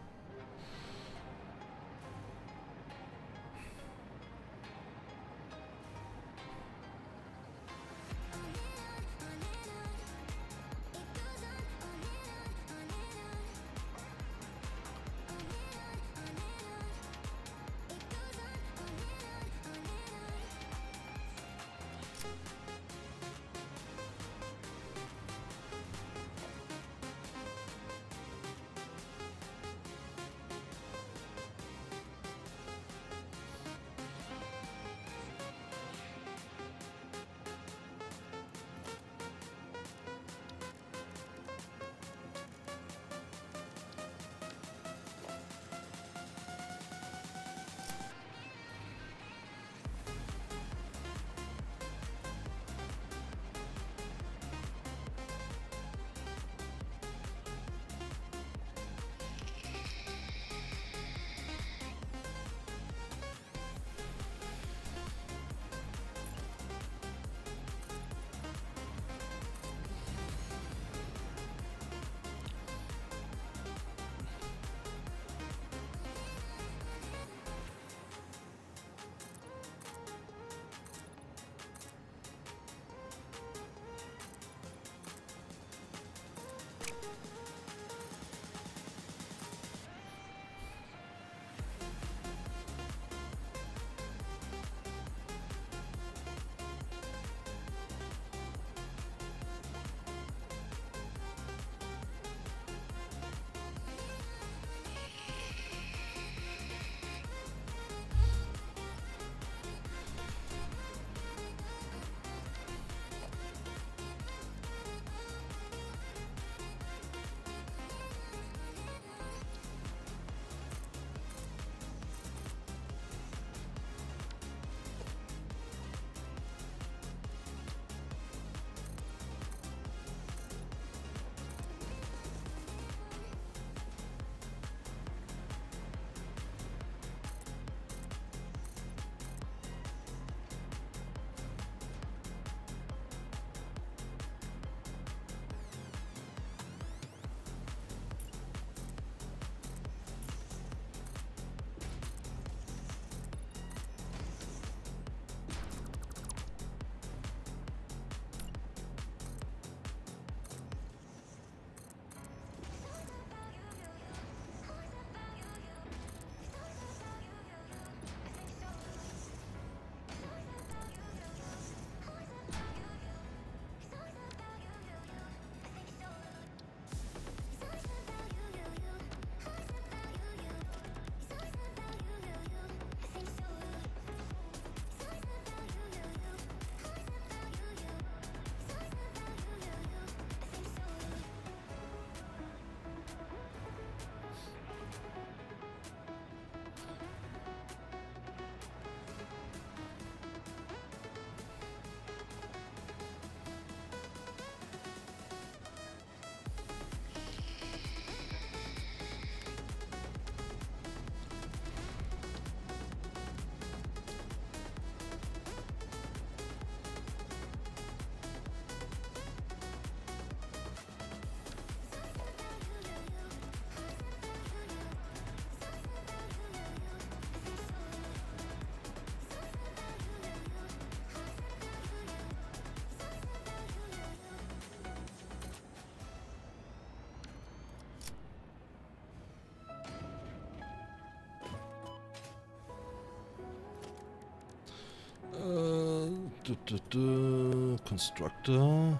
Speaker 1: Constructor.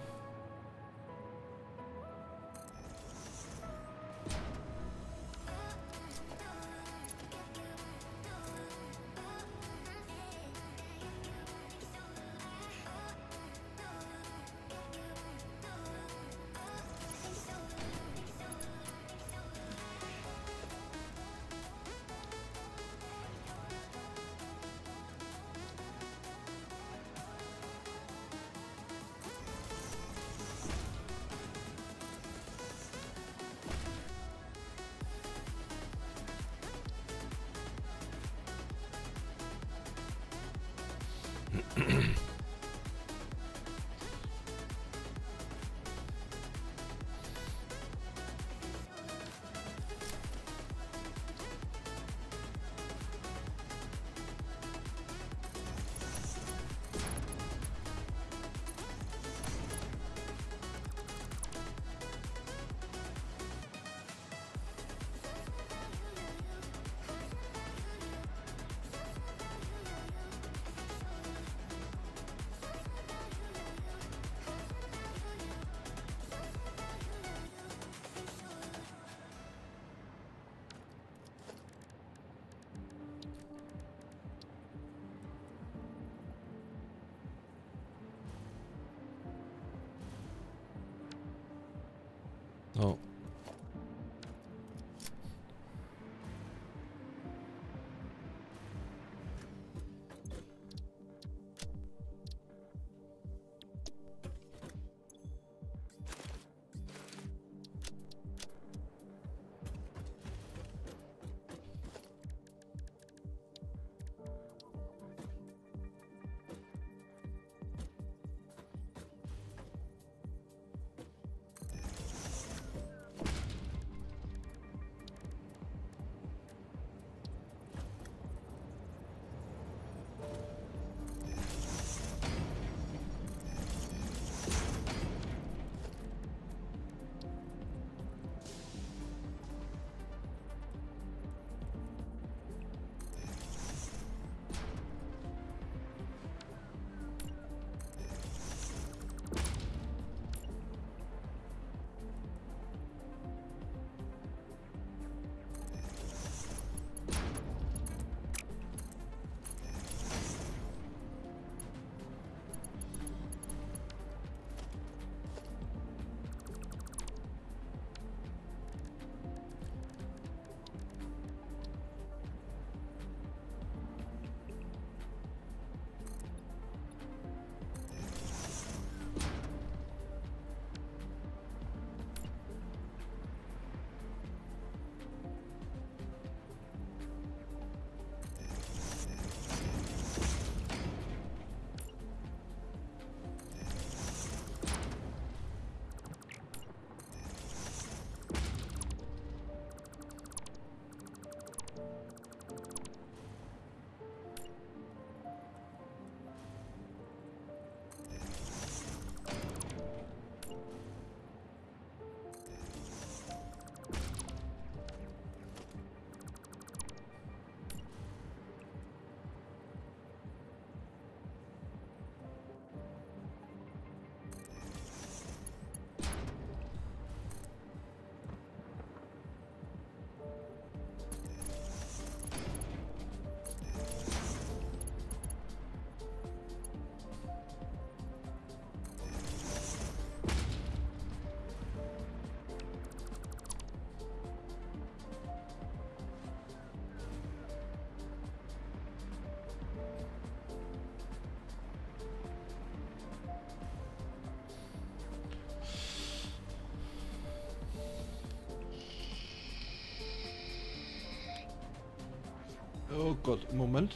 Speaker 1: Oh Gott, Moment.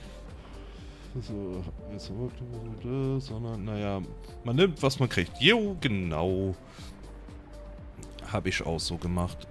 Speaker 1: So, so, sondern, naja, man nimmt, was man kriegt. Jo, genau. Habe ich auch so gemacht.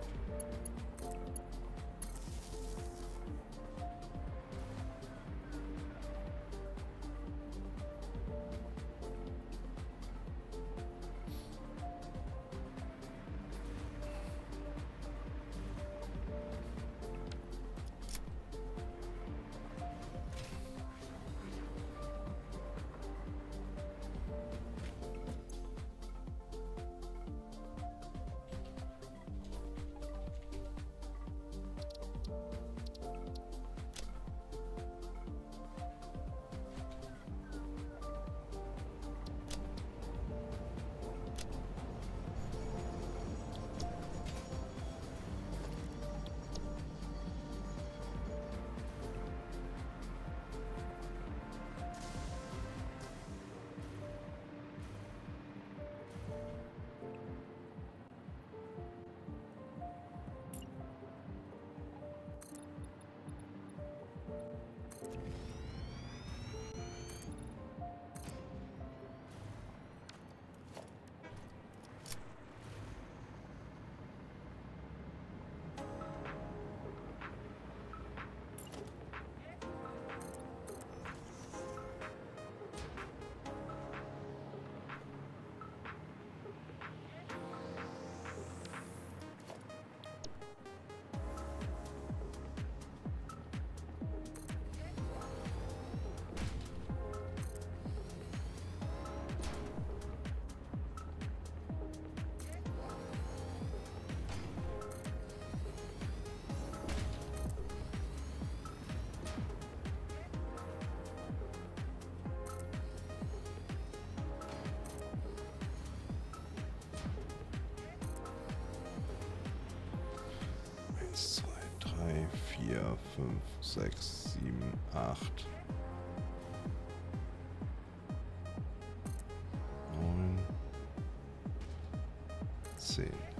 Speaker 1: 10.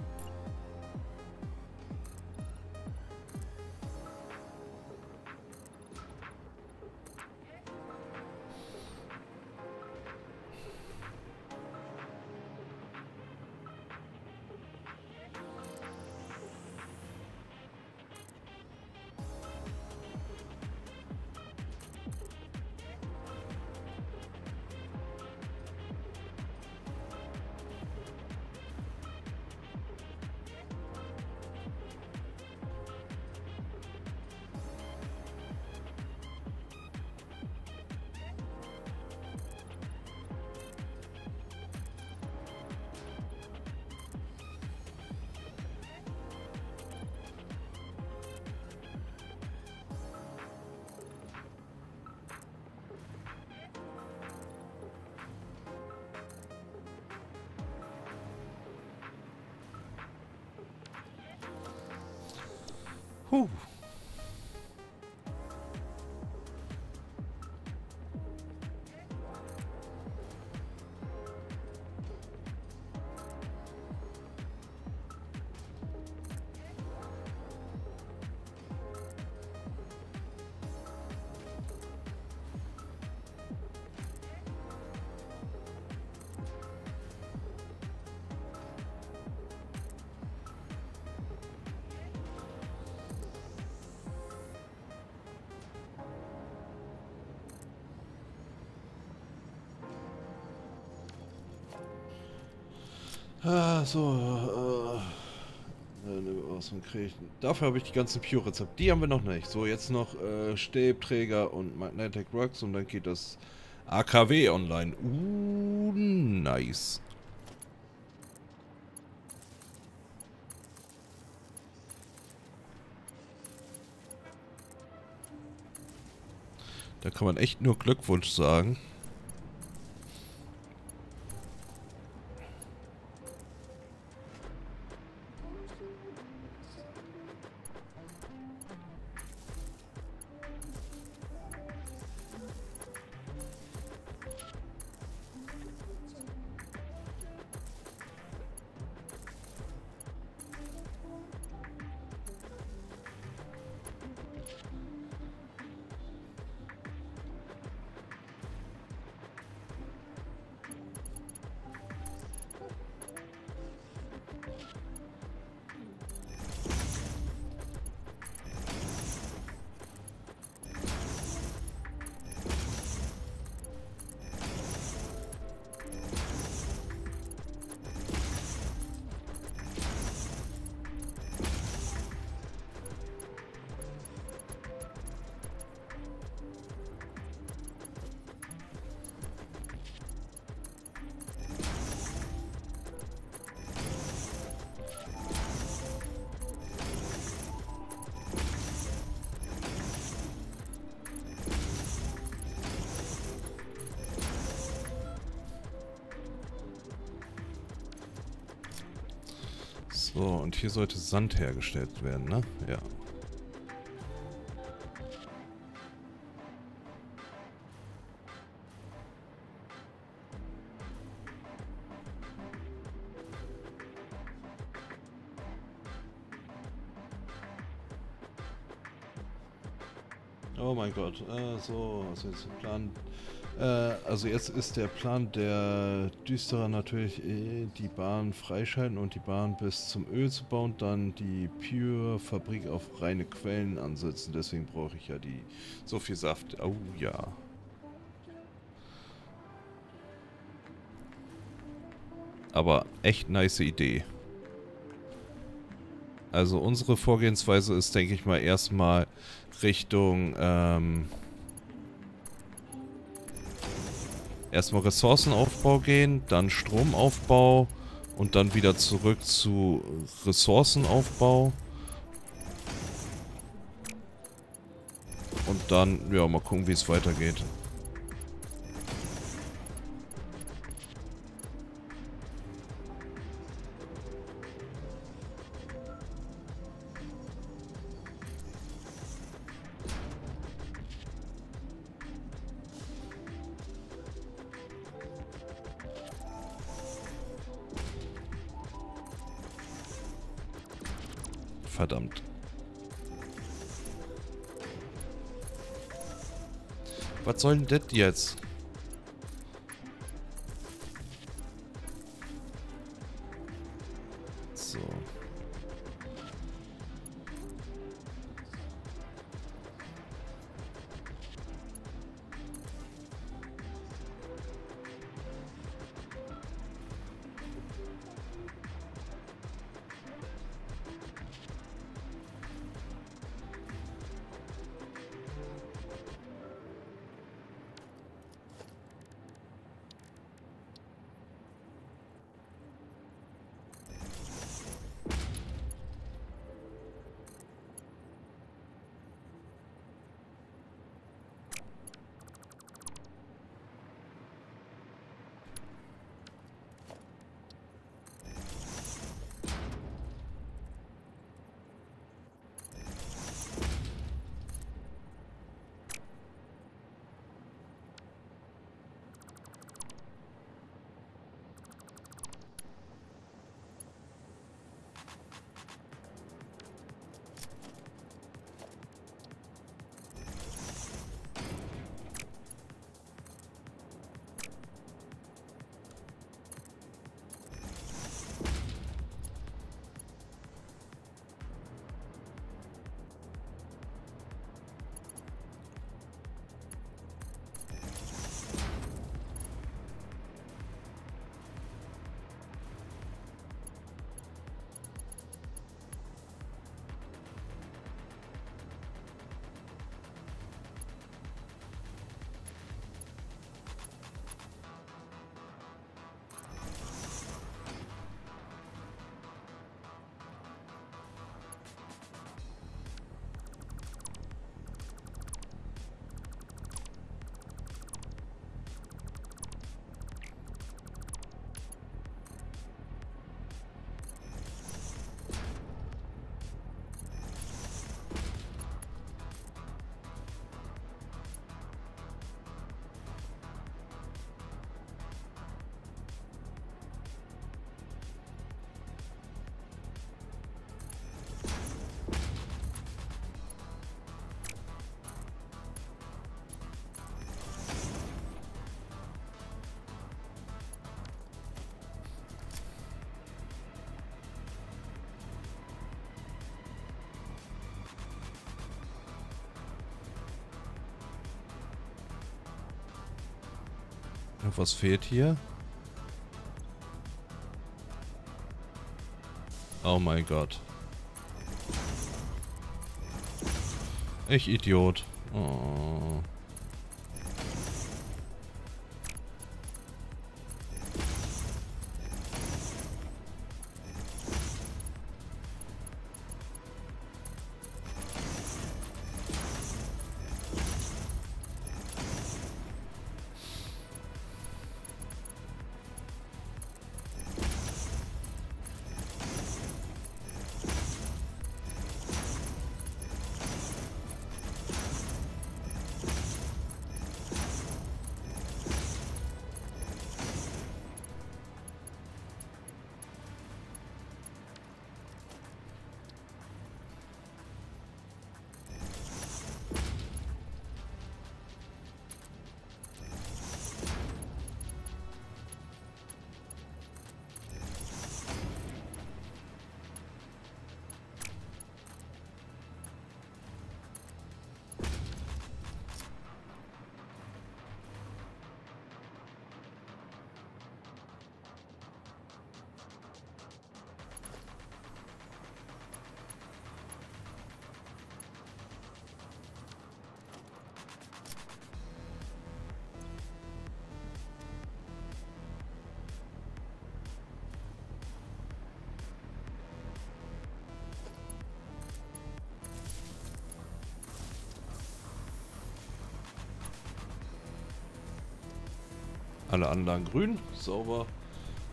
Speaker 1: Ah, so. Äh, äh, was man kriegt. Dafür habe ich die ganzen Pure-Rezepte. Die haben wir noch nicht. So, jetzt noch äh, Stäbträger und Magnetic Rocks und dann geht das AKW online. Uh, nice. Da kann man echt nur Glückwunsch sagen. Sollte Sand hergestellt werden, ne? Ja. Oh mein Gott, äh, so, was jetzt Plan? Äh, also jetzt ist der Plan der Düsterer natürlich, äh, die Bahn freischalten und die Bahn bis zum Öl zu bauen, dann die Pure-Fabrik auf reine Quellen ansetzen. Deswegen brauche ich ja die so viel Saft. Oh ja. Aber echt nice Idee. Also unsere Vorgehensweise ist, denke ich mal, erstmal Richtung ähm, erstmal Ressourcenaufbau gehen, dann Stromaufbau und dann wieder zurück zu Ressourcenaufbau. Und dann, ja, mal gucken, wie es weitergeht. Was soll denn das jetzt? Was fehlt hier? Oh mein Gott. Ich Idiot. Oh. Alle Anlagen grün, sauber.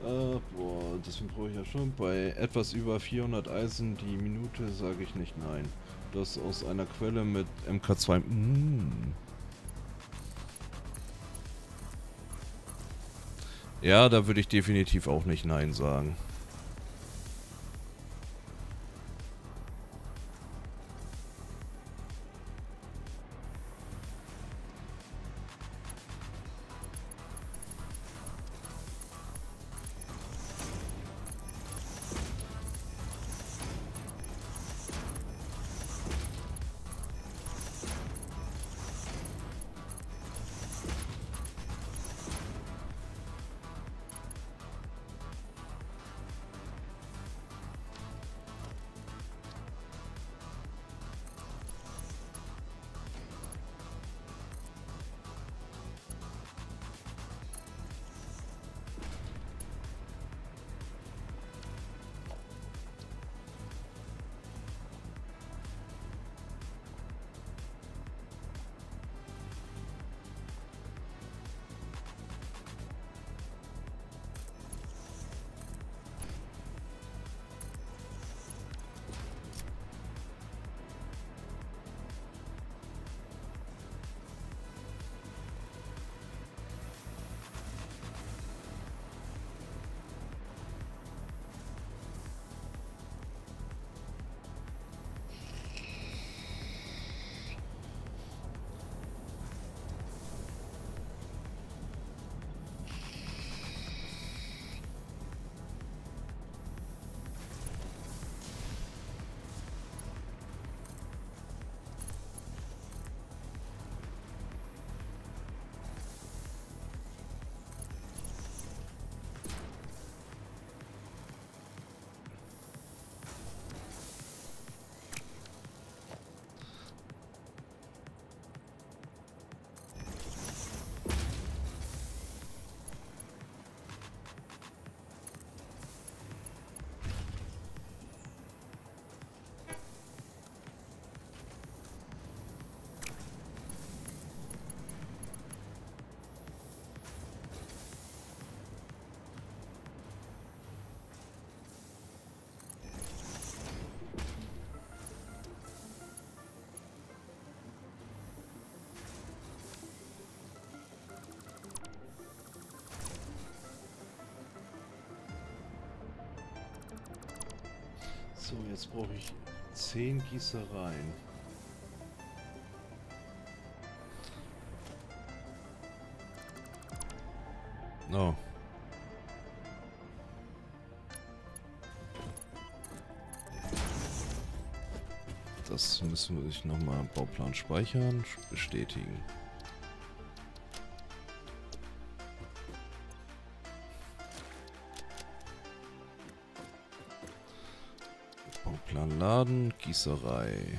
Speaker 1: Äh, boah, deswegen brauche ich ja schon bei etwas über 400 Eisen die Minute sage ich nicht nein. Das aus einer Quelle mit MK2. Mm. Ja, da würde ich definitiv auch nicht nein sagen. So, jetzt brauche ich 10 Gießereien. Oh. Das müssen wir sich nochmal im Bauplan speichern, bestätigen. Laden,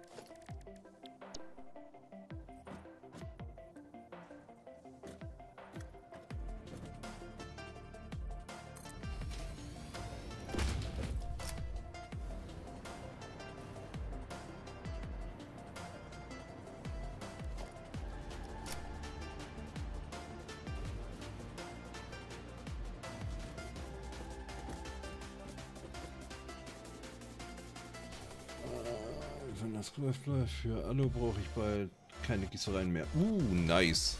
Speaker 1: Wenn das läuft, läuft. Für Alu brauche ich bald keine Gießereien mehr. Uh, nice.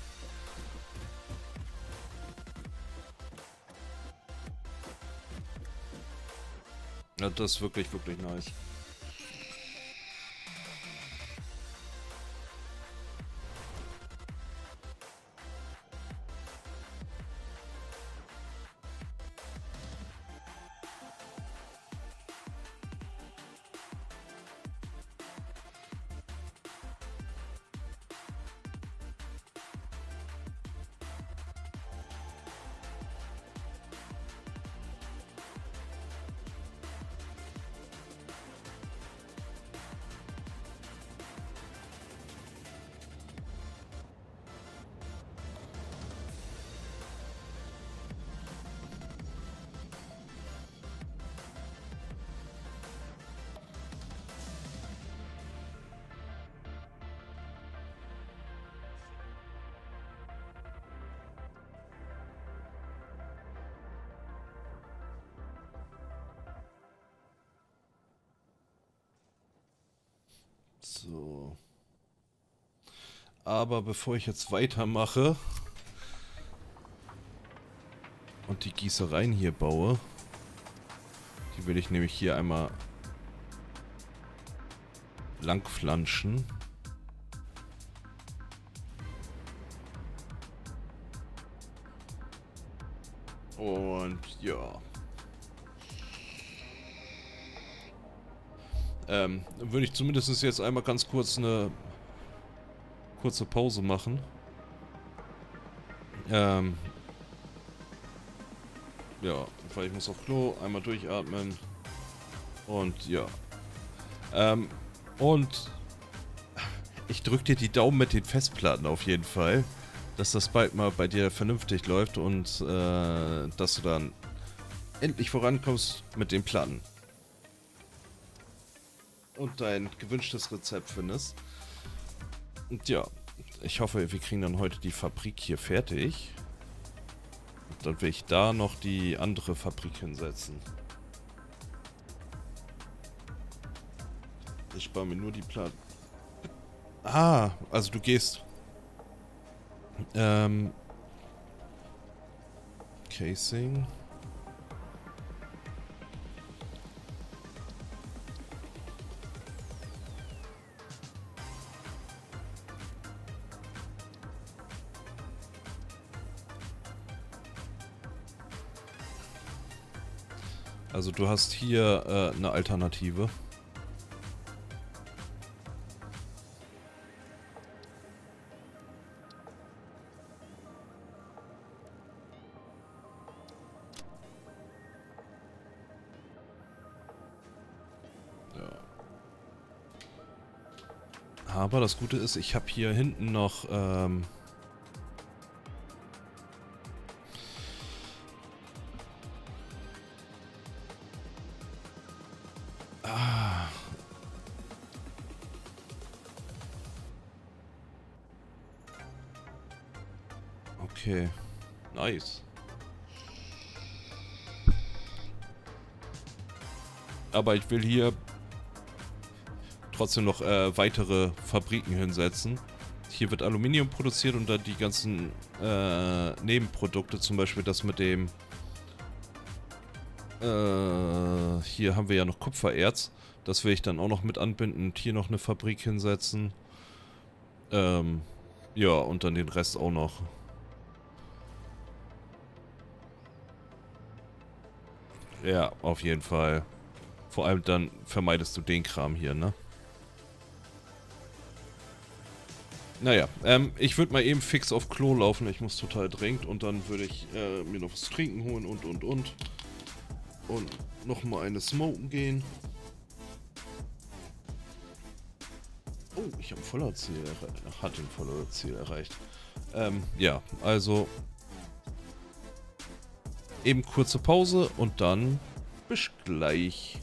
Speaker 1: Ja, das ist wirklich, wirklich nice. Aber bevor ich jetzt weitermache und die Gießereien hier baue, die will ich nämlich hier einmal langflanschen. Und ja. Ähm, würde ich zumindest jetzt einmal ganz kurz eine kurze Pause machen. Ähm, ja, weil ich muss auf Klo, einmal durchatmen. Und ja. Ähm, und ich drücke dir die Daumen mit den Festplatten auf jeden Fall, dass das bald mal bei dir vernünftig läuft und äh, dass du dann endlich vorankommst mit den Platten und dein gewünschtes Rezept findest. Und ja, ich hoffe, wir kriegen dann heute die Fabrik hier fertig. Und dann will ich da noch die andere Fabrik hinsetzen. Ich spare mir nur die Platten. Ah, also du gehst. Ähm. Casing. Also du hast hier äh, eine Alternative. Aber das Gute ist, ich habe hier hinten noch... Ähm Aber ich will hier trotzdem noch äh, weitere Fabriken hinsetzen. Hier wird Aluminium produziert und dann die ganzen äh, Nebenprodukte, zum Beispiel das mit dem... Äh, hier haben wir ja noch Kupfererz. Das will ich dann auch noch mit anbinden und hier noch eine Fabrik hinsetzen. Ähm, ja, und dann den Rest auch noch. Ja, auf jeden Fall. Vor allem dann vermeidest du den Kram hier, ne? Naja, ähm, ich würde mal eben fix auf Klo laufen. Ich muss total dringend und dann würde ich äh, mir noch was trinken holen und und und. Und nochmal eine Smoken gehen. Oh, ich habe ein Vollerziel erreicht. Hat ein Vollerziel erreicht. Ähm, ja, also eben kurze Pause und dann bis gleich.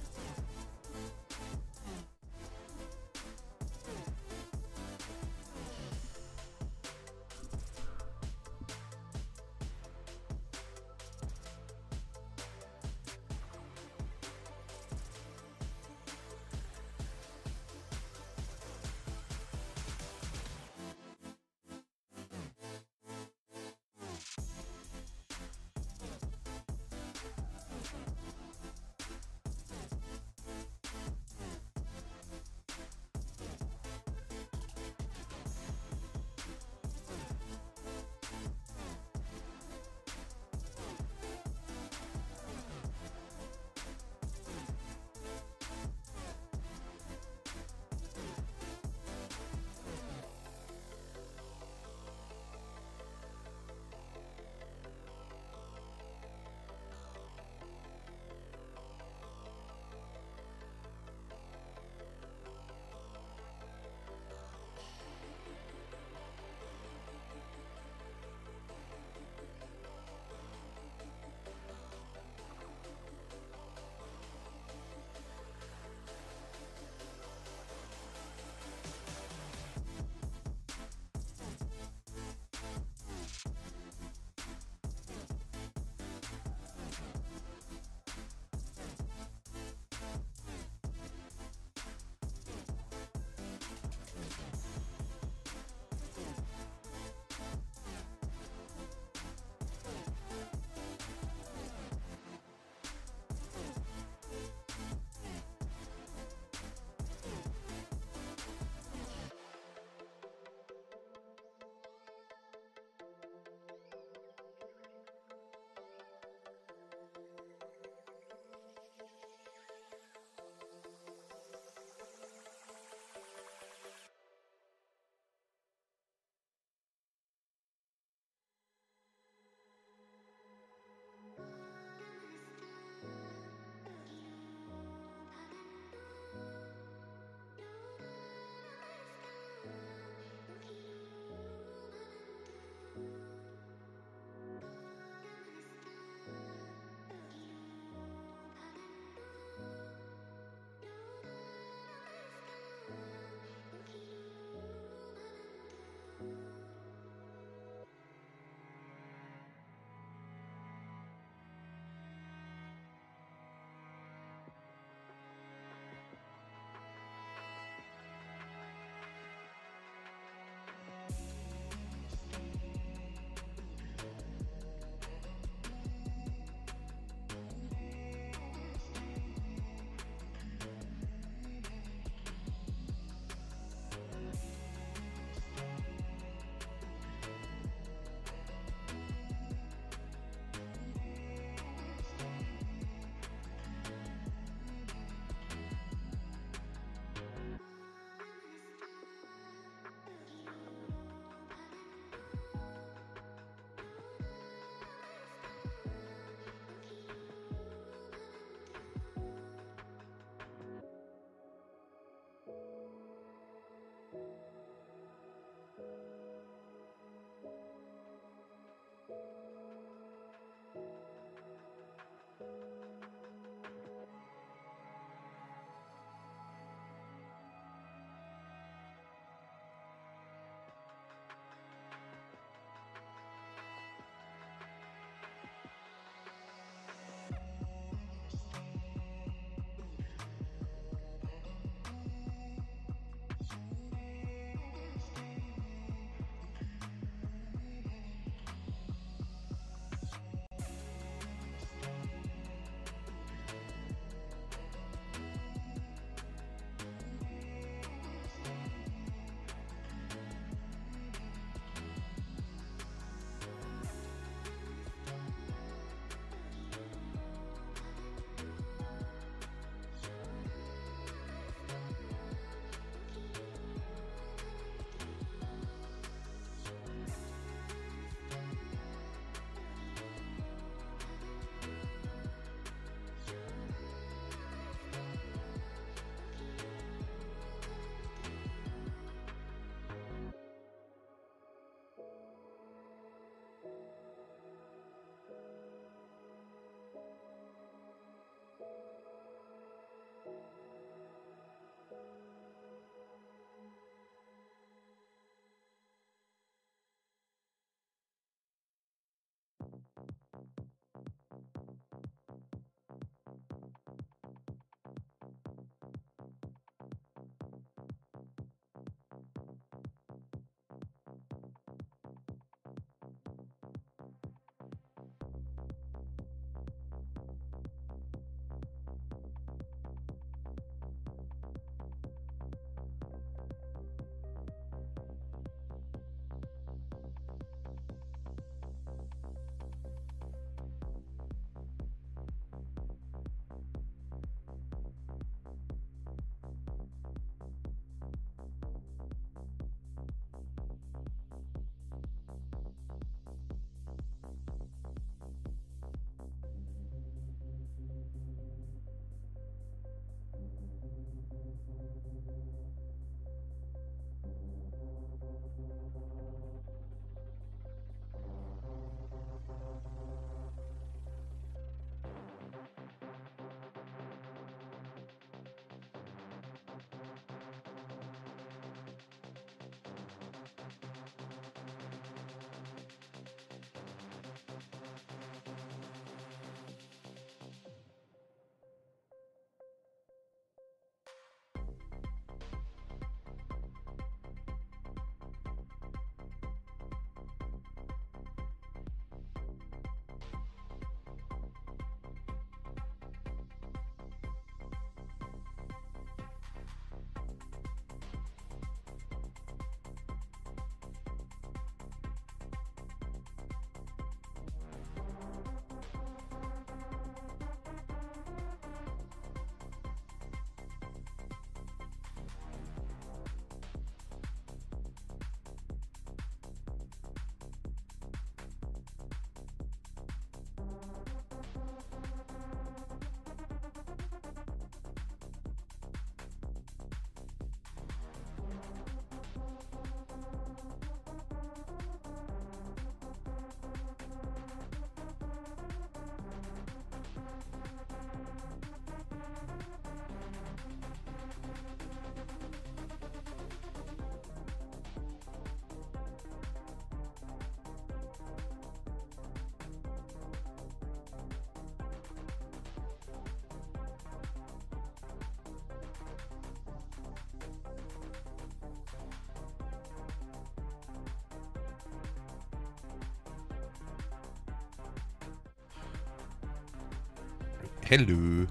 Speaker 1: Hello.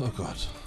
Speaker 1: Oh Gott.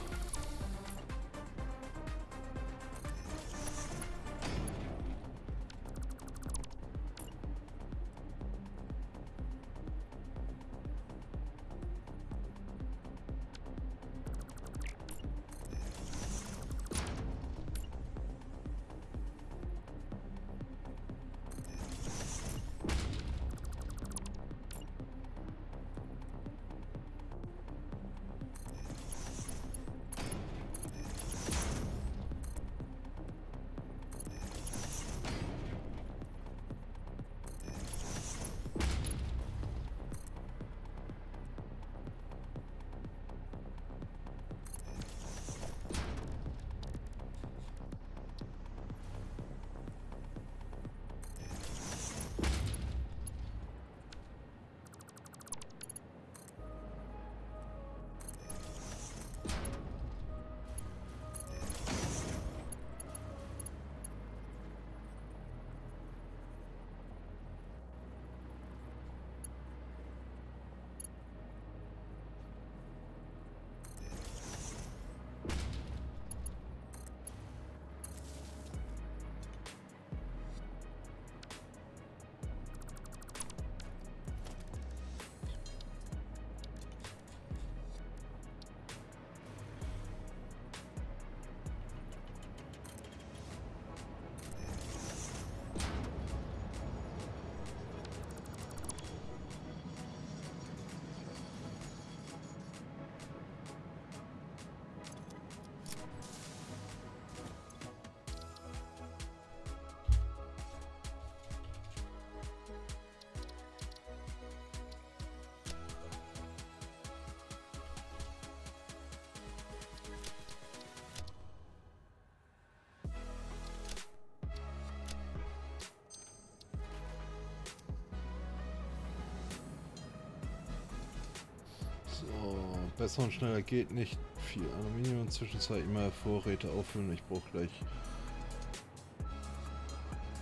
Speaker 1: Besser und schneller geht nicht. Viel Aluminium zwischenzeit immer Vorräte auffüllen. Ich brauche gleich.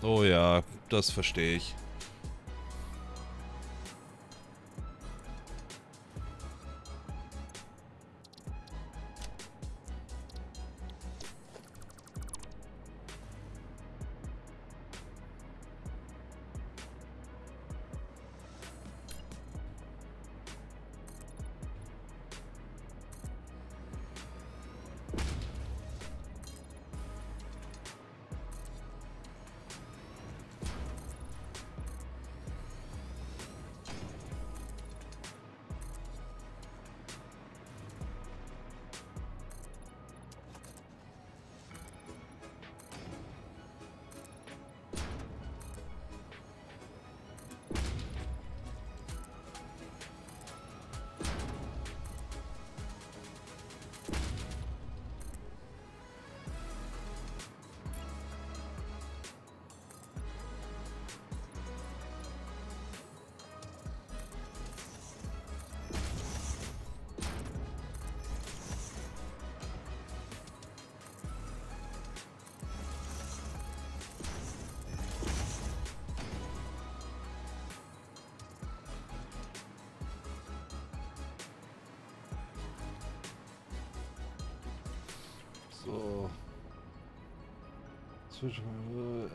Speaker 1: Oh ja, das verstehe ich.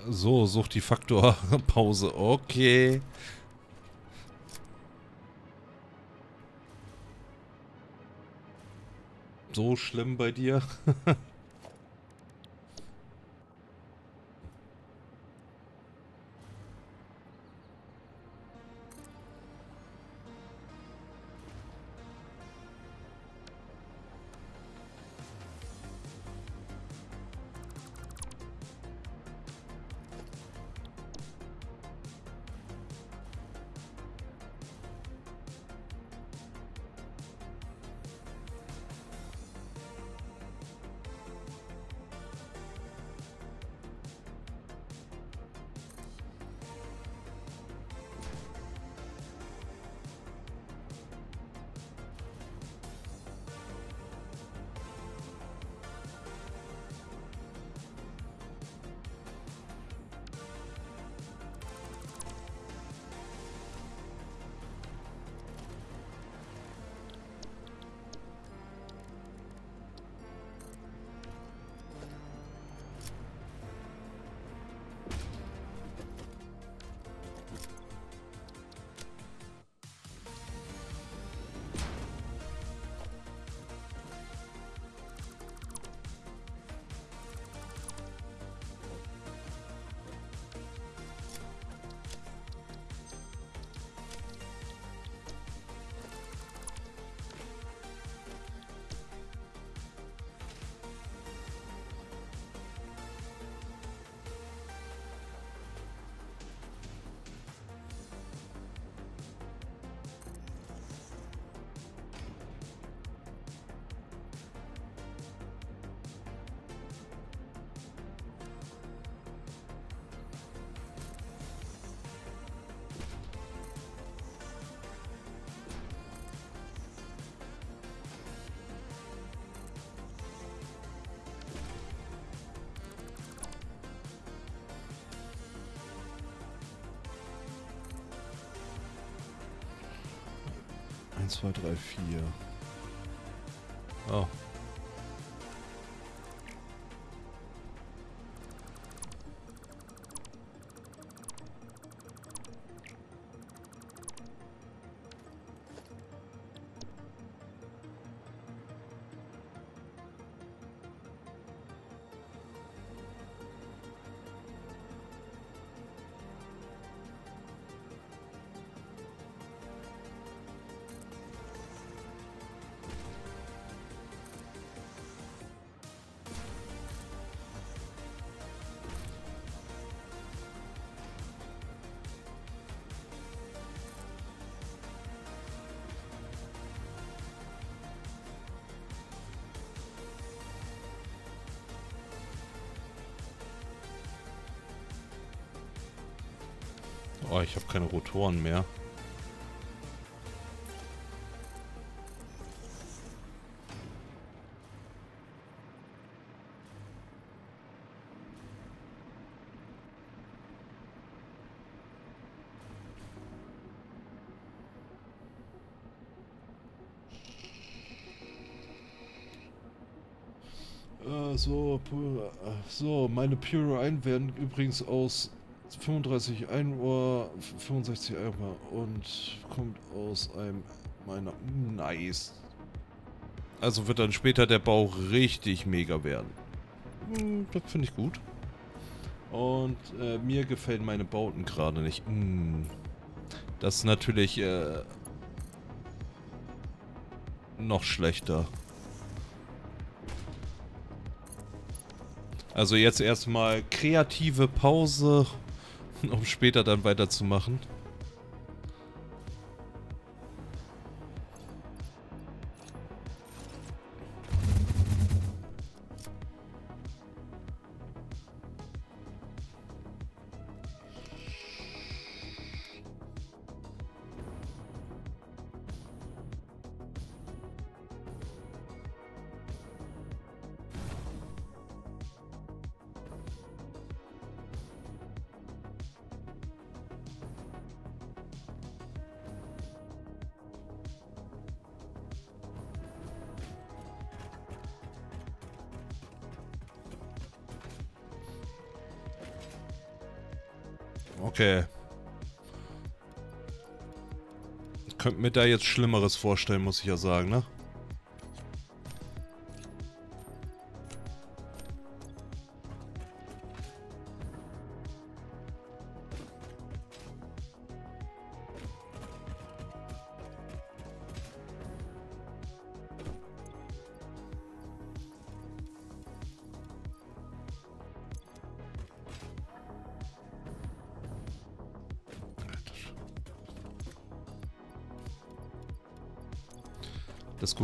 Speaker 1: So, sucht die Faktorpause. Okay. So schlimm bei dir? Oh, ich habe keine Rotoren mehr. Äh, so, äh, so, meine Pure 1 werden übrigens aus 35 Eimer, 65 Eimer und kommt aus einem meiner. Nice. Also wird dann später der Bau richtig mega werden. Hm, das finde ich gut. Und äh, mir gefällen meine Bauten gerade nicht. Hm. Das ist natürlich äh, noch schlechter. Also jetzt erstmal kreative Pause, um später dann weiterzumachen. Okay. Könnte mir da jetzt Schlimmeres vorstellen, muss ich ja sagen, ne?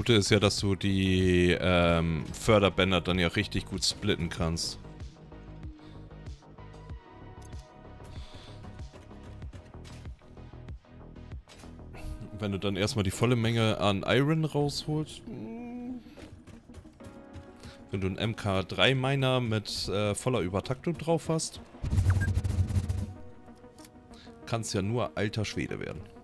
Speaker 1: Gute ist ja, dass du die ähm, Förderbänder dann ja richtig gut splitten kannst. Wenn du dann erstmal die volle Menge an Iron rausholst. mm, Wenn du einen MK3 Miner mit äh, voller Übertaktung drauf hast. Kann es ja nur alter Schwede werden.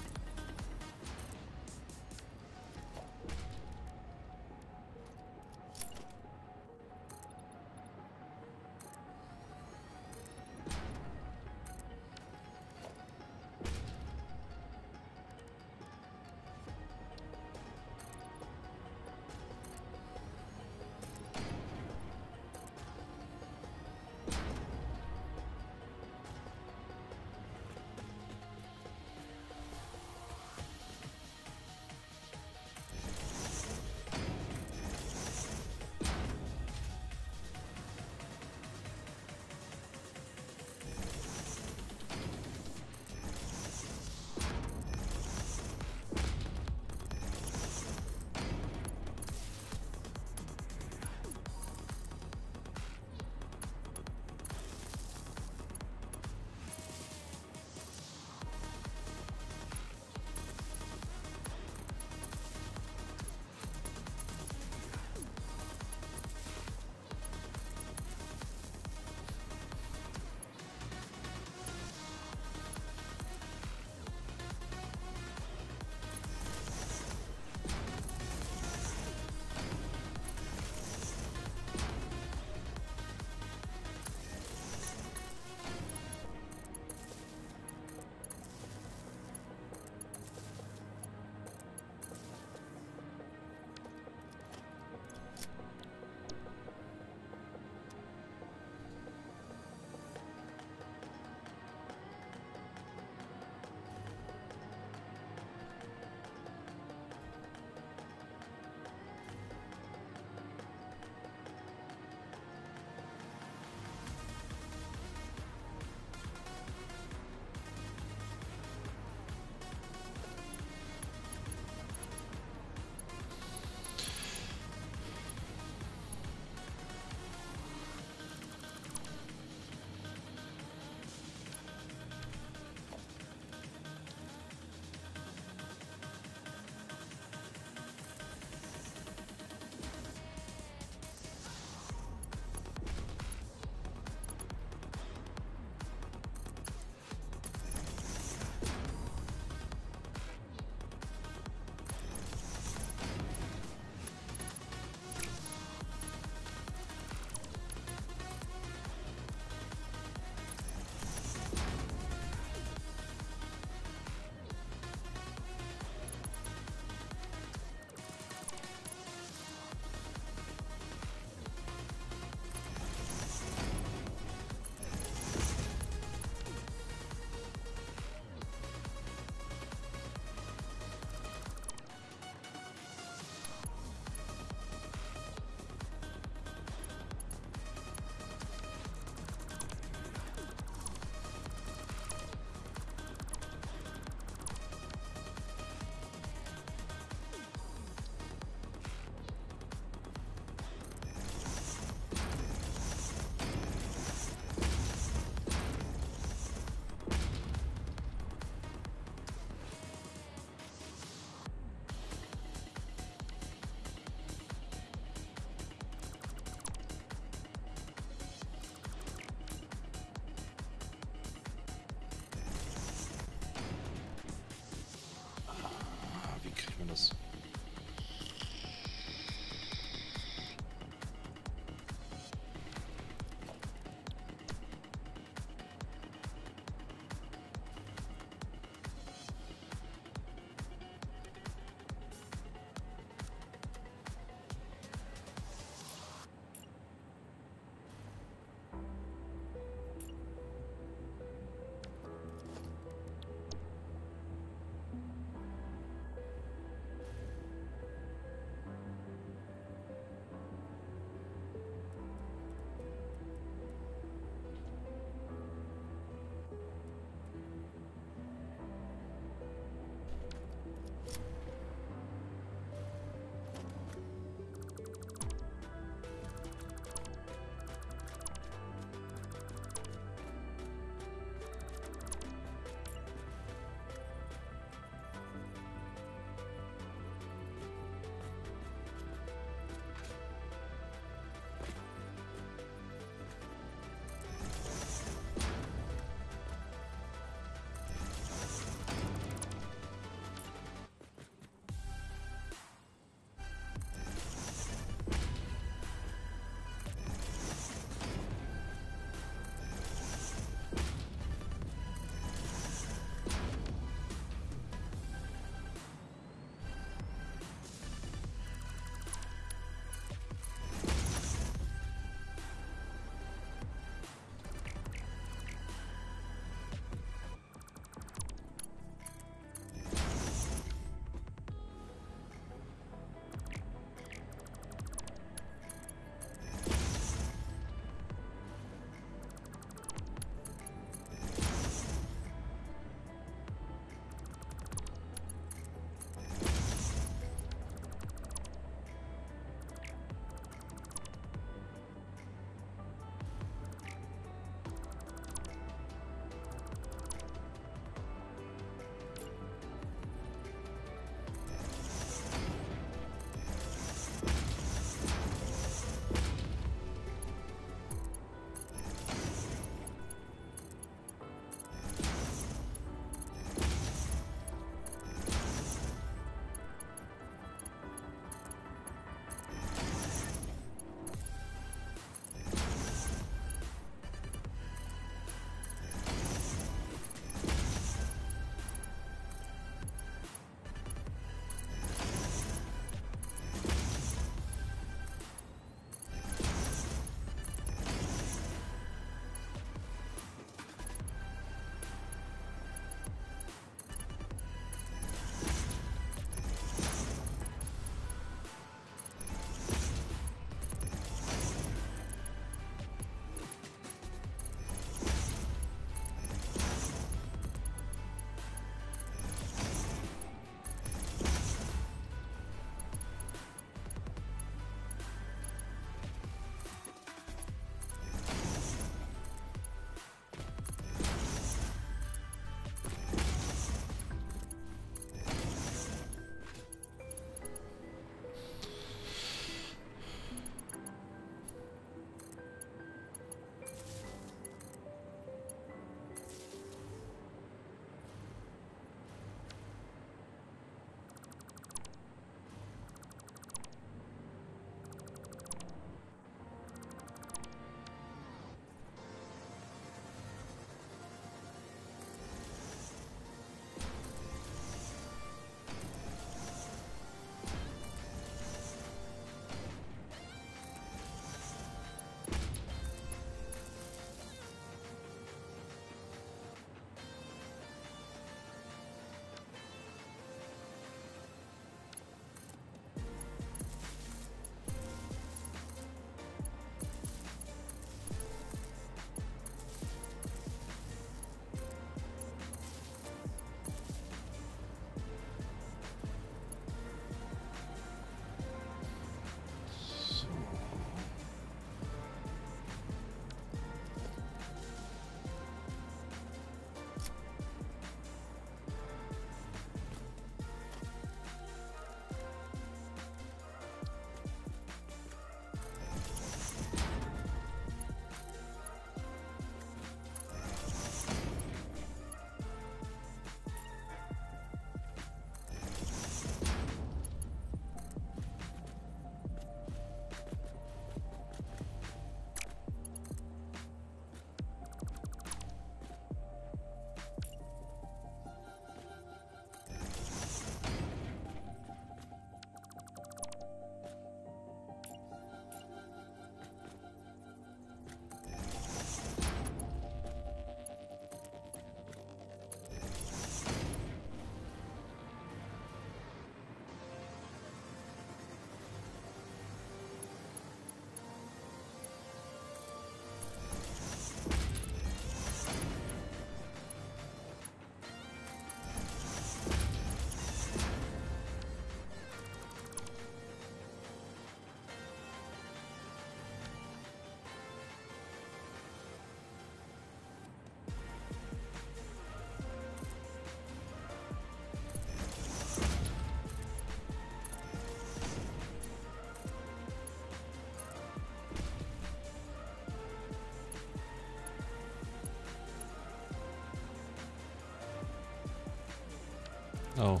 Speaker 1: Oh.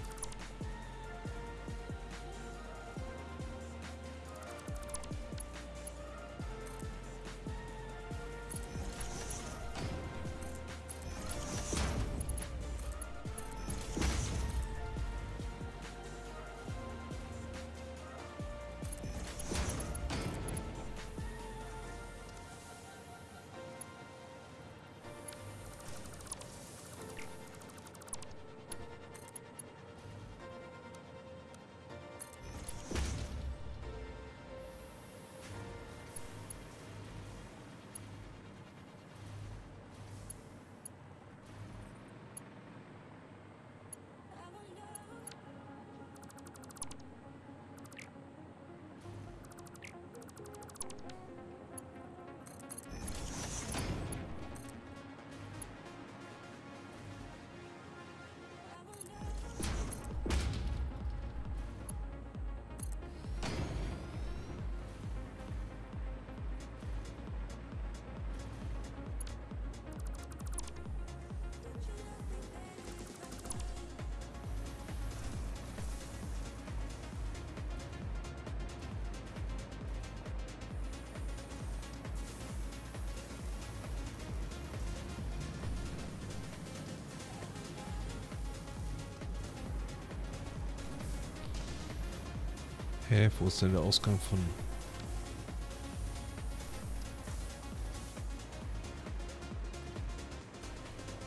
Speaker 1: Hä, wo ist denn der Ausgang von...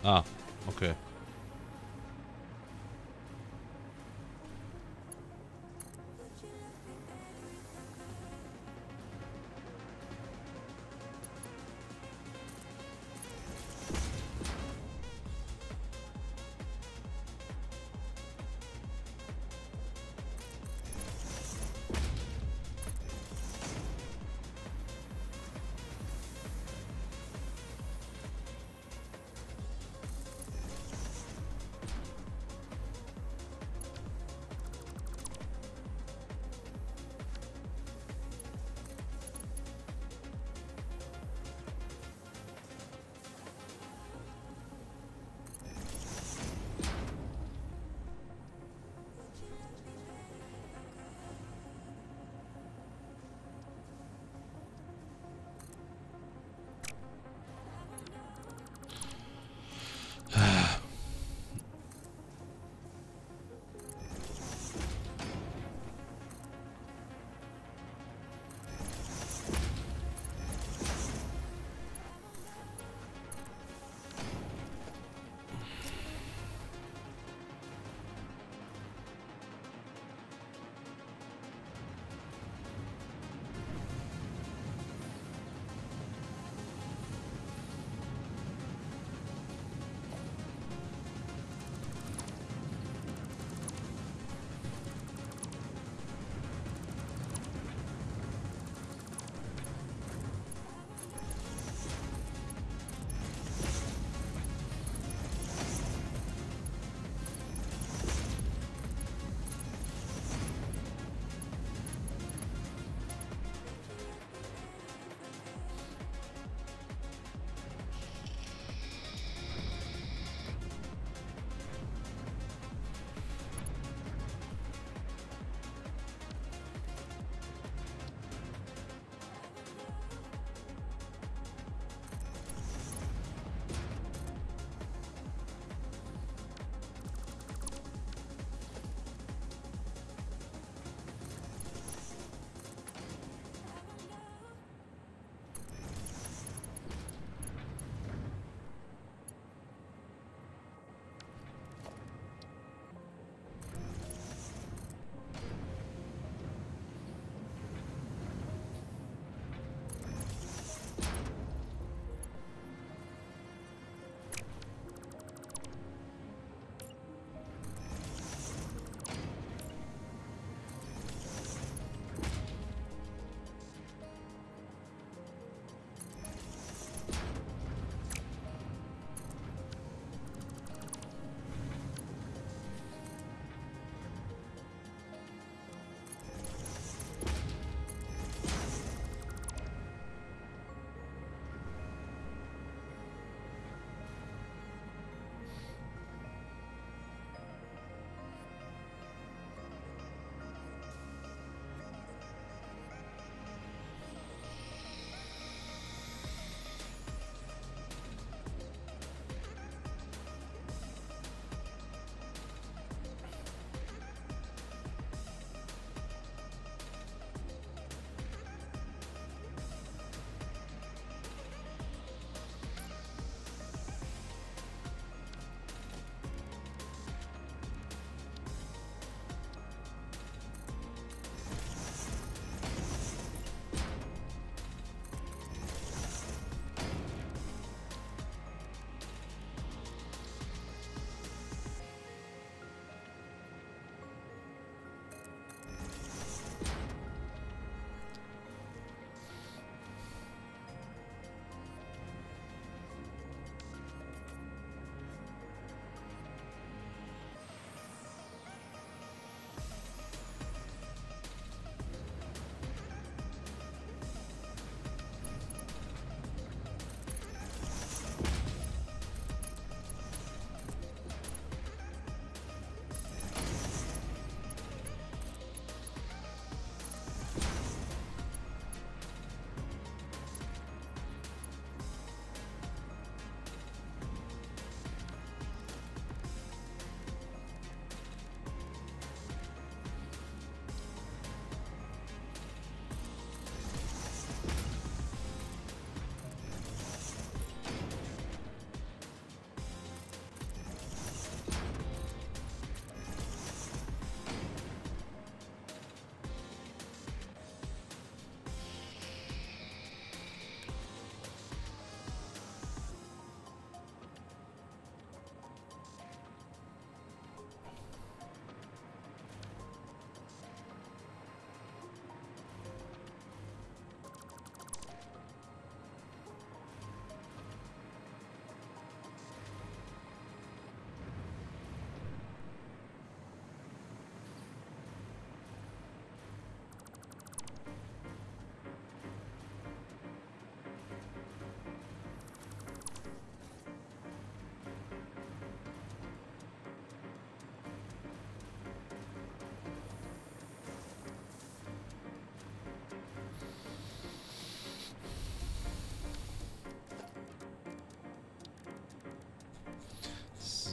Speaker 1: Ah,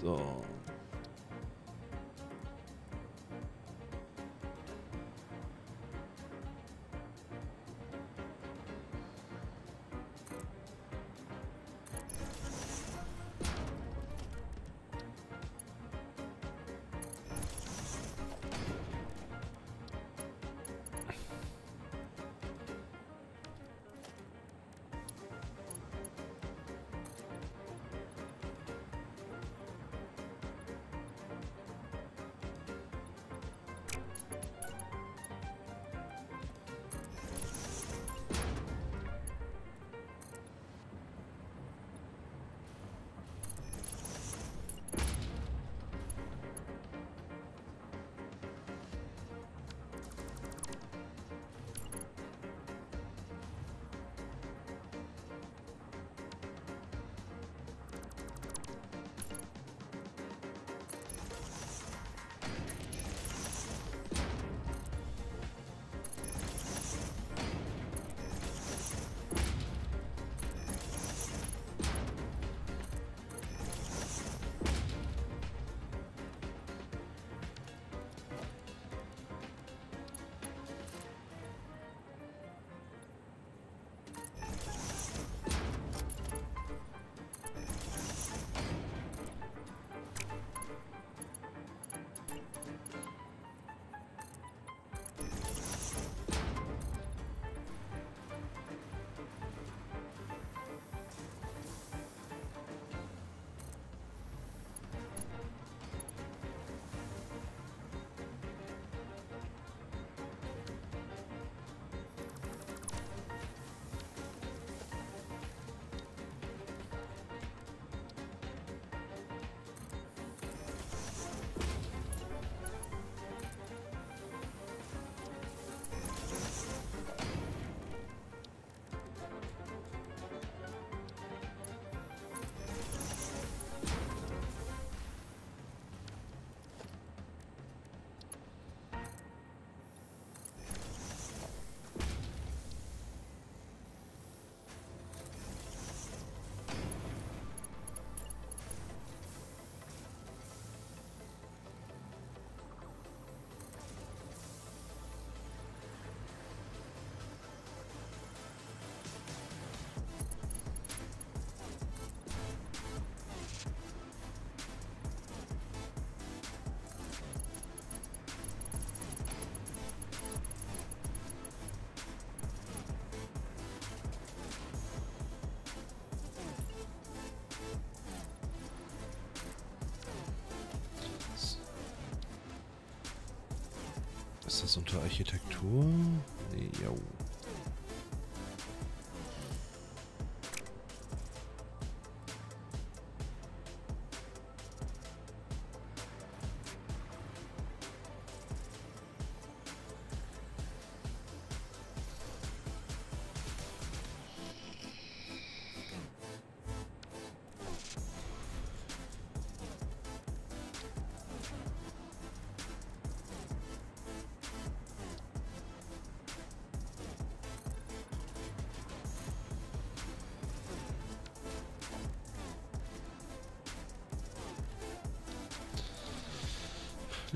Speaker 1: So. Ist das unter Architektur? Jo.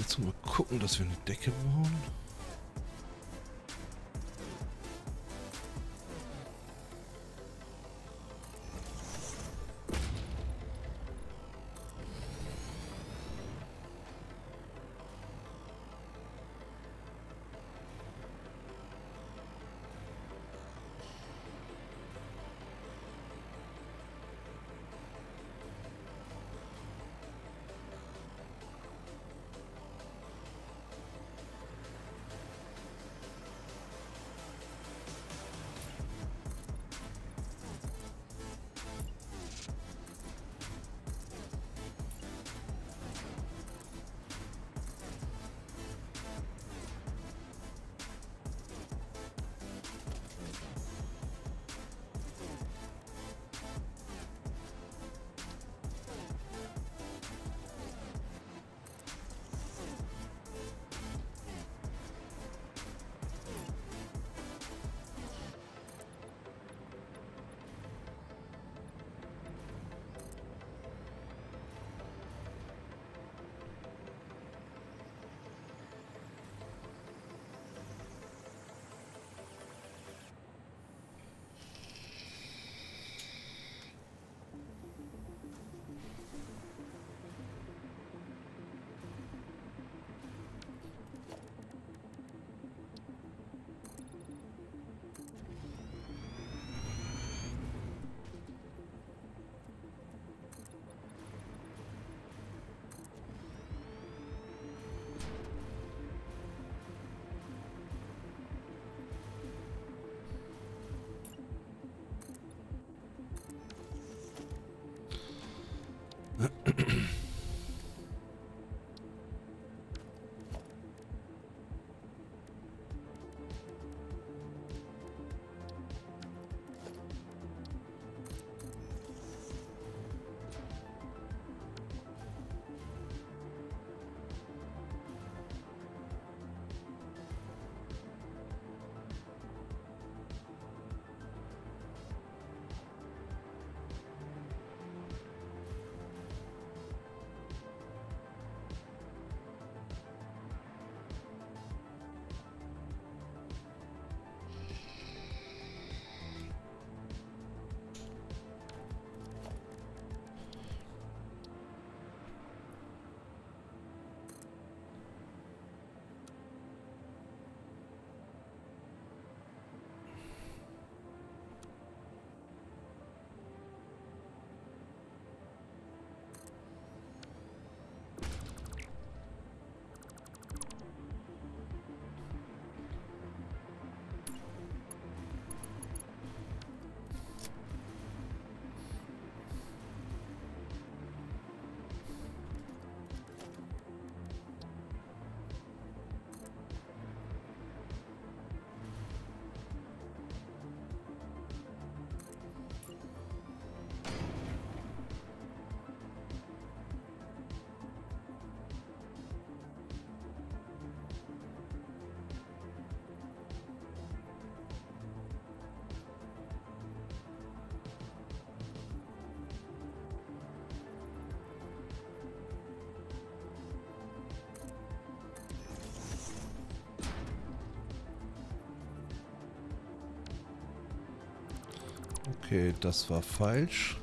Speaker 1: Jetzt mal gucken, dass wir eine Decke bauen. Okay, das war falsch.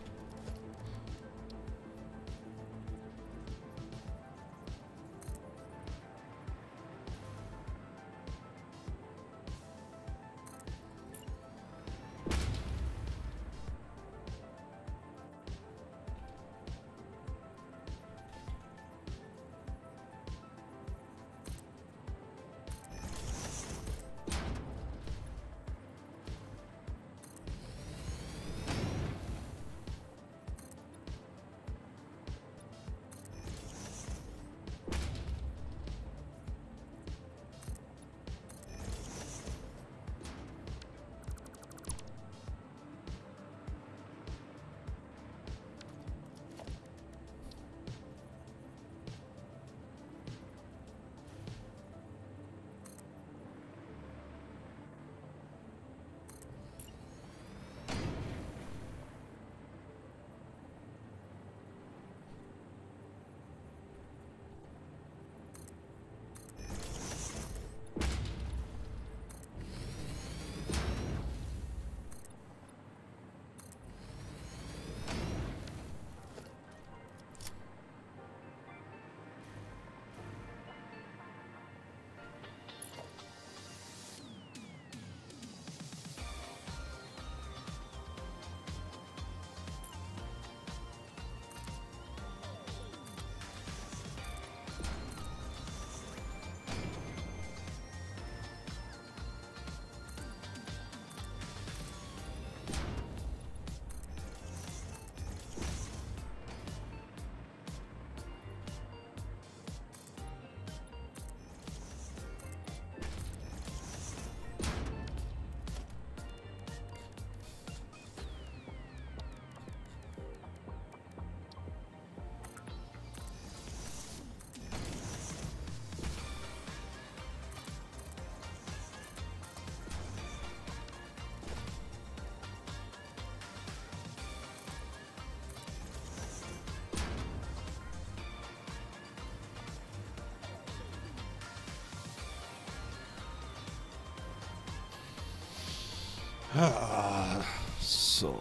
Speaker 1: So.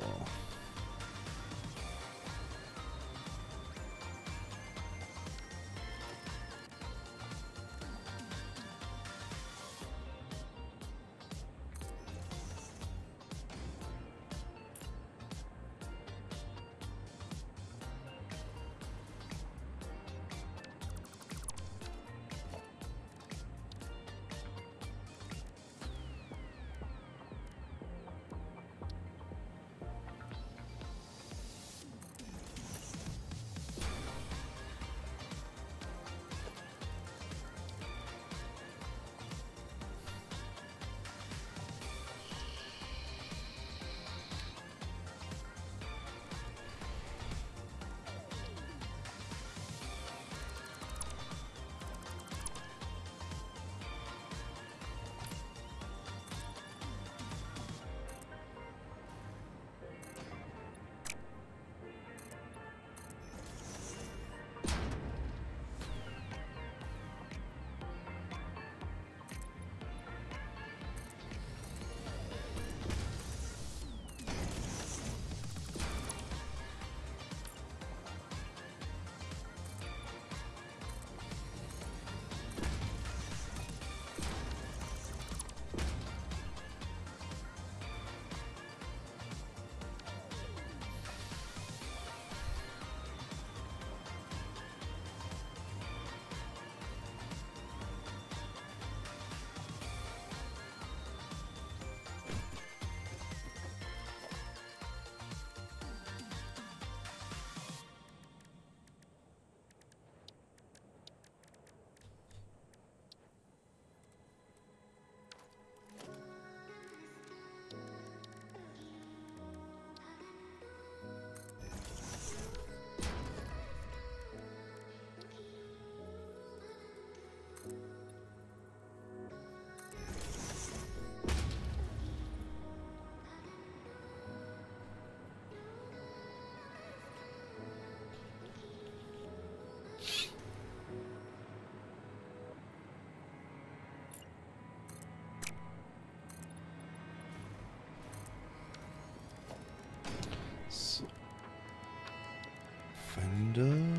Speaker 1: uh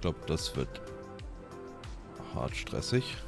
Speaker 1: ich glaube, das wird hart stressig.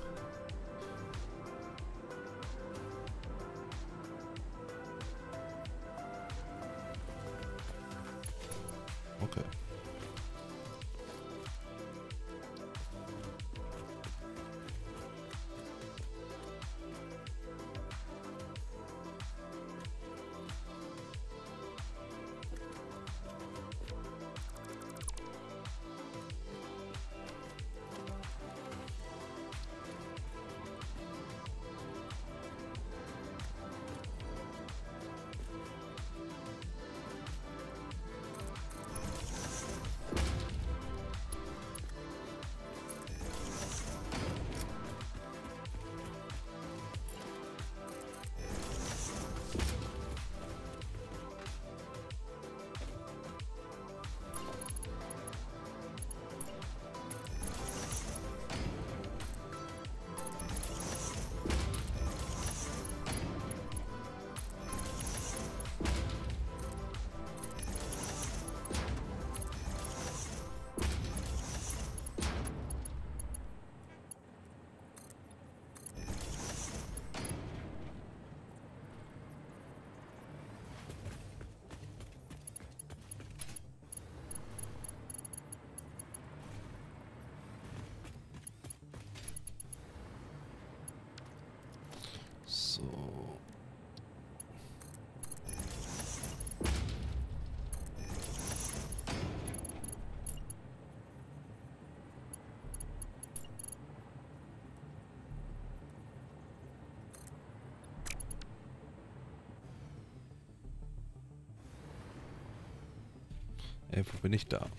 Speaker 1: Ey, wo bin ich da?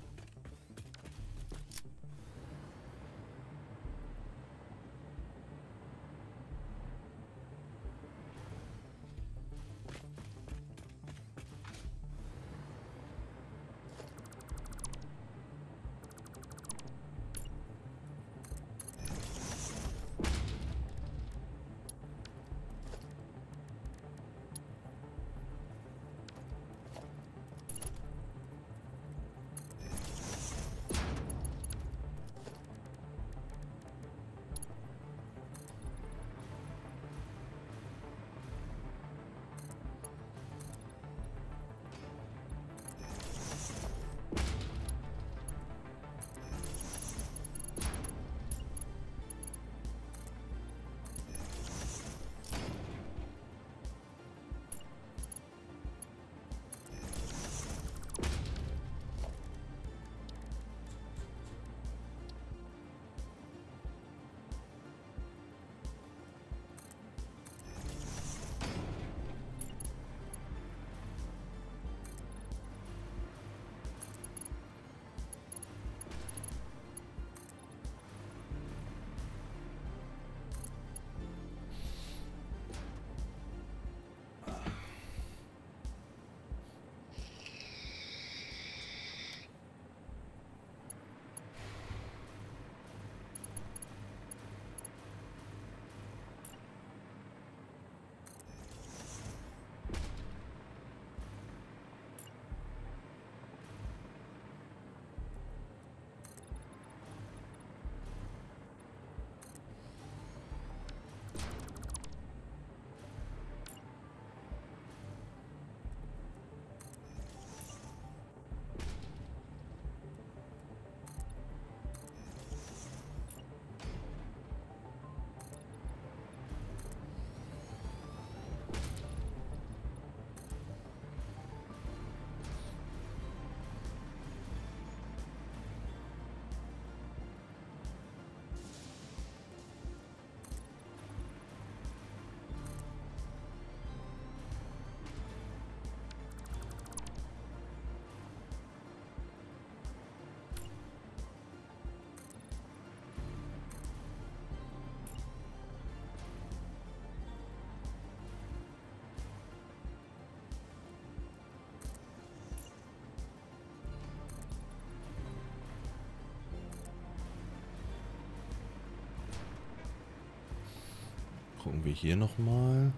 Speaker 1: Gucken wir hier nochmal.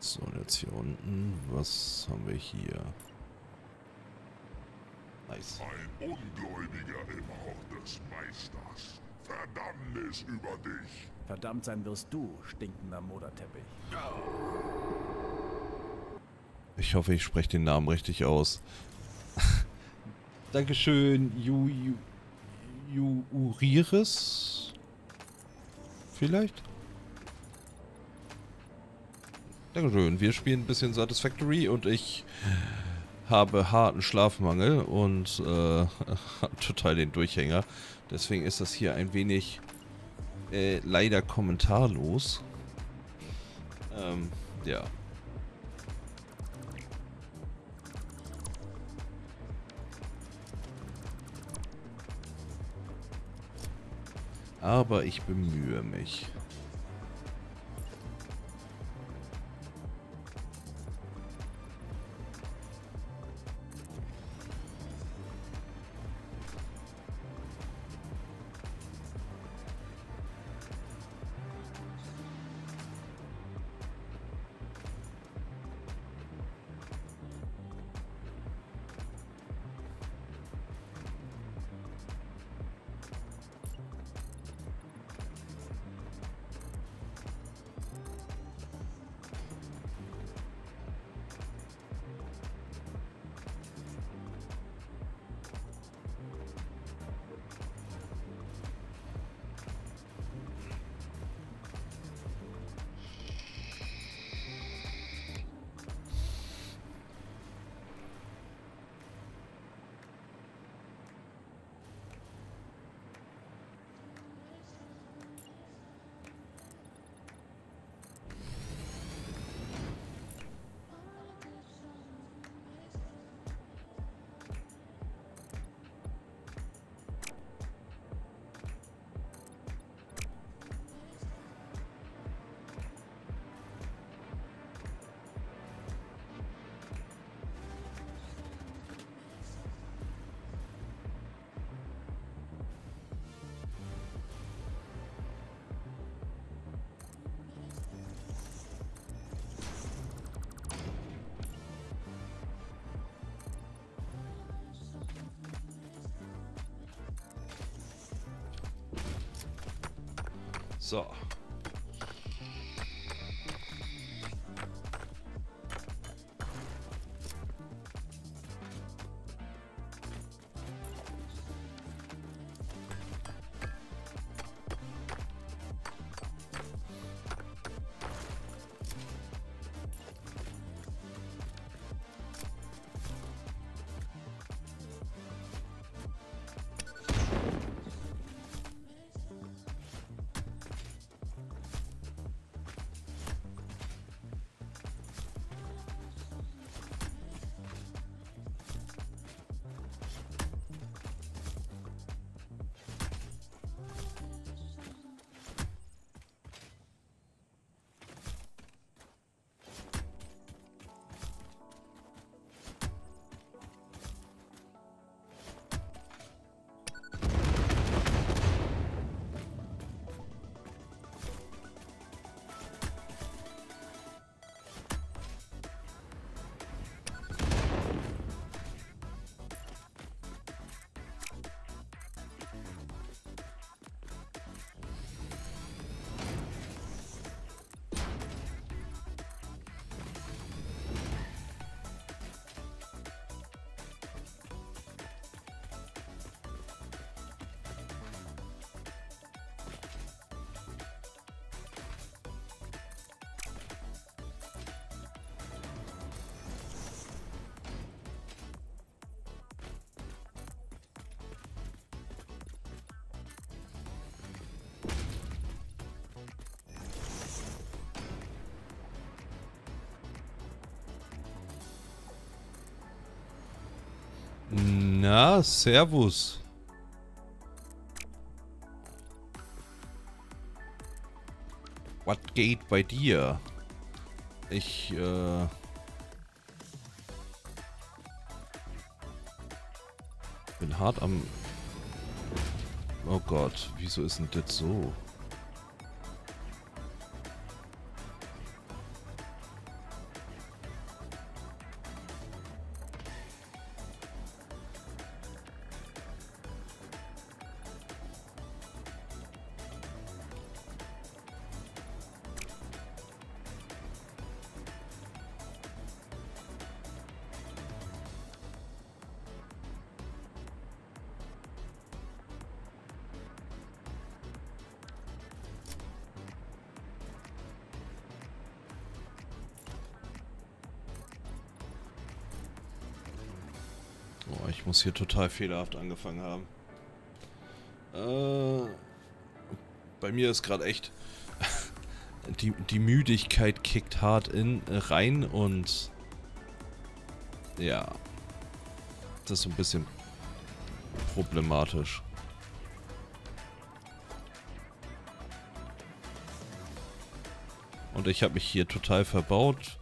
Speaker 1: So, und jetzt hier unten, was haben wir hier?
Speaker 5: Ungläubiger im Hort des Meisters. Verdammnis über dich.
Speaker 2: Verdammt sein wirst du, stinkender Moderteppich.
Speaker 1: Ich hoffe, ich spreche den Namen richtig aus. Dankeschön, Ju, Ju, Ju Uriris? Vielleicht? Dankeschön. Wir spielen ein bisschen Satisfactory und ich habe harten Schlafmangel und äh, total den Durchhänger. Deswegen ist das hier ein wenig äh, leider kommentarlos. Ähm, ja. Aber ich bemühe mich. Servus. Was geht bei dir? Ich, äh... Bin hart am... Oh Gott, wieso ist denn das so? Hier total fehlerhaft angefangen haben. Äh, bei mir ist gerade echt... die, die Müdigkeit kickt hart in äh, rein und... Ja. Das ist ein bisschen problematisch. Und ich habe mich hier total verbaut,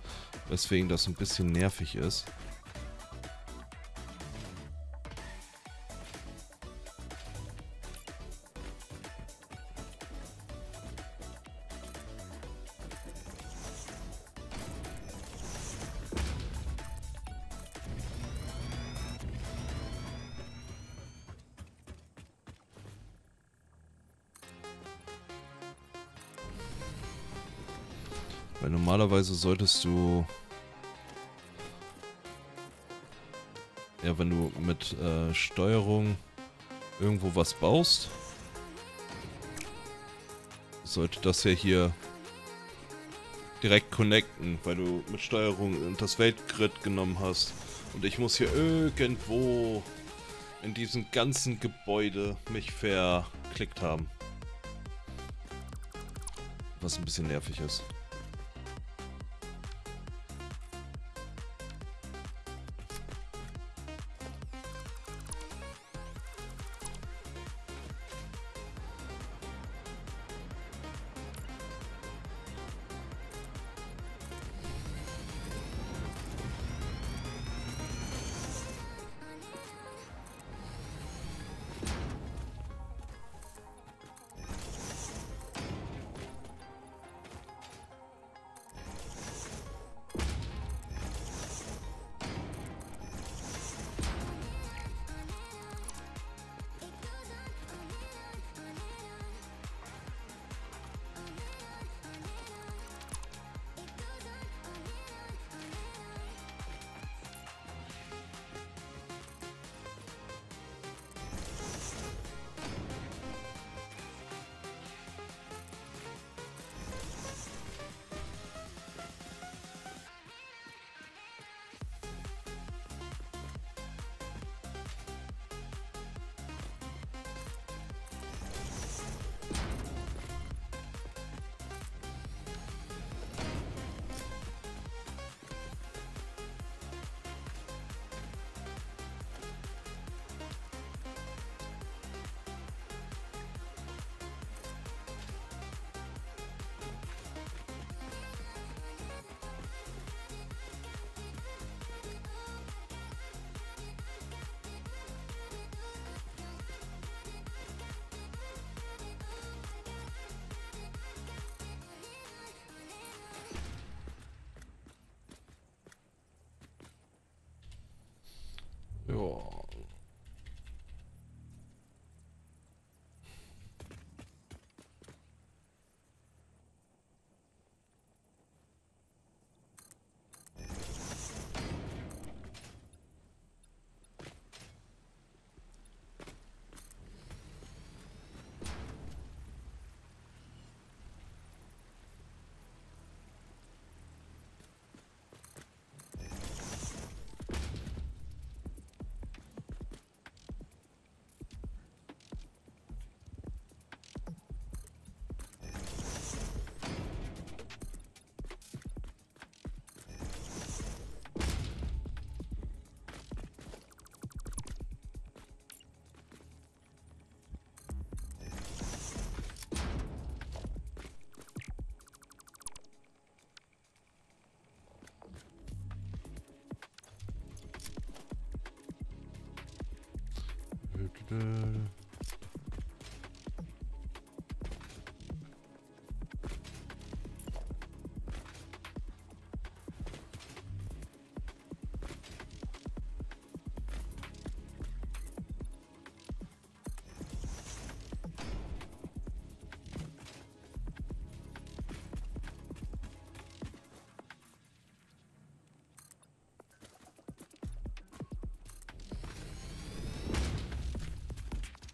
Speaker 1: weswegen das ein bisschen nervig ist. Normalerweise solltest du... Ja, wenn du mit äh, Steuerung irgendwo was baust, sollte das ja hier direkt connecten, weil du mit Steuerung das Weltgrid genommen hast. Und ich muss hier irgendwo in diesem ganzen Gebäude mich verklickt haben. Was ein bisschen nervig ist.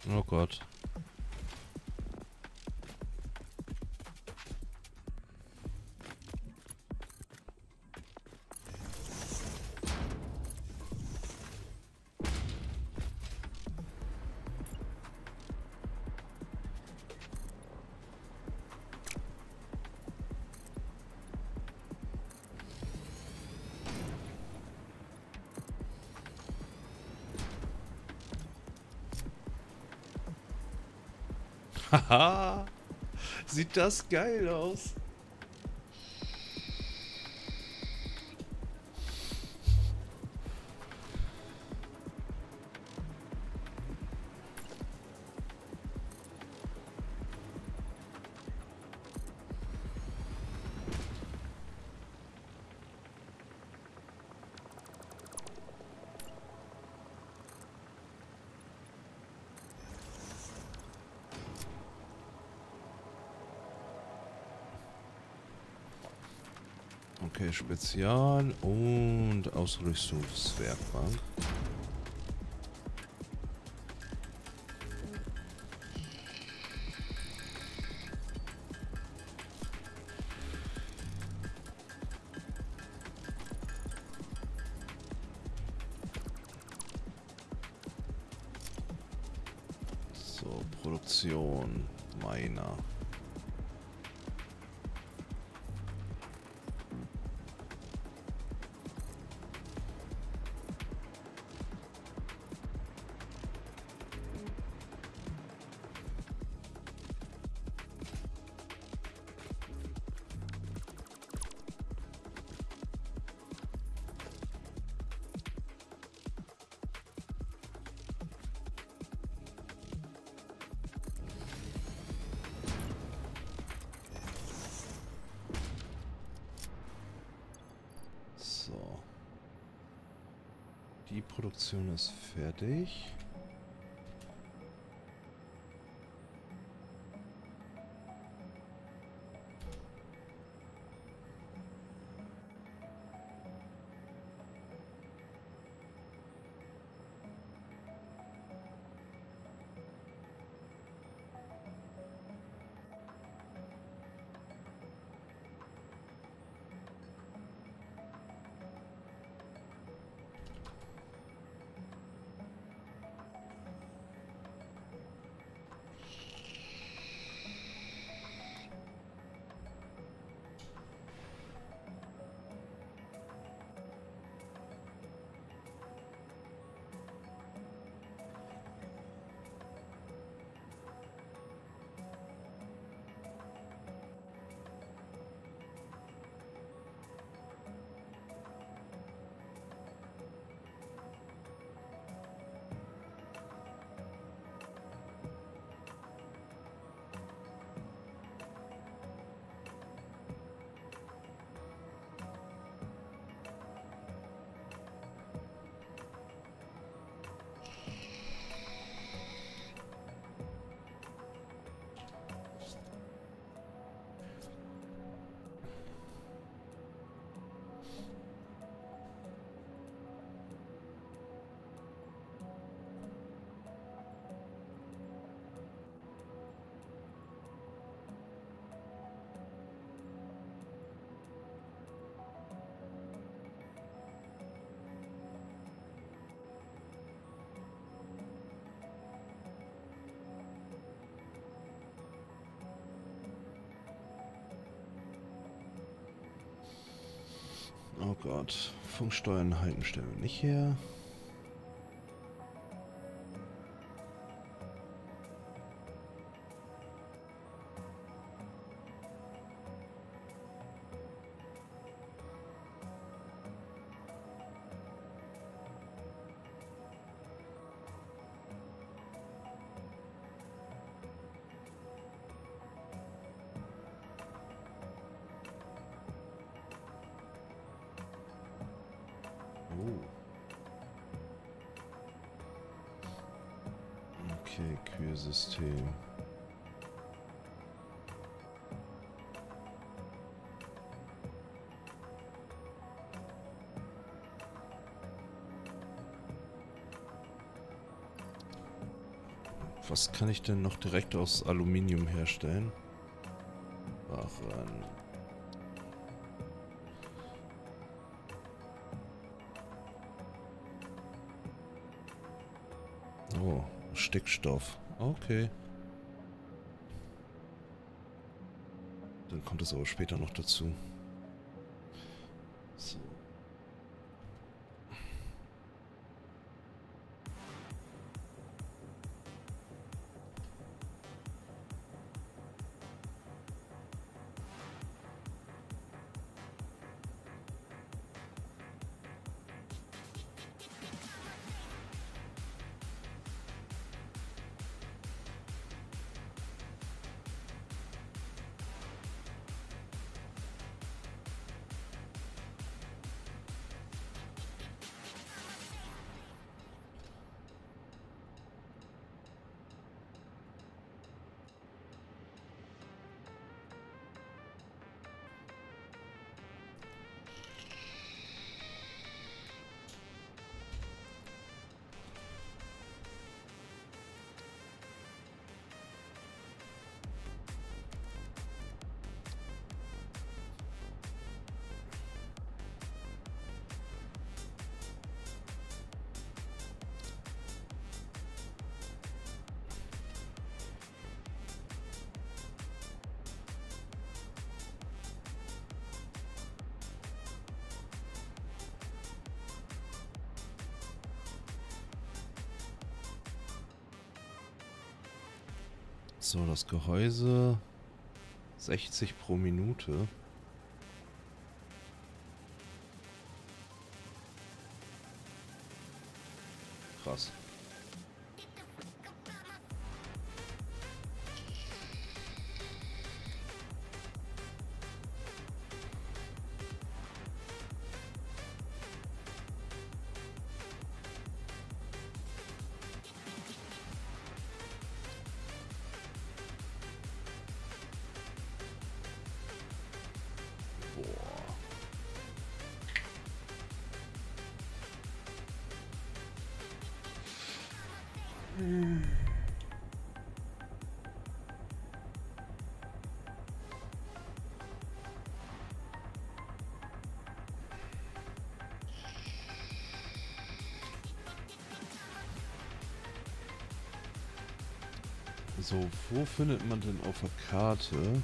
Speaker 1: Oh Gott. Haha. Sieht das geil aus. Spezial und Ausrüstungswerkbank. Fertig. Oh Gott. Funksteuern halten stellen wir nicht her. Kühlsystem. Was kann ich denn noch direkt aus Aluminium herstellen? Barren. Oh, Stickstoff. Okay. Dann kommt es aber später noch dazu. Das Gehäuse 60 pro Minute. So, wo findet man denn auf der Karte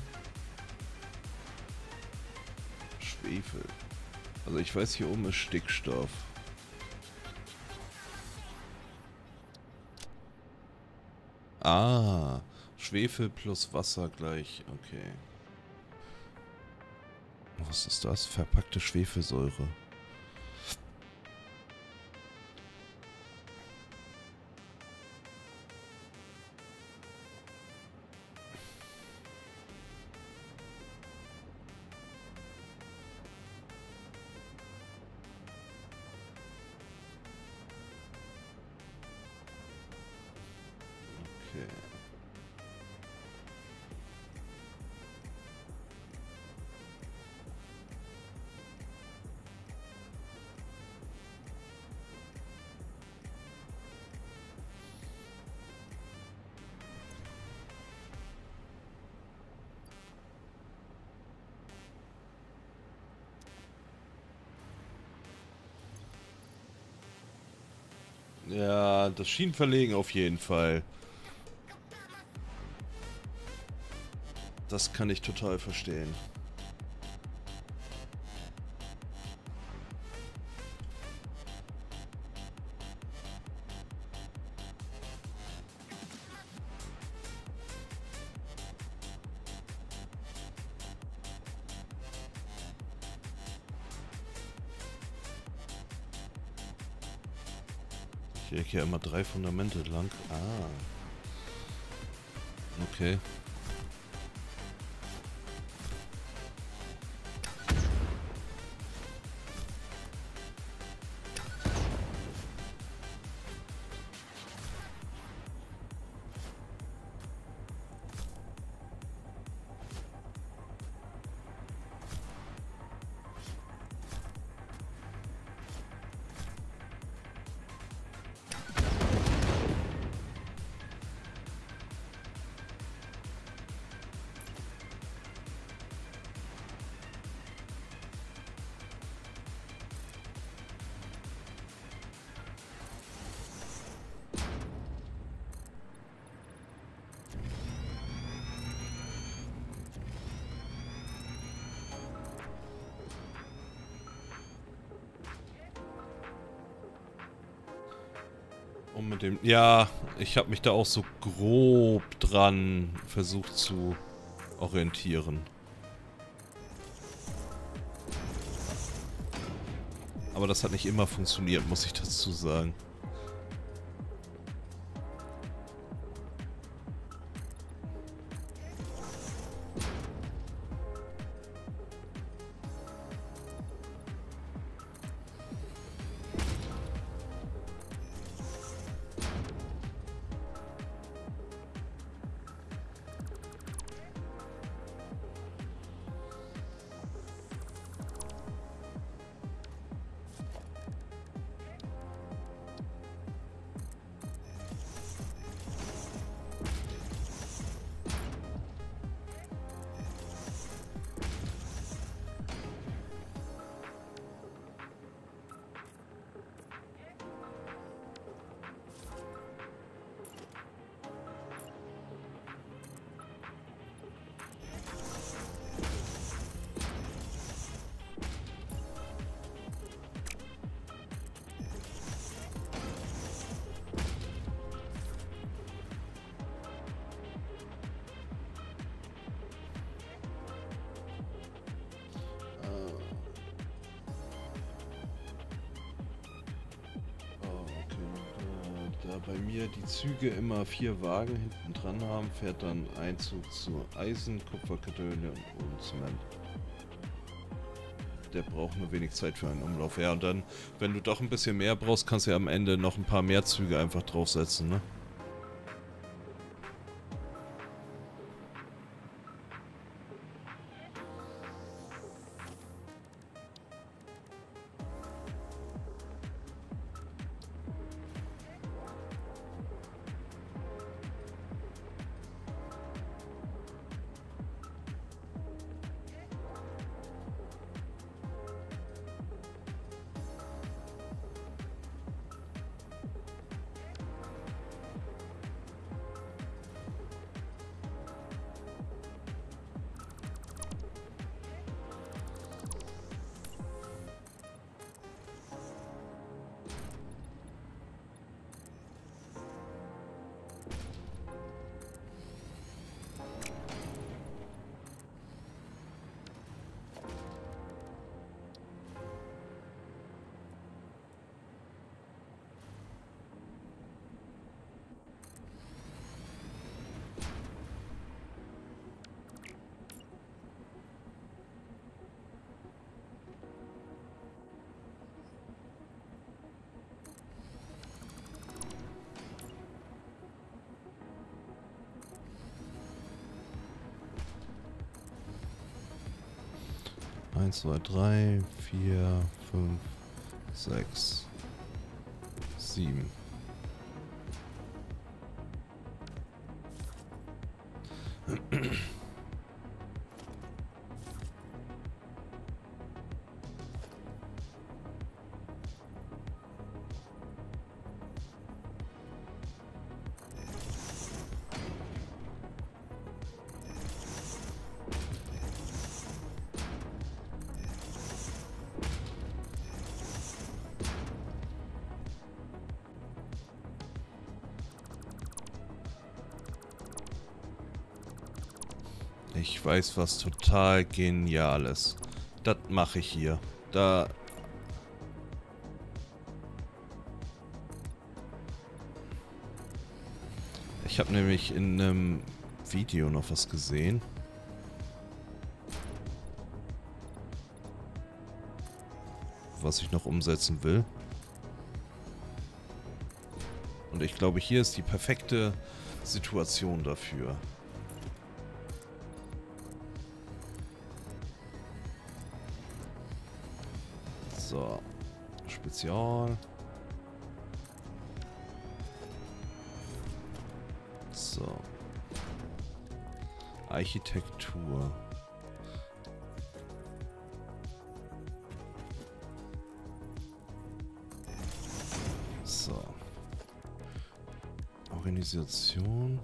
Speaker 1: Schwefel? Also ich weiß, hier oben ist Stickstoff. Ah, Schwefel plus Wasser gleich, okay. Was ist das? Verpackte Schwefelsäure. Ja, das Schienenverlegen auf jeden Fall. Das kann ich total verstehen. Immer drei Fundamente lang. Ah. Okay. Dem... Ja, ich habe mich da auch so grob dran versucht zu orientieren. Aber das hat nicht immer funktioniert, muss ich dazu sagen. Vier Wagen hinten dran haben, fährt dann Einzug zu Eisen, Kupferkartoffel und Zement. Der braucht nur wenig Zeit für einen Umlauf. Ja, und dann, wenn du doch ein bisschen mehr brauchst, kannst du ja am Ende noch ein paar mehr Züge einfach draufsetzen, ne? 1, 2, 3, 4, 5, 6, 7. weiß was total Geniales. Das mache ich hier. Da... Ich habe nämlich in einem Video noch was gesehen. Was ich noch umsetzen will. Und ich glaube, hier ist die perfekte Situation dafür. Spezial. So. Architektur. So. Organisation.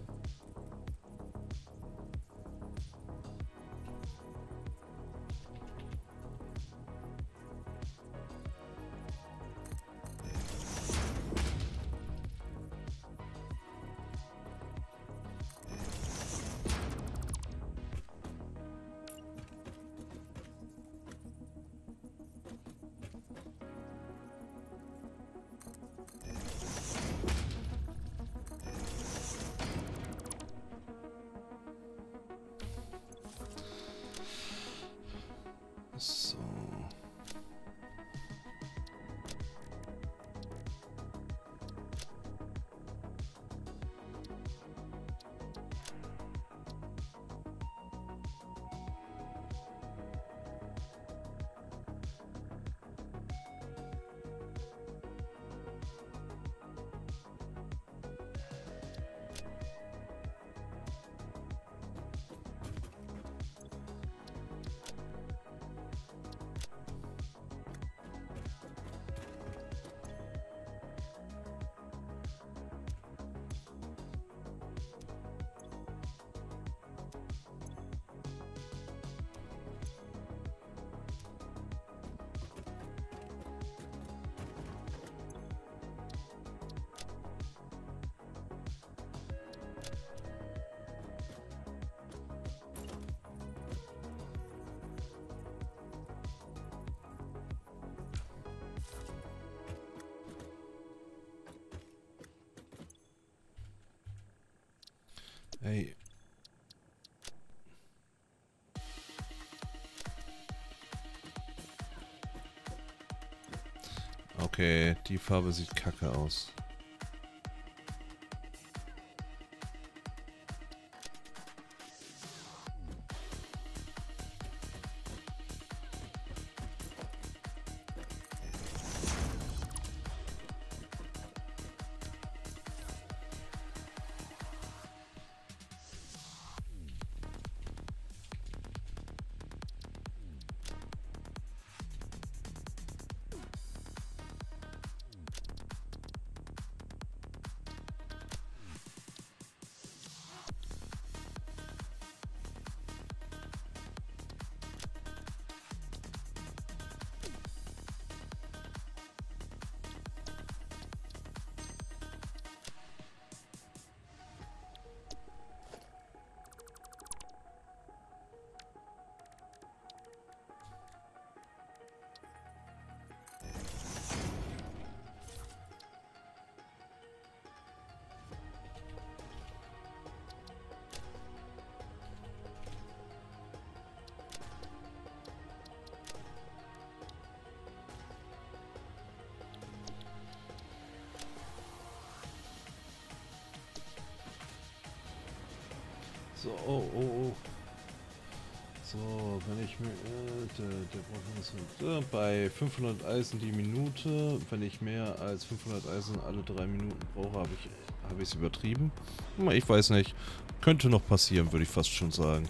Speaker 1: Die Farbe sieht kacke aus. Äh, bei 500 Eisen die Minute. Wenn ich mehr als 500 Eisen alle drei Minuten brauche, habe ich habe ich es übertrieben. Hm, Ich weiß nicht. Könnte noch passieren, würde ich fast schon sagen.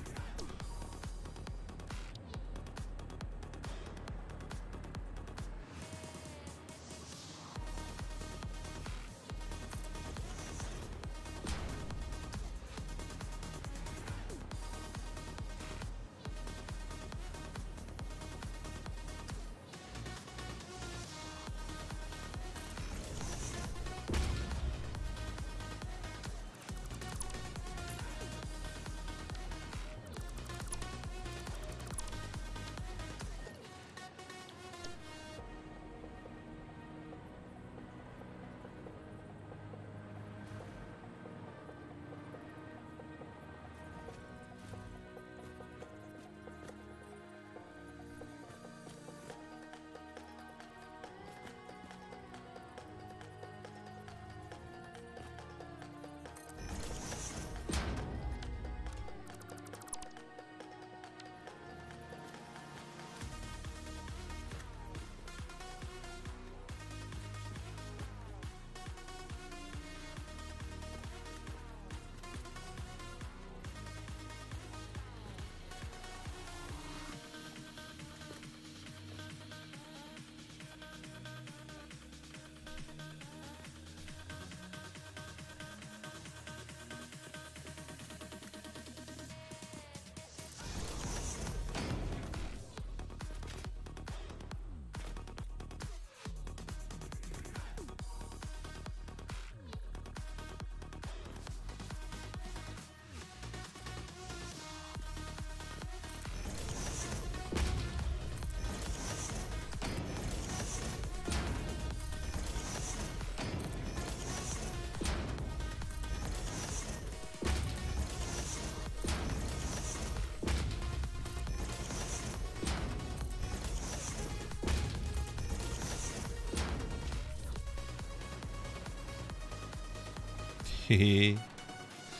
Speaker 1: Hehe.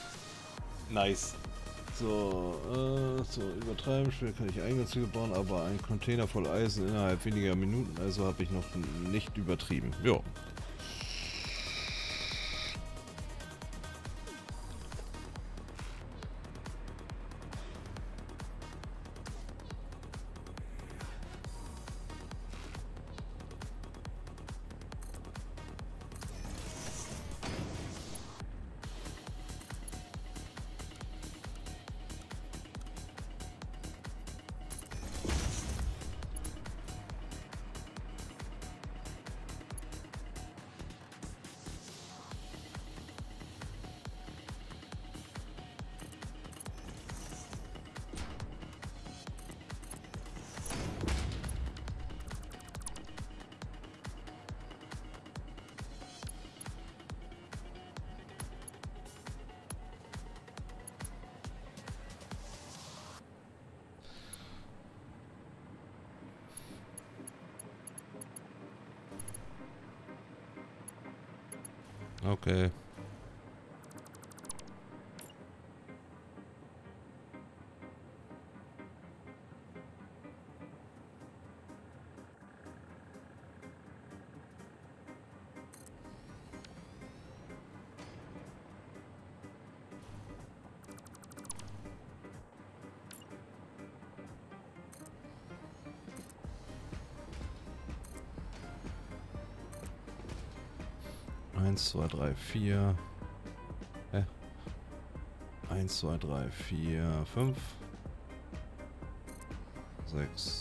Speaker 1: nice. So, äh, so, übertreiben, schnell kann ich Eingangszüge bauen, aber ein Container voll Eisen innerhalb weniger Minuten, also habe ich noch nicht übertrieben. Jo. 1, 2, 3, 4. Hä? 1, 2, 3, 4, 5. 6,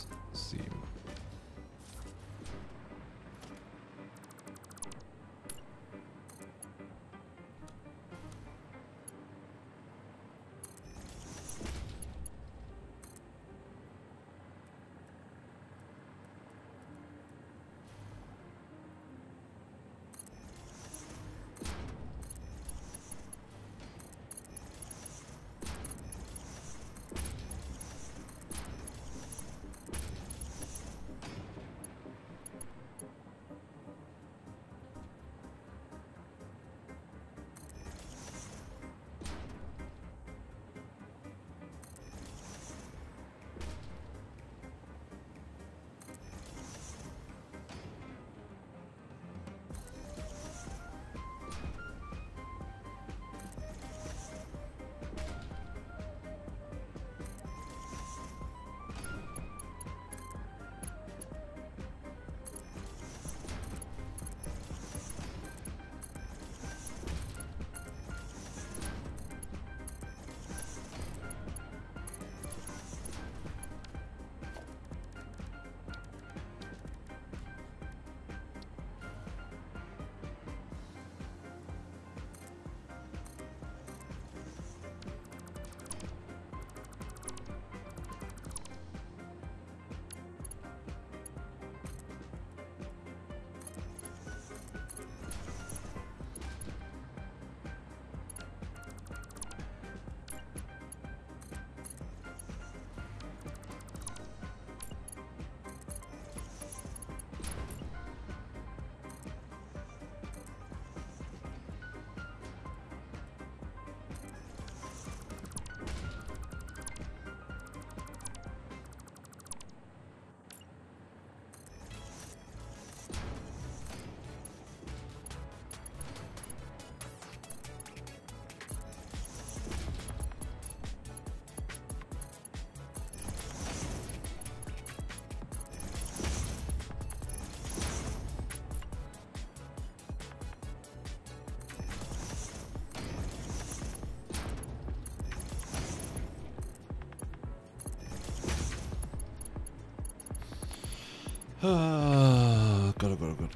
Speaker 1: Ah, Gott, oh Gott, oh Gott.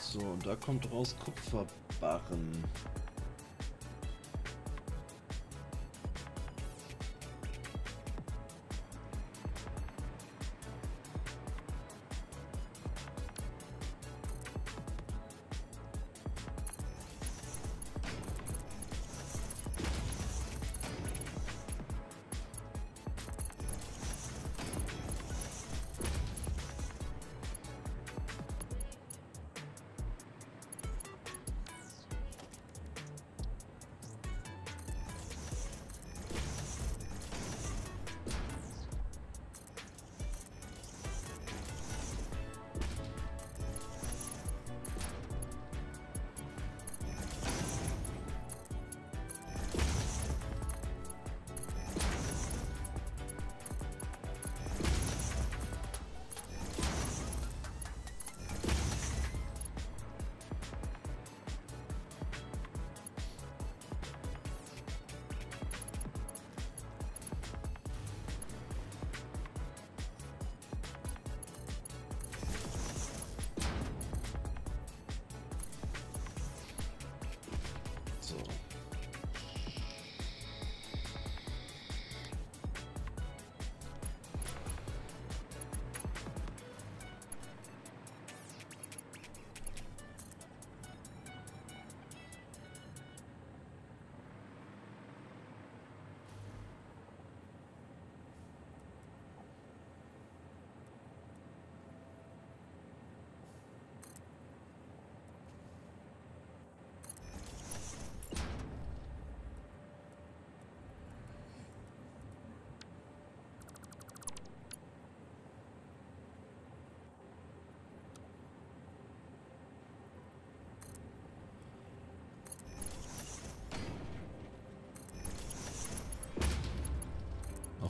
Speaker 1: So, und da kommt raus Kupferbarren.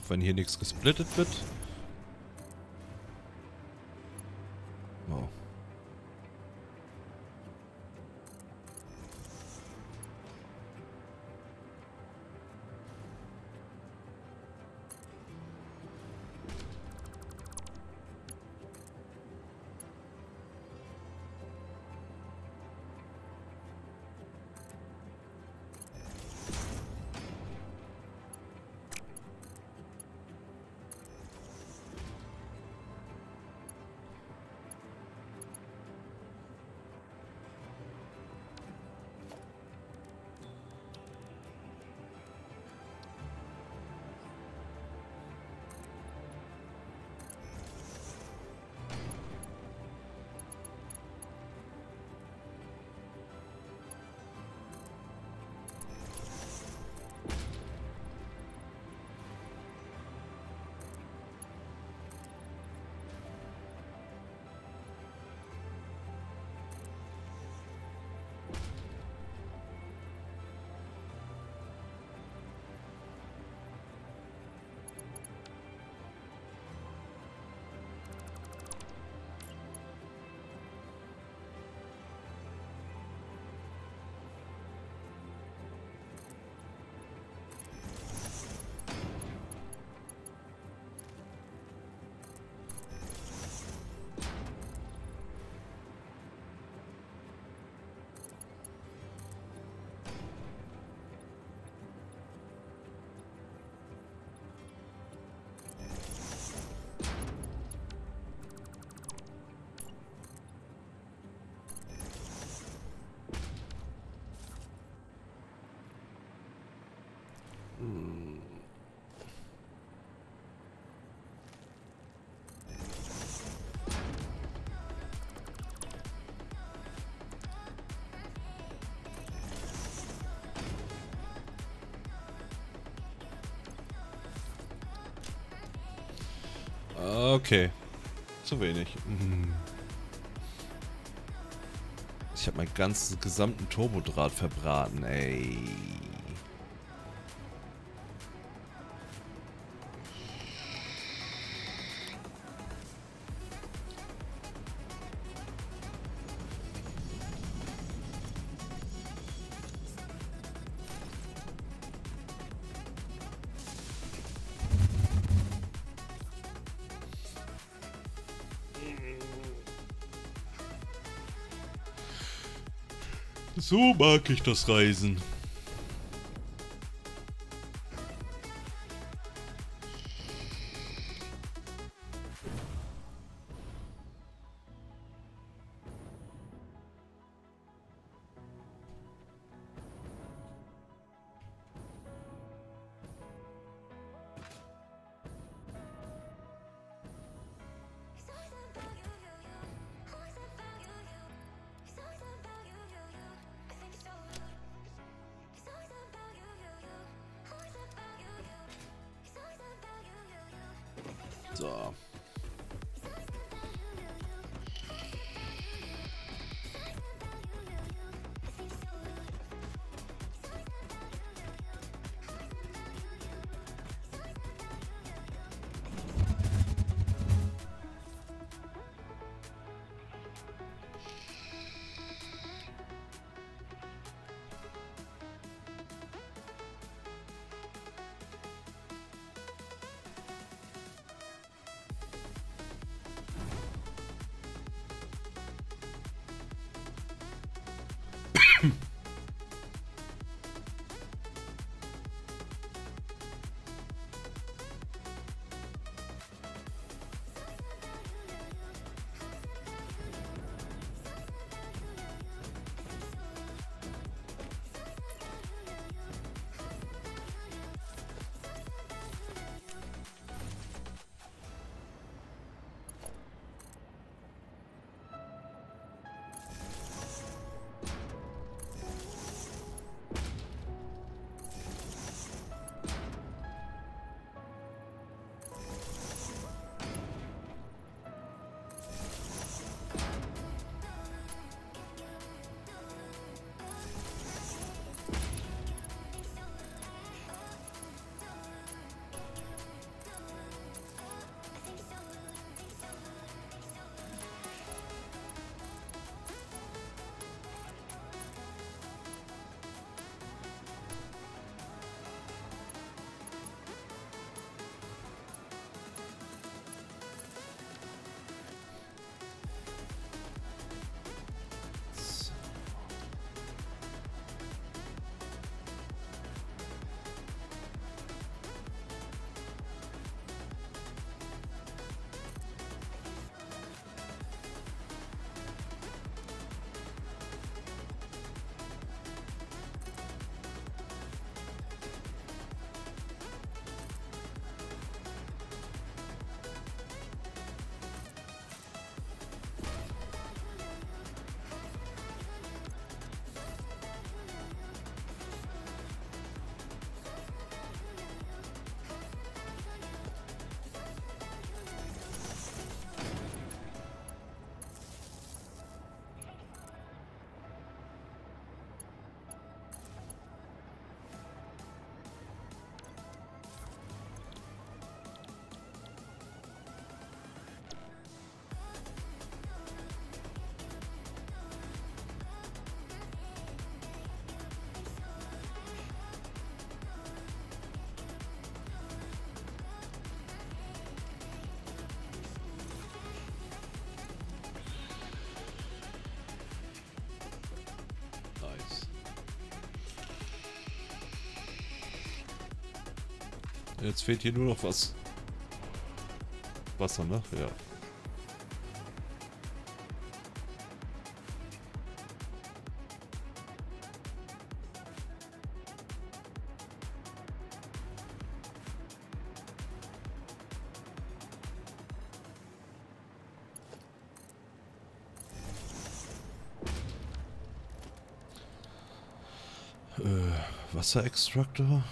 Speaker 1: Wenn hier nichts gesplittet wird. Okay. Zu wenig. Mhm. Ich habe meinen ganzen gesamten Turbodraht verbraten, ey. So mag ich das Reisen. Jetzt fehlt hier nur noch was. Wasser, ne? Ja. Äh, Wasserextraktor.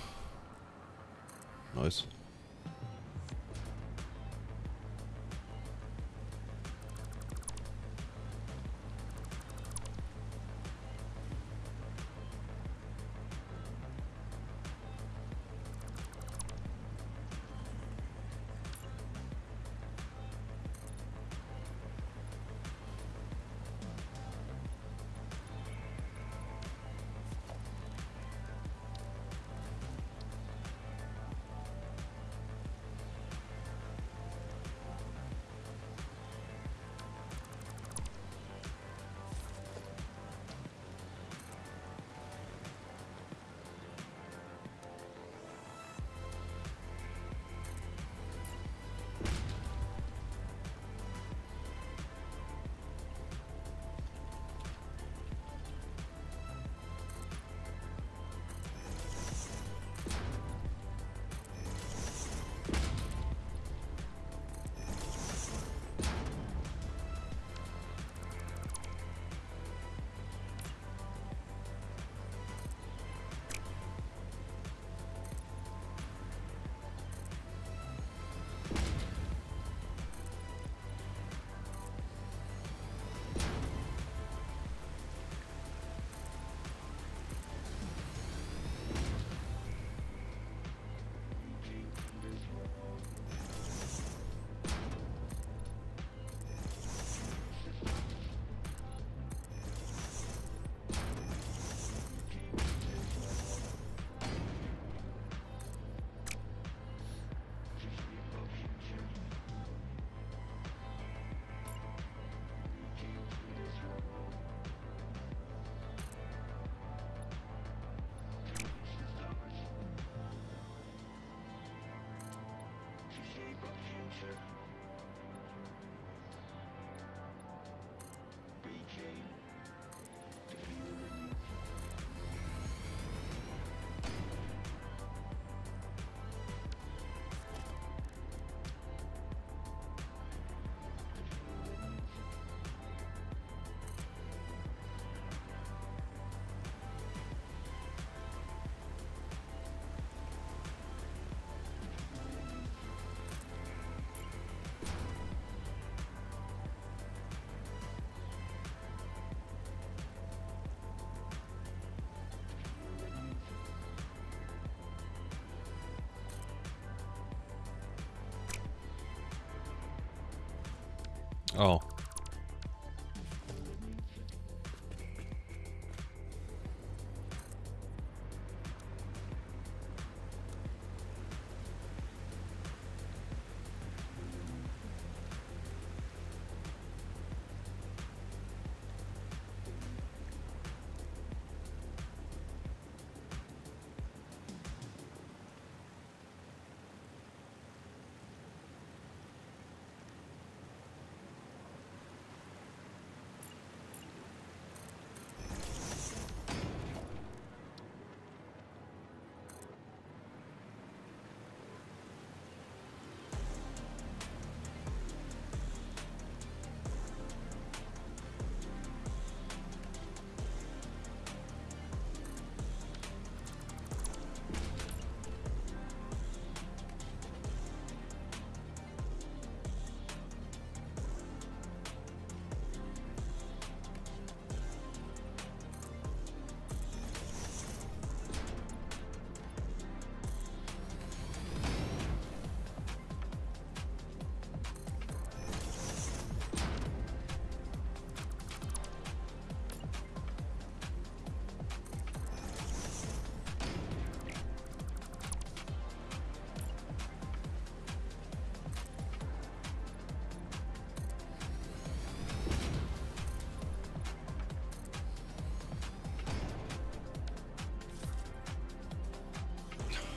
Speaker 1: Oh.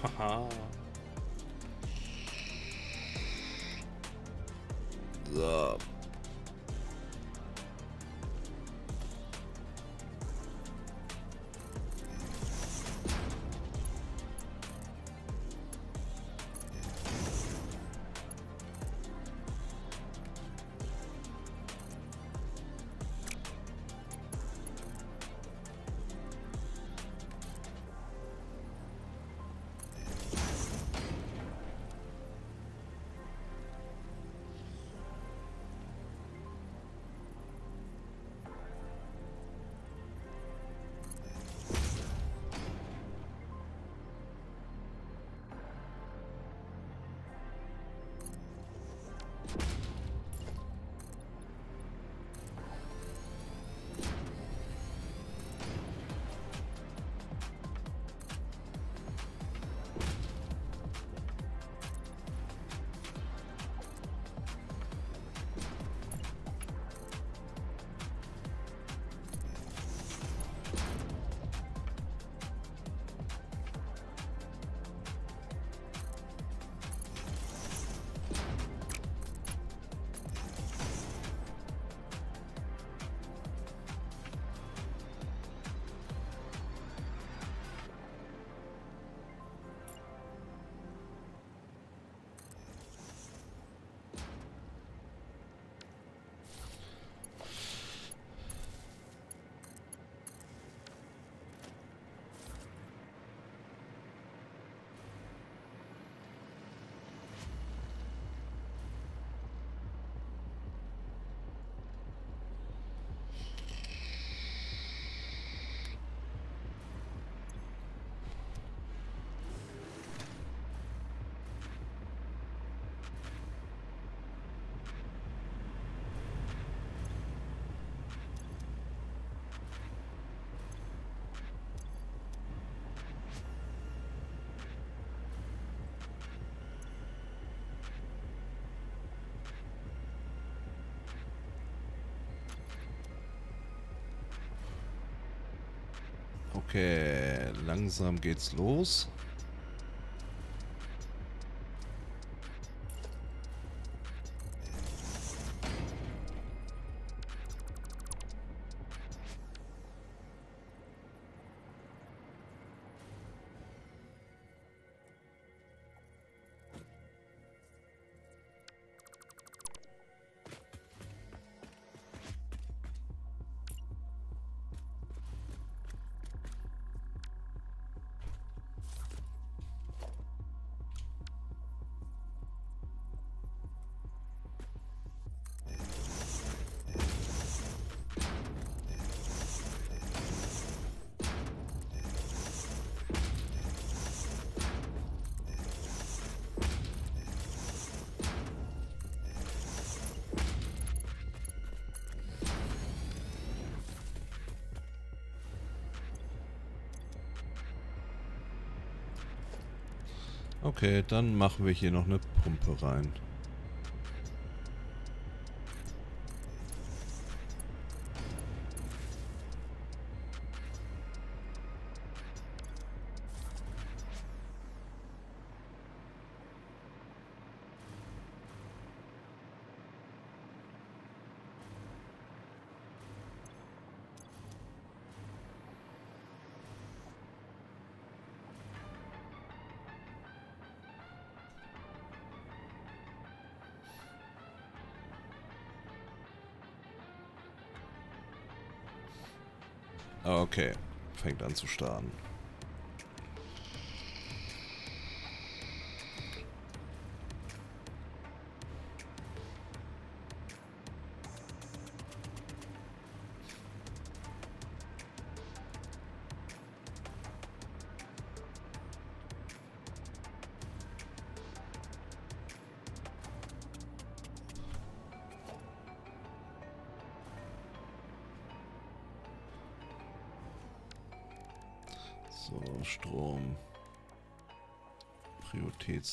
Speaker 1: Haha. Okay, langsam geht's los. Okay, dann machen wir hier noch eine Pumpe rein. Fängt an zu starten.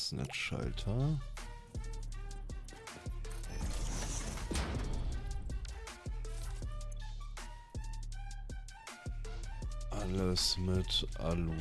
Speaker 1: Prioritätsnetzschalter. Alles mit Alu.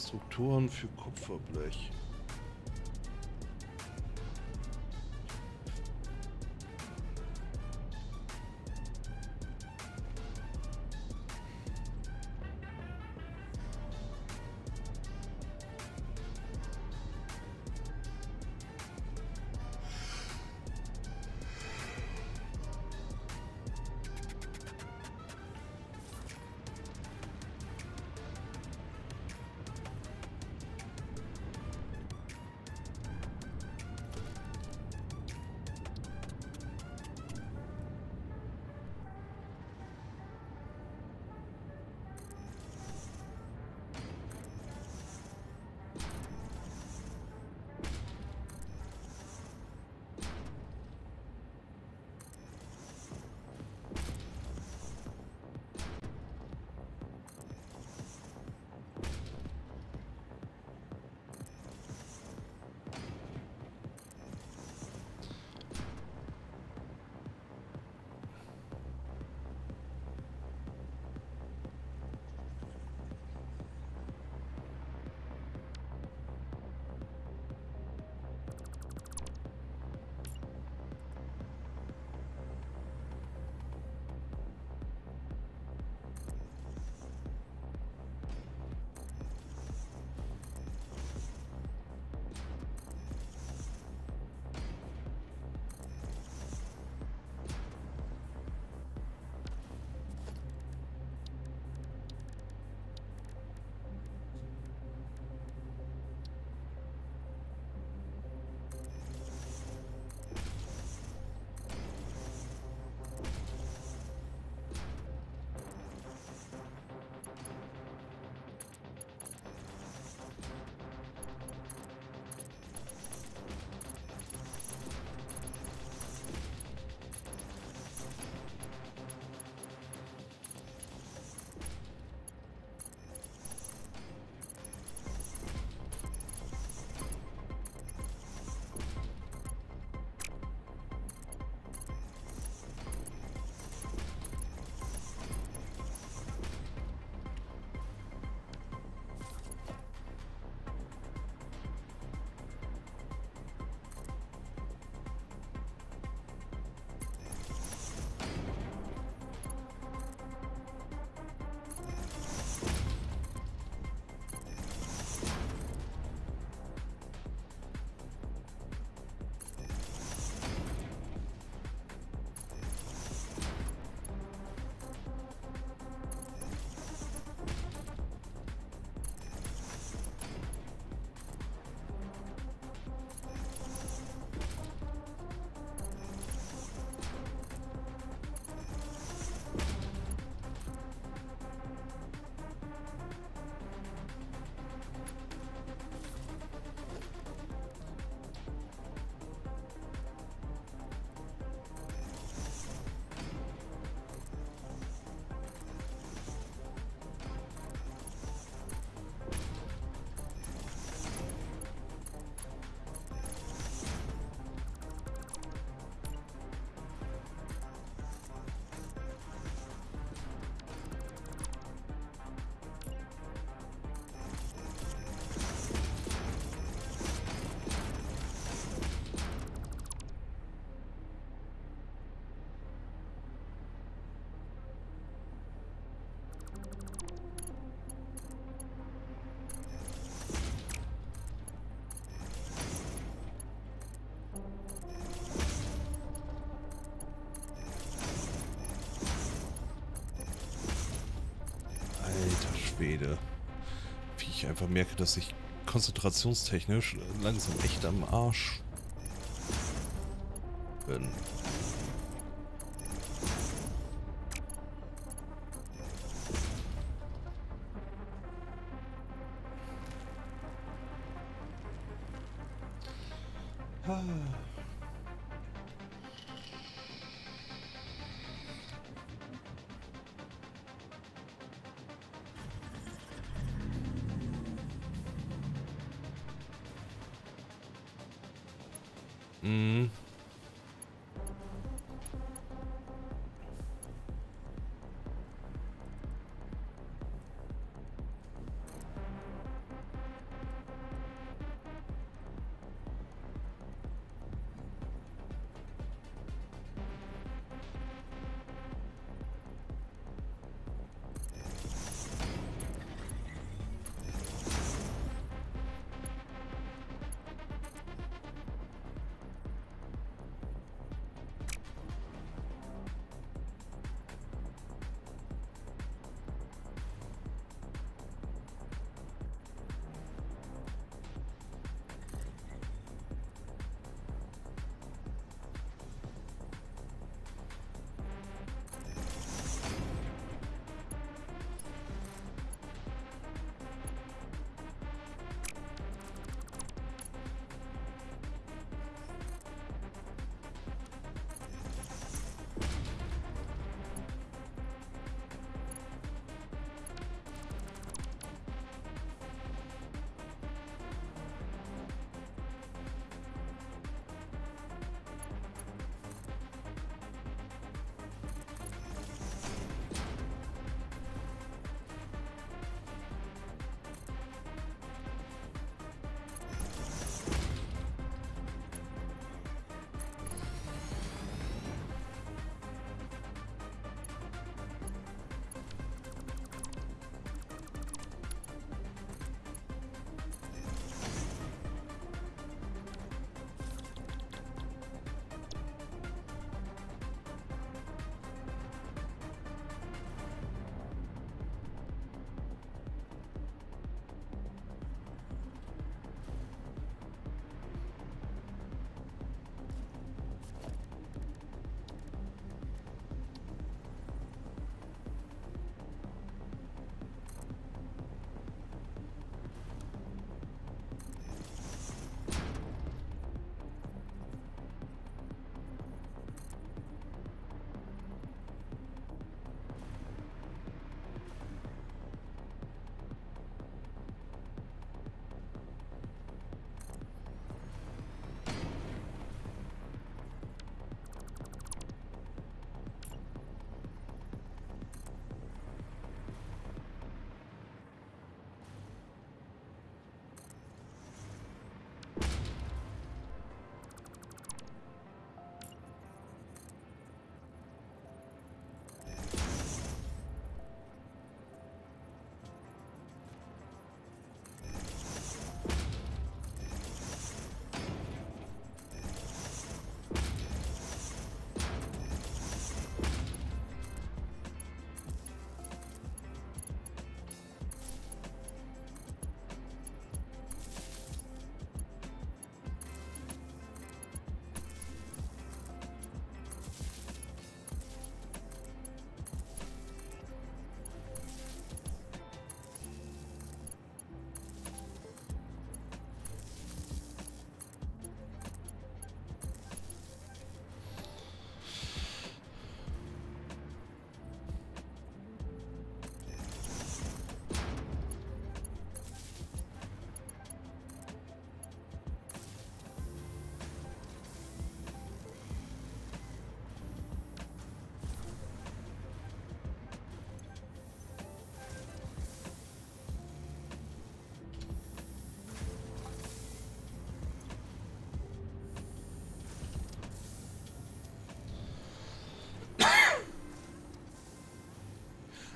Speaker 1: Neun Konstruktoren für Kupferblech. Schwede. Wie ich einfach merke, dass ich konzentrationstechnisch langsam echt am Arsch bin.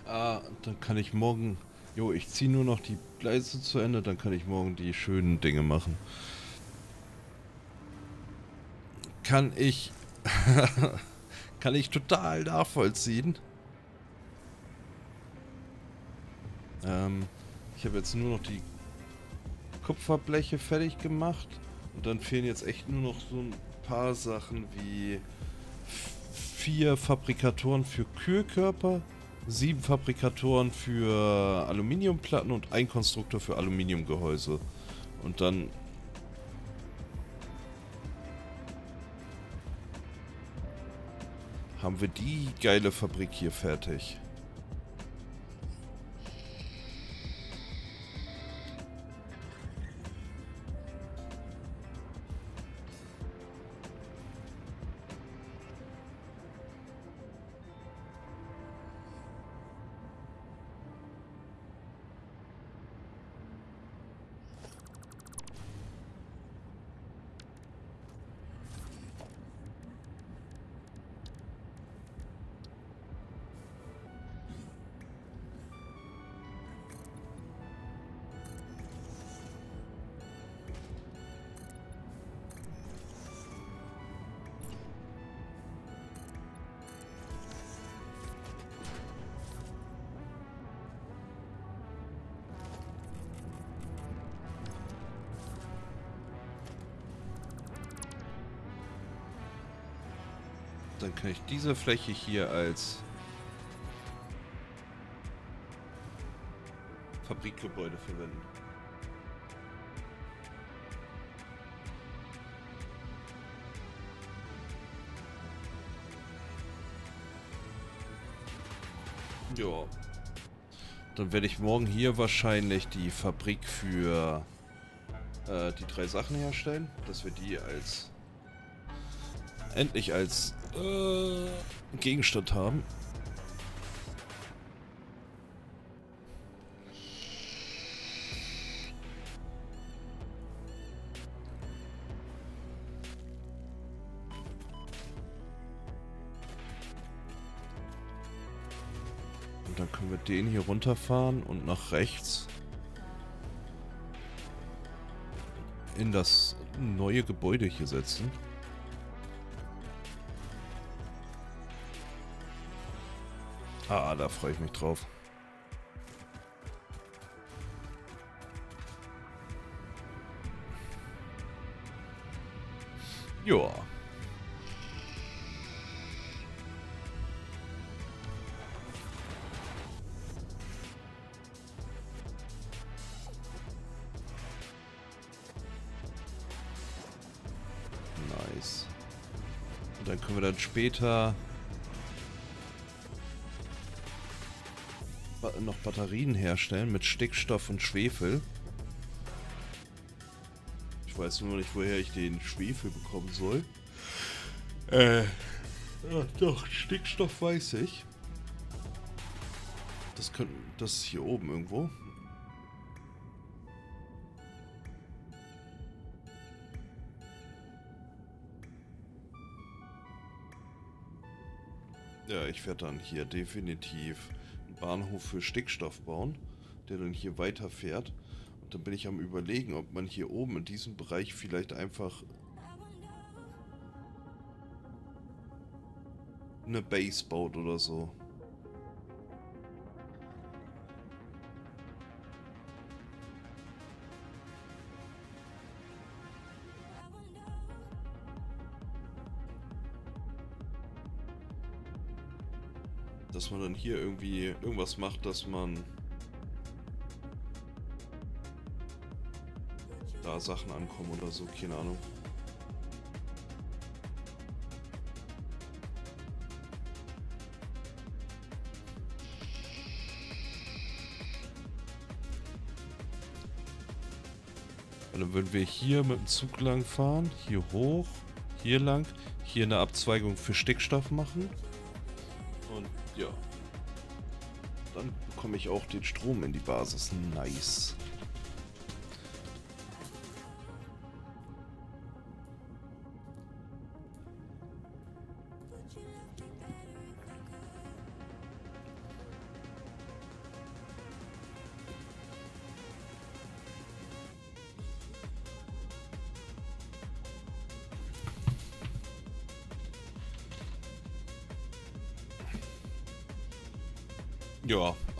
Speaker 1: Dann kann ich morgen... Jo, ich ziehe nur noch die Gleise zu Ende, dann kann ich morgen die schönen Dinge machen. Kann ich... kann ich total nachvollziehen. Ähm, ich habe jetzt nur noch die Kupferbleche fertig gemacht. Und dann fehlen jetzt echt nur noch so ein paar Sachen wie vier Fabrikatoren für Kühlkörper, sieben Fabrikatoren für Aluminiumplatten und ein Konstruktor für Aluminiumgehäuse. Und dann... haben wir die geile Fabrik hier fertig. Diese Fläche hier als Fabrikgebäude verwenden. Ja. Dann werde ich morgen hier wahrscheinlich die Fabrik für äh, die drei Sachen herstellen, dass wir die als endlich als äh, Gegenstand haben. Und dann können wir den hier runterfahren und nach rechts in das neue Gebäude hier setzen. Ah, da freue ich mich drauf. Ja. Nice. Und dann können wir dann später Batterien herstellen mit Stickstoff und Schwefel. Ich weiß nur nicht, woher ich den Schwefel bekommen soll. Äh, ja, doch, Stickstoff weiß ich. Das könnte, das ist hier oben irgendwo. Ja, ich werde dann hier definitiv Bahnhof für Stickstoff bauen, der dann hier weiterfährt. Und dann bin ich am überlegen, ob man hier oben in diesem Bereich vielleicht einfach eine Base baut oder so. Man hier irgendwie irgendwas macht, dass man da Sachen ankommen oder so, keine Ahnung. Und dann würden wir hier mit dem Zug lang fahren, hier hoch, hier lang, hier eine Abzweigung für Stickstoff machen. Ich auch den Strom in die Basis. Nice.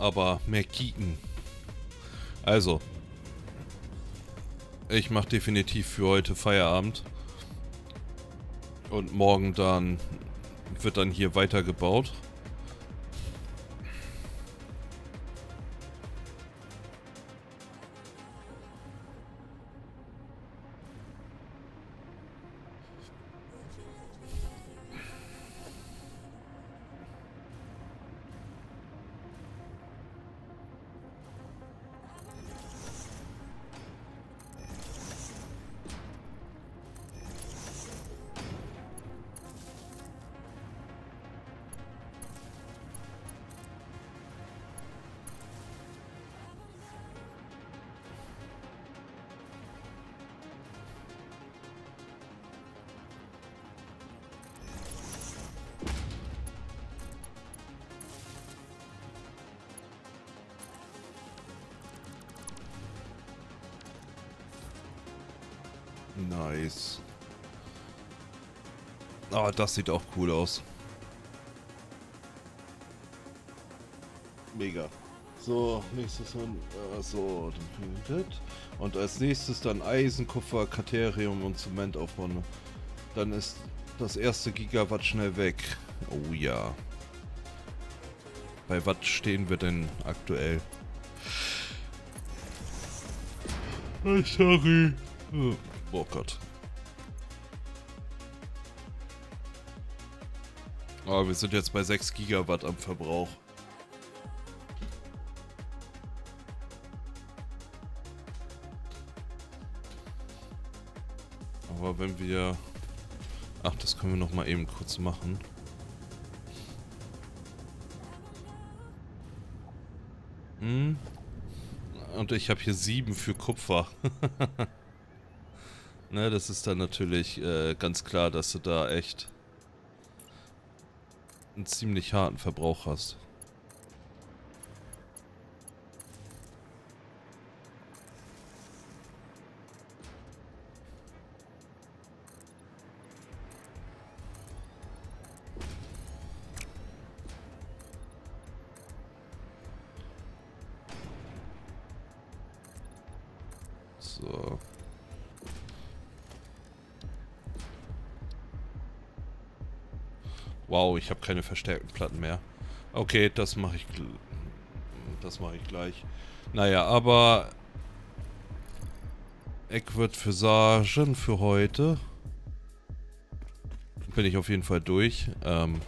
Speaker 1: Aber mehr kicken. Also. Ich mache definitiv für heute Feierabend. Und morgen dann wird dann hier weitergebaut. Das sieht auch cool aus. Mega. So, nächstes dann, äh, so. Und als nächstes dann Eisen, Kupfer, Katerium und Zement aufbauen. Dann ist das erste Gigawatt schnell weg. Oh ja. Bei Watt stehen wir denn aktuell? Sorry. Oh. Oh Gott. Oh, wir sind jetzt bei 6 Gigawatt am Verbrauch. Aber wenn wir... Ach, das können wir noch mal eben kurz machen. Hm. Und ich habe hier 7 für Kupfer. Ne, das ist dann natürlich äh, ganz klar, dass du da echt ziemlich harten Verbrauch hast. Ich habe keine verstärkten Platten mehr. Okay, das mache ich... Das mache ich gleich. Naja, aber... Eck wird für Sagen für heute. Bin ich auf jeden Fall durch. Ähm,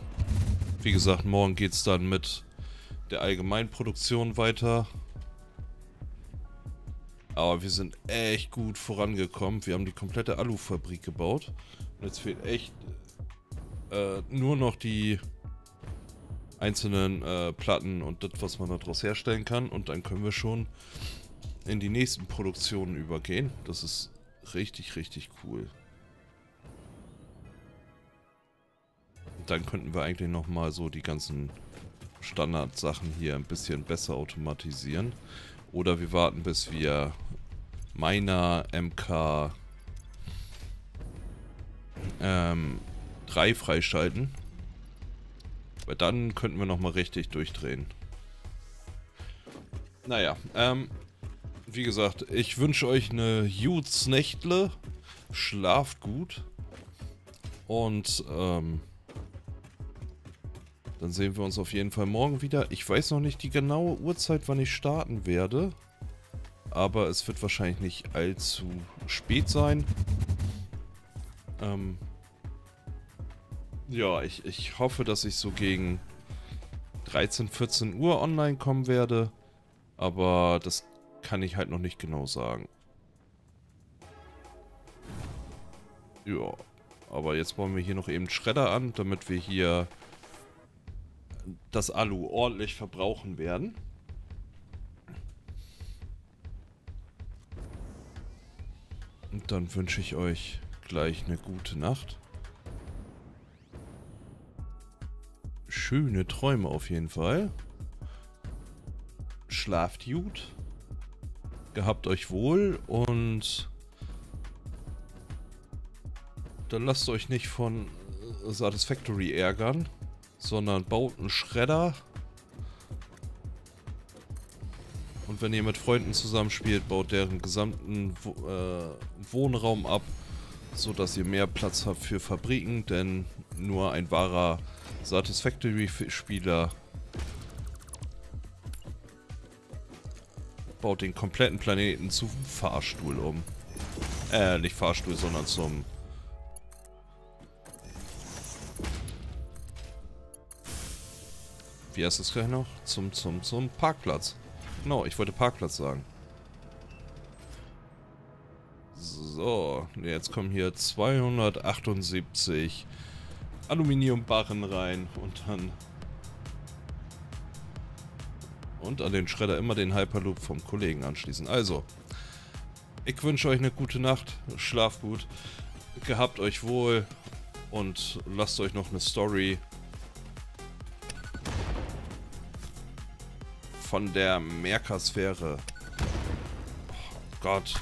Speaker 1: wie gesagt, morgen geht es dann mit der Allgemeinproduktion weiter. Aber wir sind echt gut vorangekommen. Wir haben die komplette Alufabrik gebaut. Und jetzt fehlt echt äh, nur noch die einzelnen äh, Platten und das, was man daraus herstellen kann. Und dann können wir schon in die nächsten Produktionen übergehen. Das ist richtig, richtig cool. Und dann könnten wir eigentlich nochmal so die ganzen Standardsachen hier ein bisschen besser automatisieren. Oder wir warten, bis wir Miner, MK, ähm, 3 freischalten. Weil dann könnten wir nochmal richtig durchdrehen. Naja, ähm, wie gesagt, ich wünsche euch eine Jutsnächtle. Schlaft gut. Und, ähm, dann sehen wir uns auf jeden Fall morgen wieder. Ich weiß noch nicht die genaue Uhrzeit, wann ich starten werde. Aber es wird wahrscheinlich nicht allzu spät sein. Ähm, ja, ich, ich hoffe, dass ich so gegen 13, 14 Uhr online kommen werde. Aber das kann ich halt noch nicht genau sagen. Ja, aber jetzt bauen wir hier noch eben Schredder an, damit wir hier das Alu ordentlich verbrauchen werden. Und dann wünsche ich euch gleich eine gute Nacht. Schöne Träume auf jeden Fall. Schlaft gut. Gehabt euch wohl und dann lasst euch nicht von Satisfactory ärgern, sondern baut einen Schredder Und wenn ihr mit Freunden zusammenspielt, baut deren gesamten äh, Wohnraum ab, sodass ihr mehr Platz habt für Fabriken, denn nur ein wahrer Satisfactory-Spieler baut den kompletten Planeten zum Fahrstuhl um. Äh, nicht Fahrstuhl, sondern zum... Wie heißt das gleich noch? Zum, zum, zum Parkplatz. Genau, ich wollte Parkplatz sagen. So, jetzt kommen hier 278 Aluminiumbarren rein und dann... Und an den Schredder immer den Hyperloop vom Kollegen anschließen. Also, ich wünsche euch eine gute Nacht, schlaft gut, gehabt euch wohl und lasst euch noch eine Story von der Merkersphäre. Oh Gott.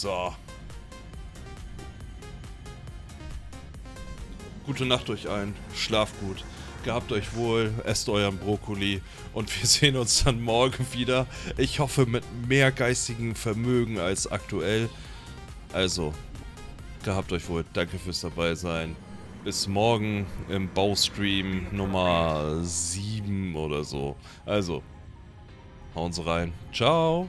Speaker 1: So. Gute Nacht euch allen. Schlaft gut. Gehabt euch wohl. Esst euren Brokkoli. Und wir sehen uns dann morgen wieder. Ich hoffe mit mehr geistigem Vermögen als aktuell. Also, gehabt euch wohl. Danke fürs dabei sein. Bis morgen im Baustream Nummer 7 oder so. Also, hauen Sie rein. Ciao.